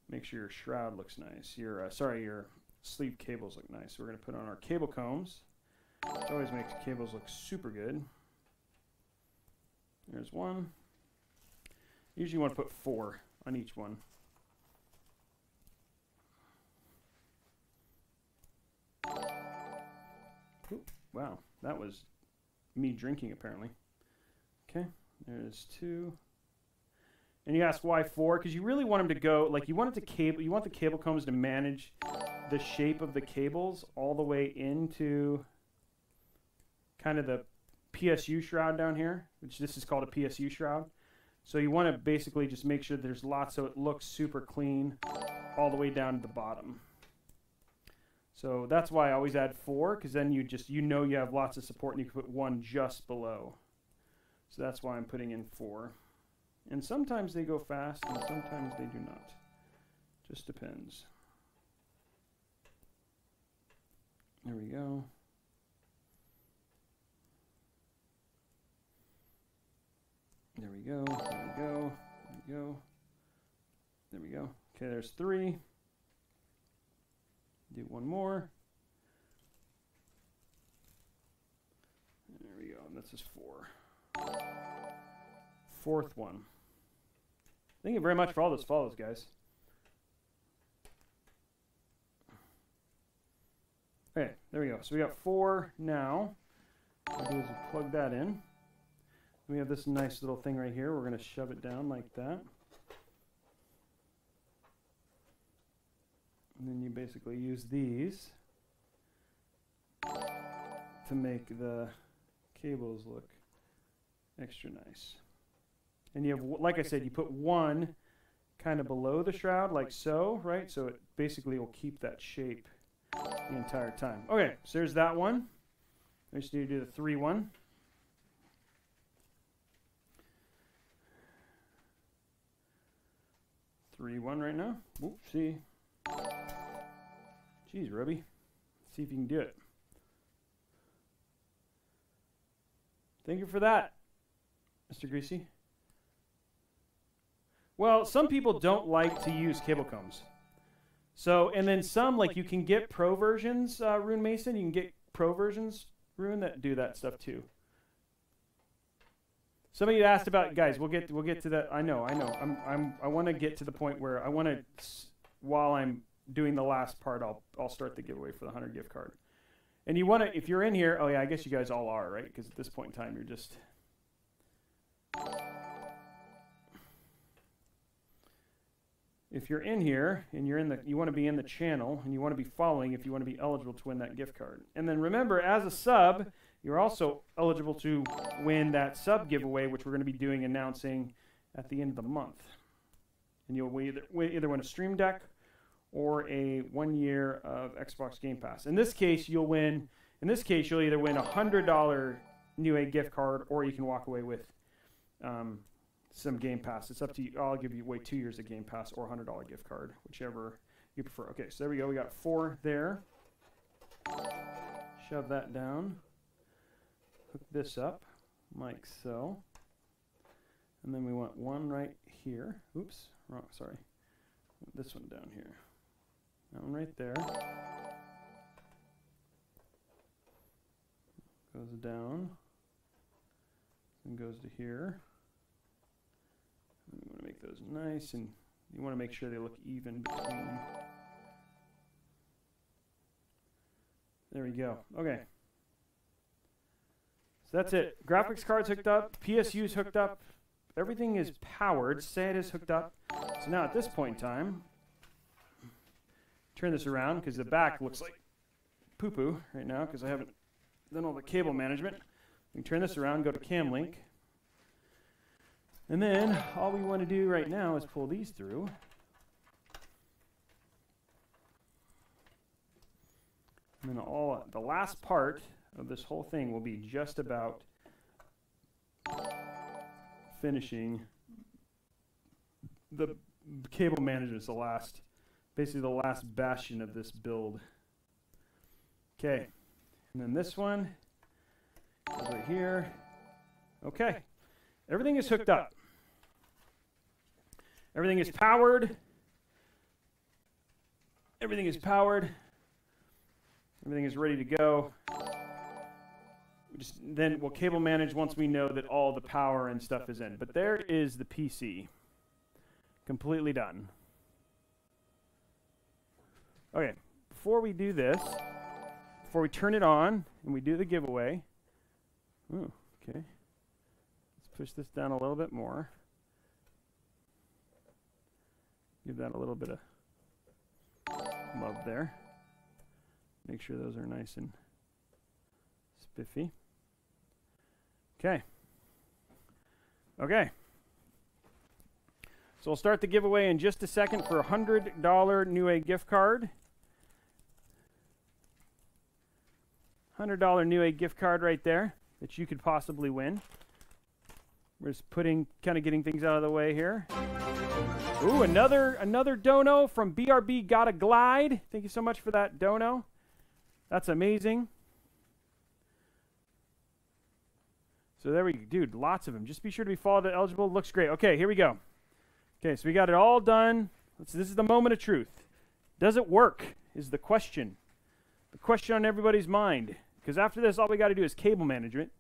make sure your shroud looks nice. Your uh, sorry, your sleeve cables look nice. So we're going to put on our cable combs. Always makes cables look super good. There's one. Usually you want to put four on each one. Ooh, wow, that was me drinking apparently. Okay, there's two. And you ask why four? Because you really want them to go like you want it to cable. You want the cable combs to manage the shape of the cables all the way into kind of the PSU shroud down here, which this is called a PSU shroud. So you want to basically just make sure there's lots so it looks super clean all the way down to the bottom. So that's why I always add four, because then you just you know you have lots of support and you can put one just below. So that's why I'm putting in four. And sometimes they go fast and sometimes they do not. Just depends. There we go. There we go. There we go. There we go. There we go. Okay, there's three. Do one more. There we go. And this is four. Fourth one. Thank you very much for all those follows, guys. Okay, there we go. So we got four now. What we'll do is we'll plug that in. We have this nice little thing right here. We're going to shove it down like that. And then you basically use these to make the cables look extra nice. And you have, like I said, you put one kind of below the shroud, like so, right? So it basically will keep that shape the entire time. Okay, so there's that one. I just need to do the three one. Three one right now. Oopsie. Jeez, Ruby. Let's see if you can do it. Thank you for that, Mr. Greasy. Well, some people don't like to use cable combs. So, and then some, like you can get pro versions, uh, Rune Mason, you can get pro versions, Rune, that do that stuff too. Somebody asked about guys. We'll get we'll get to that. I know, I know. I'm I'm I want to get to the point where I want to while I'm doing the last part, I'll I'll start the giveaway for the hundred gift card. And you want to if you're in here. Oh yeah, I guess you guys all are right because at this point in time you're just. If you're in here and you're in the, you want to be in the channel and you want to be following if you want to be eligible to win that gift card. And then remember, as a sub, you're also eligible to win that sub giveaway, which we're going to be doing announcing at the end of the month. And you'll either, either win a Stream Deck or a one year of Xbox Game Pass. In this case, you'll win. In this case, you'll either win a hundred dollar Newegg gift card, or you can walk away with um, some Game Pass. It's up to you. I'll give you away two years of Game Pass or a hundred dollar gift card, whichever you prefer. Okay, so there we go. We got four there. Shove that down hook this up like so. And then we want one right here. Oops, wrong, sorry. This one down here. That one right there. Goes down. And goes to here. And you want to make those nice and you want to make sure they look even between. There we go. Okay. So that's it. Graphics cards hooked up, PSU's hooked up, everything is powered. SATA is hooked up. So now at this point in time, turn this around because the back looks like poo-poo right now because I haven't done all the cable management. We can turn this around, go to cam link. And then all we want to do right now is pull these through. And then all the last part of this whole thing will be just about finishing the cable management is the last, basically the last bastion of this build. Okay, and then this one over here. Okay, everything is hooked up. Everything is powered. Everything is powered. Everything is ready to go. Just then we'll cable manage once we know that all the power and stuff is in. But there is the PC. Completely done. Okay, before we do this, before we turn it on and we do the giveaway, ooh, okay, let's push this down a little bit more. Give that a little bit of love there. Make sure those are nice and spiffy. Okay. Okay. So we'll start the giveaway in just a second for a $100 Newegg gift card. $100 Newegg gift card right there that you could possibly win. We're just putting, kind of getting things out of the way here. Ooh, another another dono from BRB Got a Glide. Thank you so much for that dono. That's amazing. So there we go. Dude, lots of them. Just be sure to be followed eligible. Looks great. Okay, here we go. Okay, so we got it all done. Let's, this is the moment of truth. Does it work? Is the question. The question on everybody's mind. Because after this, all we got to do is cable management.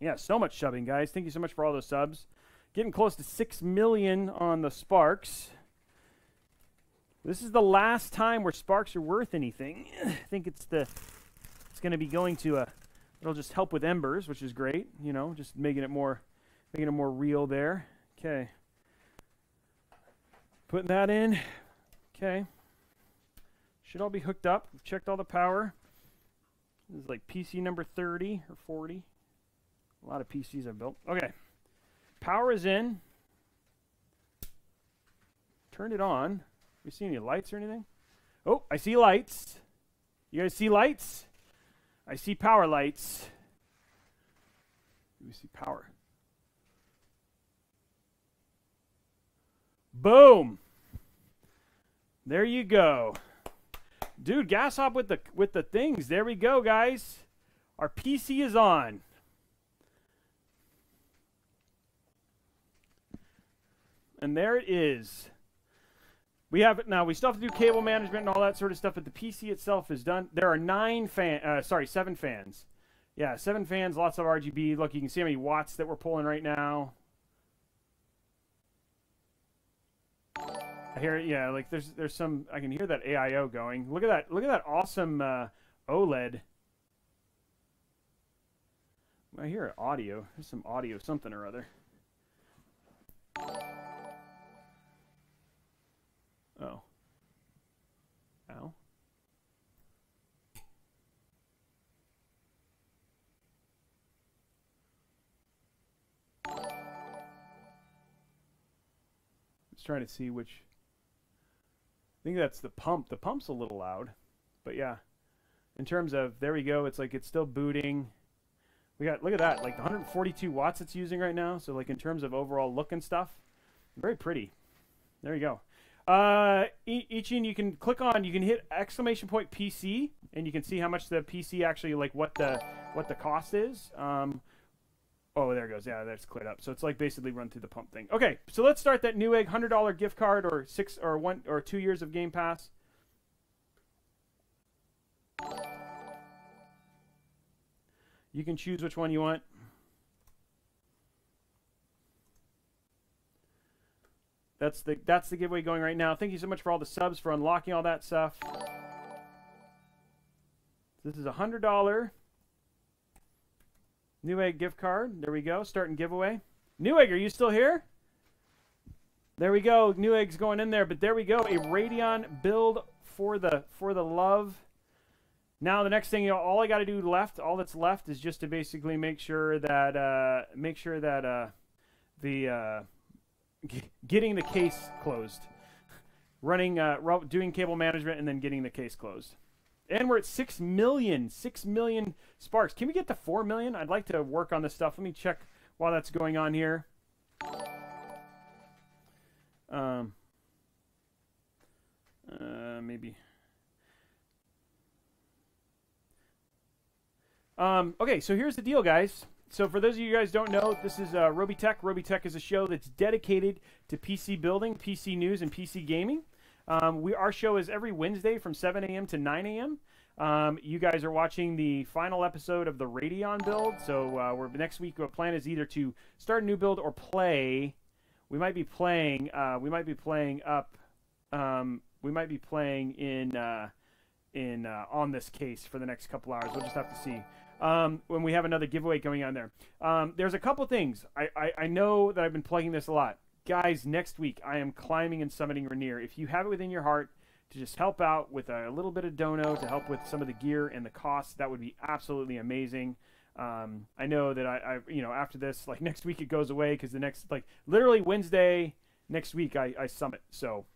Yeah, so much subbing, guys. Thank you so much for all those subs. Getting close to 6 million on the Sparks. This is the last time where Sparks are worth anything. I think it's the it's going to be going to a it'll just help with embers, which is great, you know, just making it more making it more real there. Okay. Putting that in. Okay. Should all be hooked up. We've checked all the power. This is like PC number 30 or 40. A lot of PCs I've built. Okay. Power is in. Turned it on. We see any lights or anything? Oh, I see lights. You guys see lights? I see power lights. We see power. Boom. There you go. Dude, gas hop with the with the things. There we go, guys. Our PC is on. And there it is. We have now. We still have to do cable management and all that sort of stuff, but the PC itself is done. There are nine fan, uh, sorry, seven fans. Yeah, seven fans, lots of RGB. Look, you can see how many watts that we're pulling right now. I hear, yeah, like there's there's some. I can hear that AIO going. Look at that. Look at that awesome uh, OLED. I hear audio. There's some audio, something or other. Oh. Ow. Let's try to see which. I think that's the pump. The pump's a little loud, but yeah. In terms of there we go. It's like it's still booting. We got look at that, like 142 watts it's using right now. So like in terms of overall look and stuff, very pretty. There you go. Uh, Ichin, you can click on, you can hit exclamation point PC, and you can see how much the PC actually, like what the what the cost is. Um, oh, there it goes. Yeah, that's cleared up. So it's like basically run through the pump thing. Okay, so let's start that Newegg hundred dollar gift card or six or one or two years of Game Pass. You can choose which one you want. That's the that's the giveaway going right now. Thank you so much for all the subs for unlocking all that stuff. This is a hundred dollar Newegg gift card. There we go. Starting giveaway. Newegg, are you still here? There we go. Newegg's going in there, but there we go. A Radeon build for the for the love. Now the next thing, all I got to do left, all that's left is just to basically make sure that uh, make sure that uh, the uh, getting the case closed, running, uh, doing cable management, and then getting the case closed. And we're at six million, six million sparks. Can we get to four million? I'd like to work on this stuff. Let me check while that's going on here. Um, uh, maybe. Um, okay, so here's the deal, guys. So for those of you guys don't know, this is uh, Robeytech. Roby Tech is a show that's dedicated to PC building, PC news, and PC gaming. Um, we our show is every Wednesday from 7 a.m. to 9 a.m. Um, you guys are watching the final episode of the Radeon build. So uh, we're next week. Our plan is either to start a new build or play. We might be playing. Uh, we might be playing up. Um, we might be playing in uh, in uh, on this case for the next couple hours. We'll just have to see um, when we have another giveaway going on there. Um, there's a couple things. I, I, I know that I've been plugging this a lot. Guys, next week I am climbing and summiting Rainier. If you have it within your heart to just help out with a little bit of dono to help with some of the gear and the costs, that would be absolutely amazing. Um, I know that I, I, you know, after this, like next week it goes away because the next, like literally Wednesday next week I, I summit. So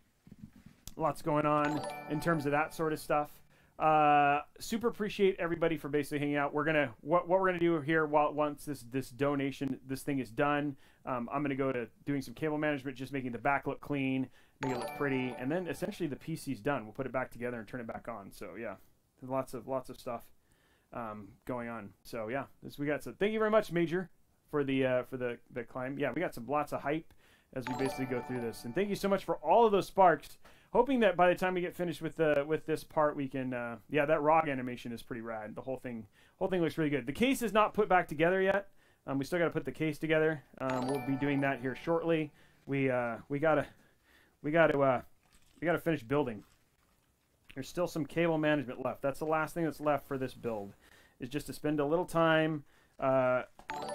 lots going on in terms of that sort of stuff. Uh, super appreciate everybody for basically hanging out. We're gonna what, what we're gonna do here while once this this donation this thing is done, um, I'm gonna go to doing some cable management, just making the back look clean, make it look pretty, and then essentially the PC's done. We'll put it back together and turn it back on. So yeah, lots of lots of stuff um, going on. So yeah, this we got. So thank you very much, Major, for the uh, for the the climb. Yeah, we got some lots of hype as we basically go through this, and thank you so much for all of those sparks hoping that by the time we get finished with the with this part, we can. Uh, yeah, that ROG animation is pretty rad. The whole thing, whole thing looks really good. The case is not put back together yet. Um, we still got to put the case together. Um, we'll be doing that here shortly. We uh, we gotta we gotta uh, we gotta finish building. There's still some cable management left. That's the last thing that's left for this build. Is just to spend a little time uh,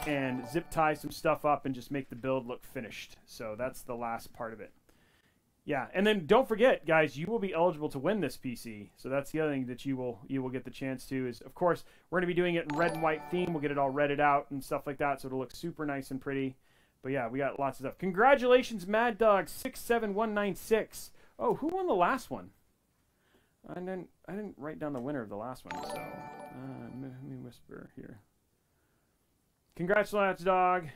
and zip tie some stuff up and just make the build look finished. So that's the last part of it. Yeah, and then don't forget, guys, you will be eligible to win this PC. So that's the other thing that you will you will get the chance to is, of course, we're going to be doing it in red and white theme. We'll get it all redded out and stuff like that, so it'll look super nice and pretty. But yeah, we got lots of stuff. Congratulations, Mad Dog six seven one nine six. Oh, who won the last one? I didn't I didn't write down the winner of the last one, so uh, let me whisper here. Congratulations, Dog.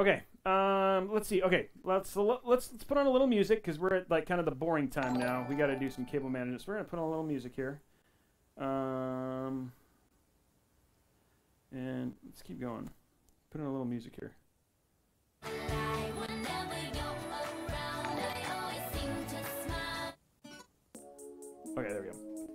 Okay. Um, let's see. Okay, let's let's let's put on a little music because we're at like kind of the boring time now. We got to do some cable management. So we're gonna put on a little music here. Um, and let's keep going. Put in a little music here.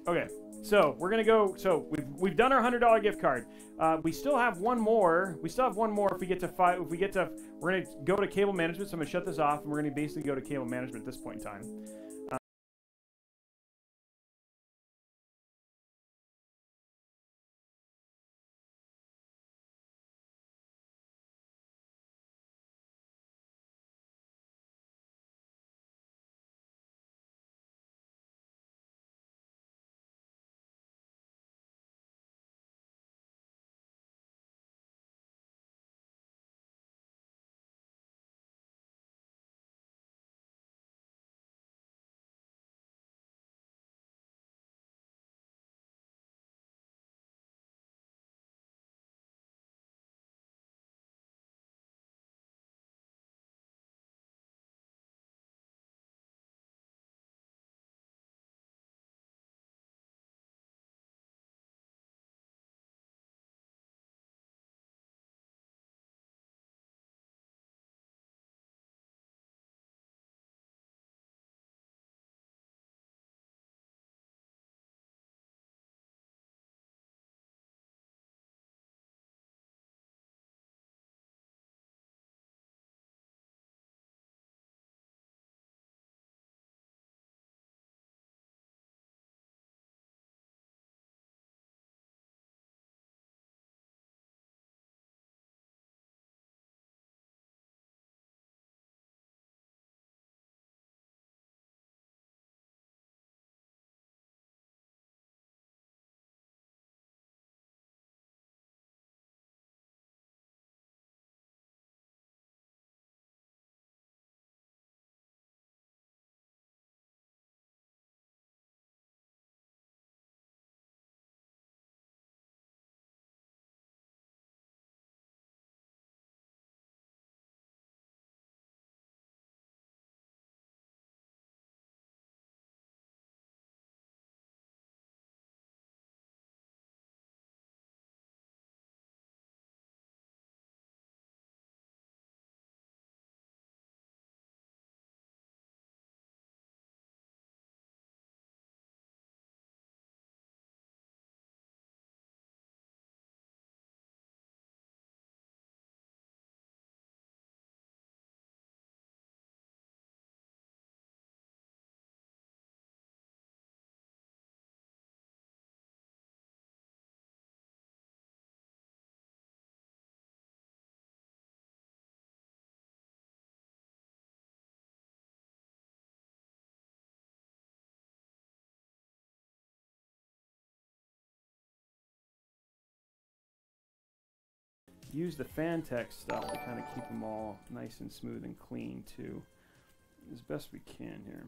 Okay, so we're gonna go. So we've we've done our hundred dollar gift card. Uh, we still have one more. We still have one more. If we get to five, if we get to, we're gonna go to cable management. So I'm gonna shut this off, and we're gonna basically go to cable management at this point in time. Use the Phanteks stuff to kind of keep them all nice and smooth and clean too, as best we can here.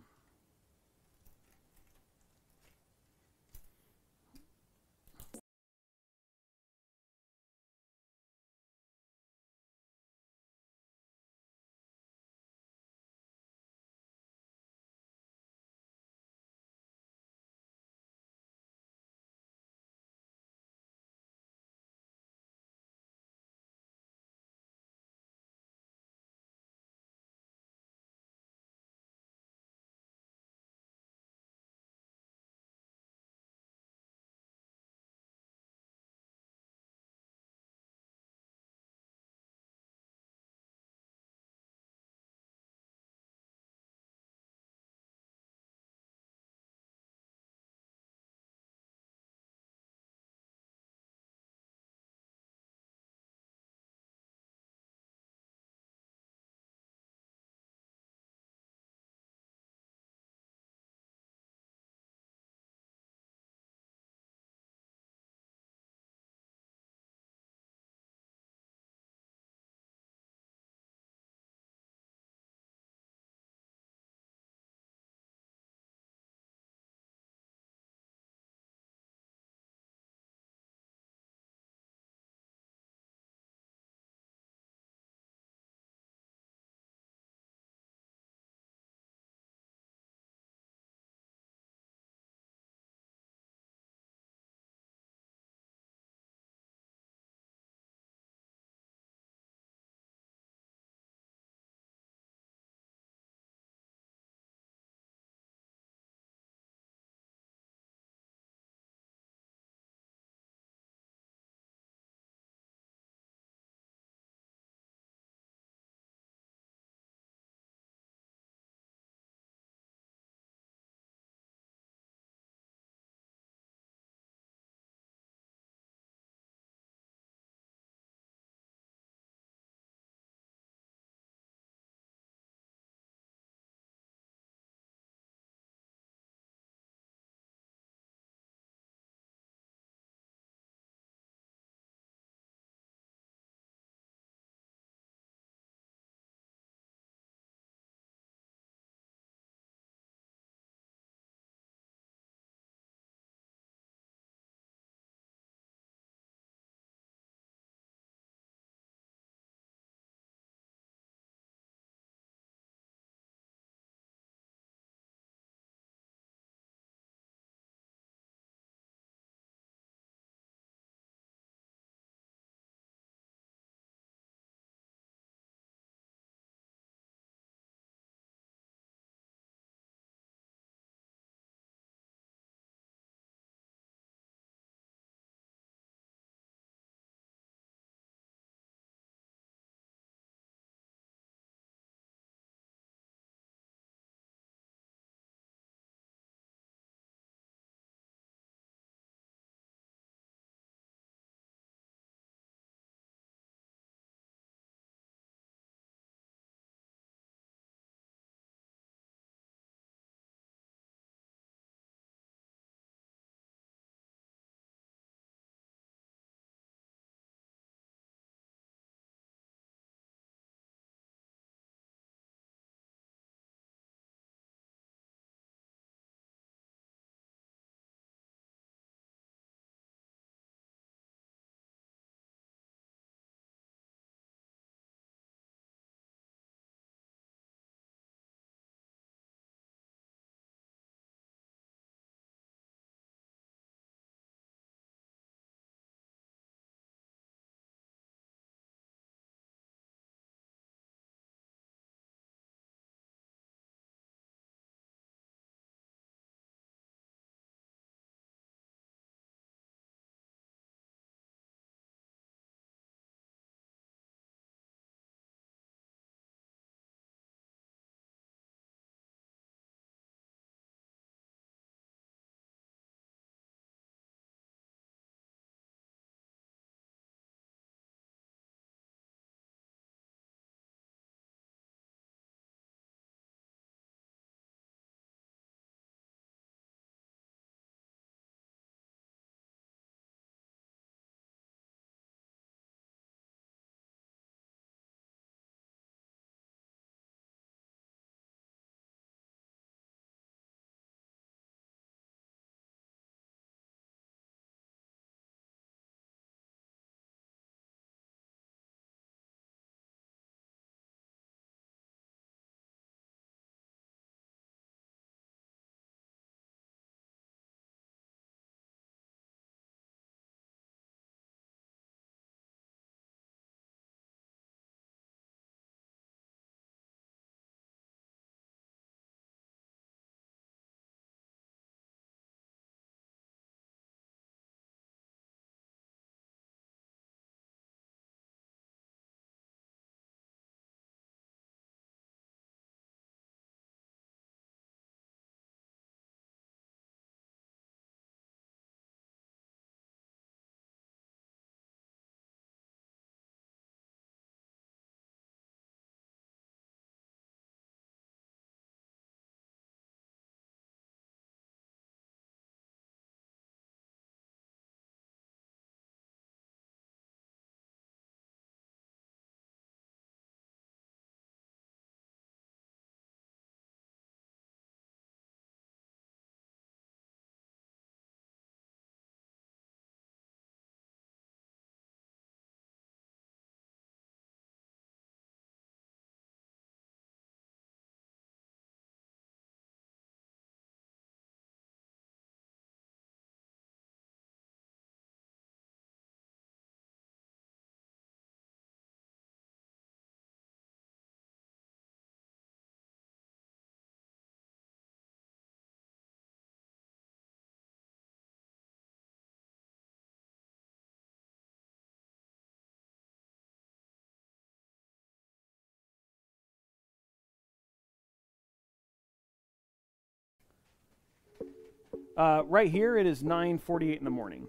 Uh, right here, it is 9:48 in the morning.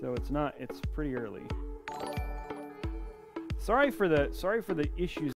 So it's not. It's pretty early. Sorry for the. Sorry for the issues.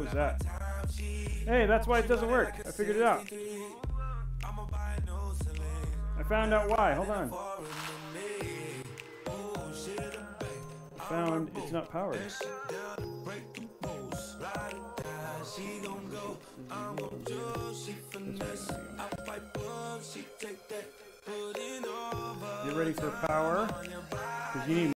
Was that? Hey, that's why it doesn't work. I figured it out. I found out why. Hold on. I found it's not powered. Get ready for power. Because you need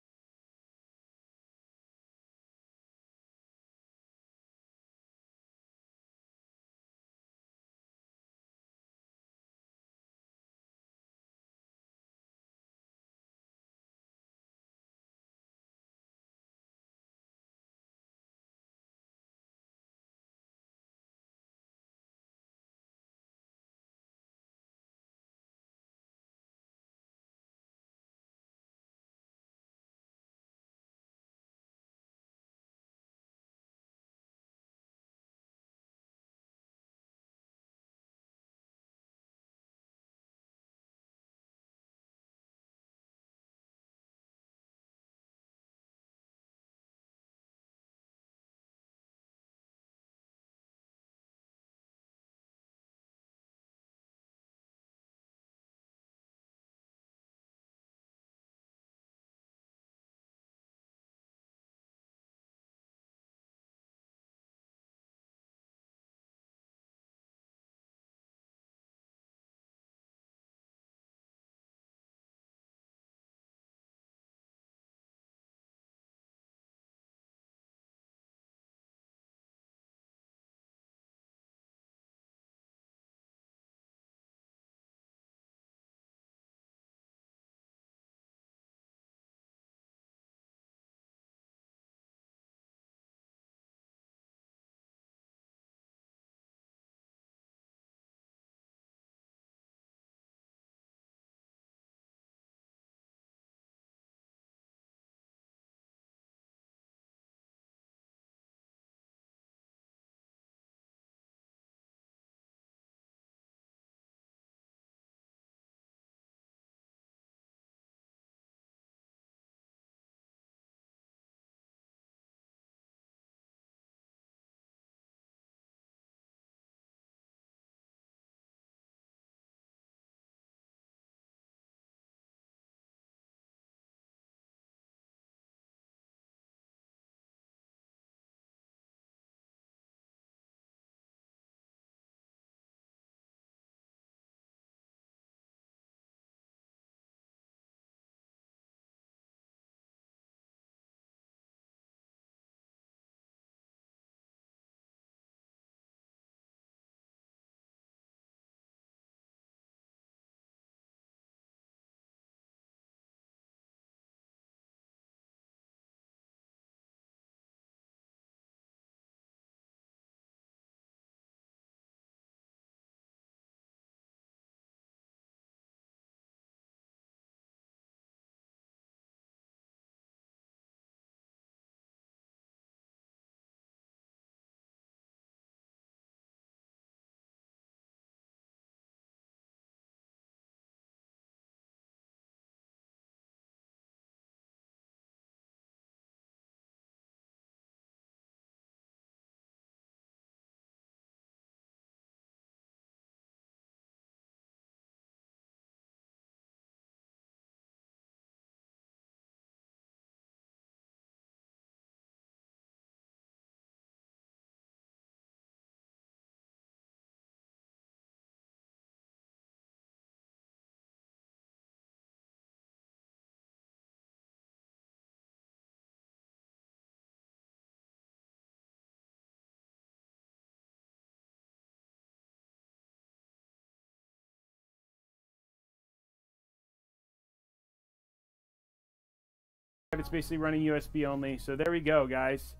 It's basically running USB only. So there we go, guys.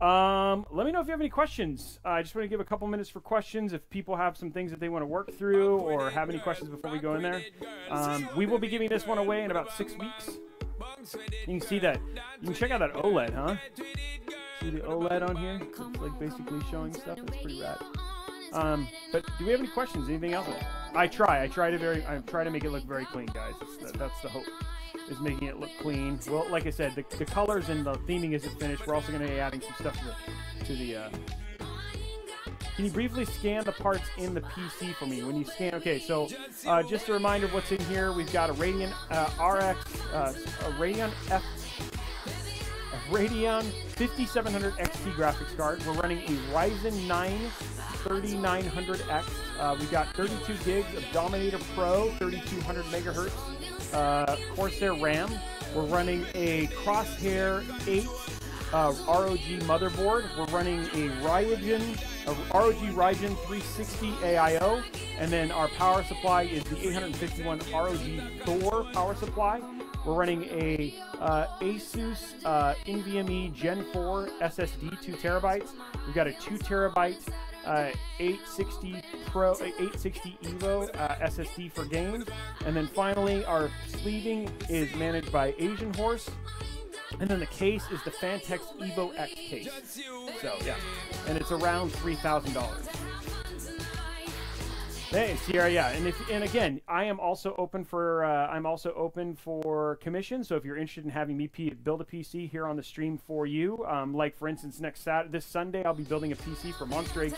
Um, let me know if you have any questions. Uh, I just want to give a couple minutes for questions. If people have some things that they want to work through or have any questions before we go in there. Um, we will be giving this one away in about six weeks. You can see that. You can check out that OLED, huh? See the OLED on here? It's like basically showing stuff. It's pretty rad. Um, but do we have any questions? Anything else? I try. I try to very. I try to make it look very clean, guys. The, that's the hope is making it look clean. Well, like I said, the, the colors and the theming isn't finished. We're also going to be adding some stuff to the, to the uh, can you briefly scan the parts in the PC for me? When you scan, okay, so uh, just a reminder of what's in here. We've got a Radeon uh, RX, uh, a Radeon F, a Radeon 5700 XT graphics card. We're running a Ryzen 9 3900X. Uh, we've got 32 gigs of Dominator Pro, 3200 megahertz uh, Corsair RAM. We're running a Crosshair 8 uh, ROG motherboard. We're running a Ryzen, a ROG Ryujin 360 AIO, and then our power supply is the 851 ROG Thor power supply. We're running a uh, Asus uh, NVMe Gen 4 SSD, two terabytes. We've got a two terabyte uh, 860 Pro, uh, 860 Evo uh, SSD for games, and then finally our sleeving is managed by AsiaHorse. And then the case is the Phanteks Evo X case. So yeah, and it's around three thousand dollars. Hey Sierra, yeah, and if and again, I am also open for uh, I'm also open for commission. So if you're interested in having me P- build a PC here on the stream for you, um, like for instance next Saturday, this Sunday, I'll be building a PC for Monster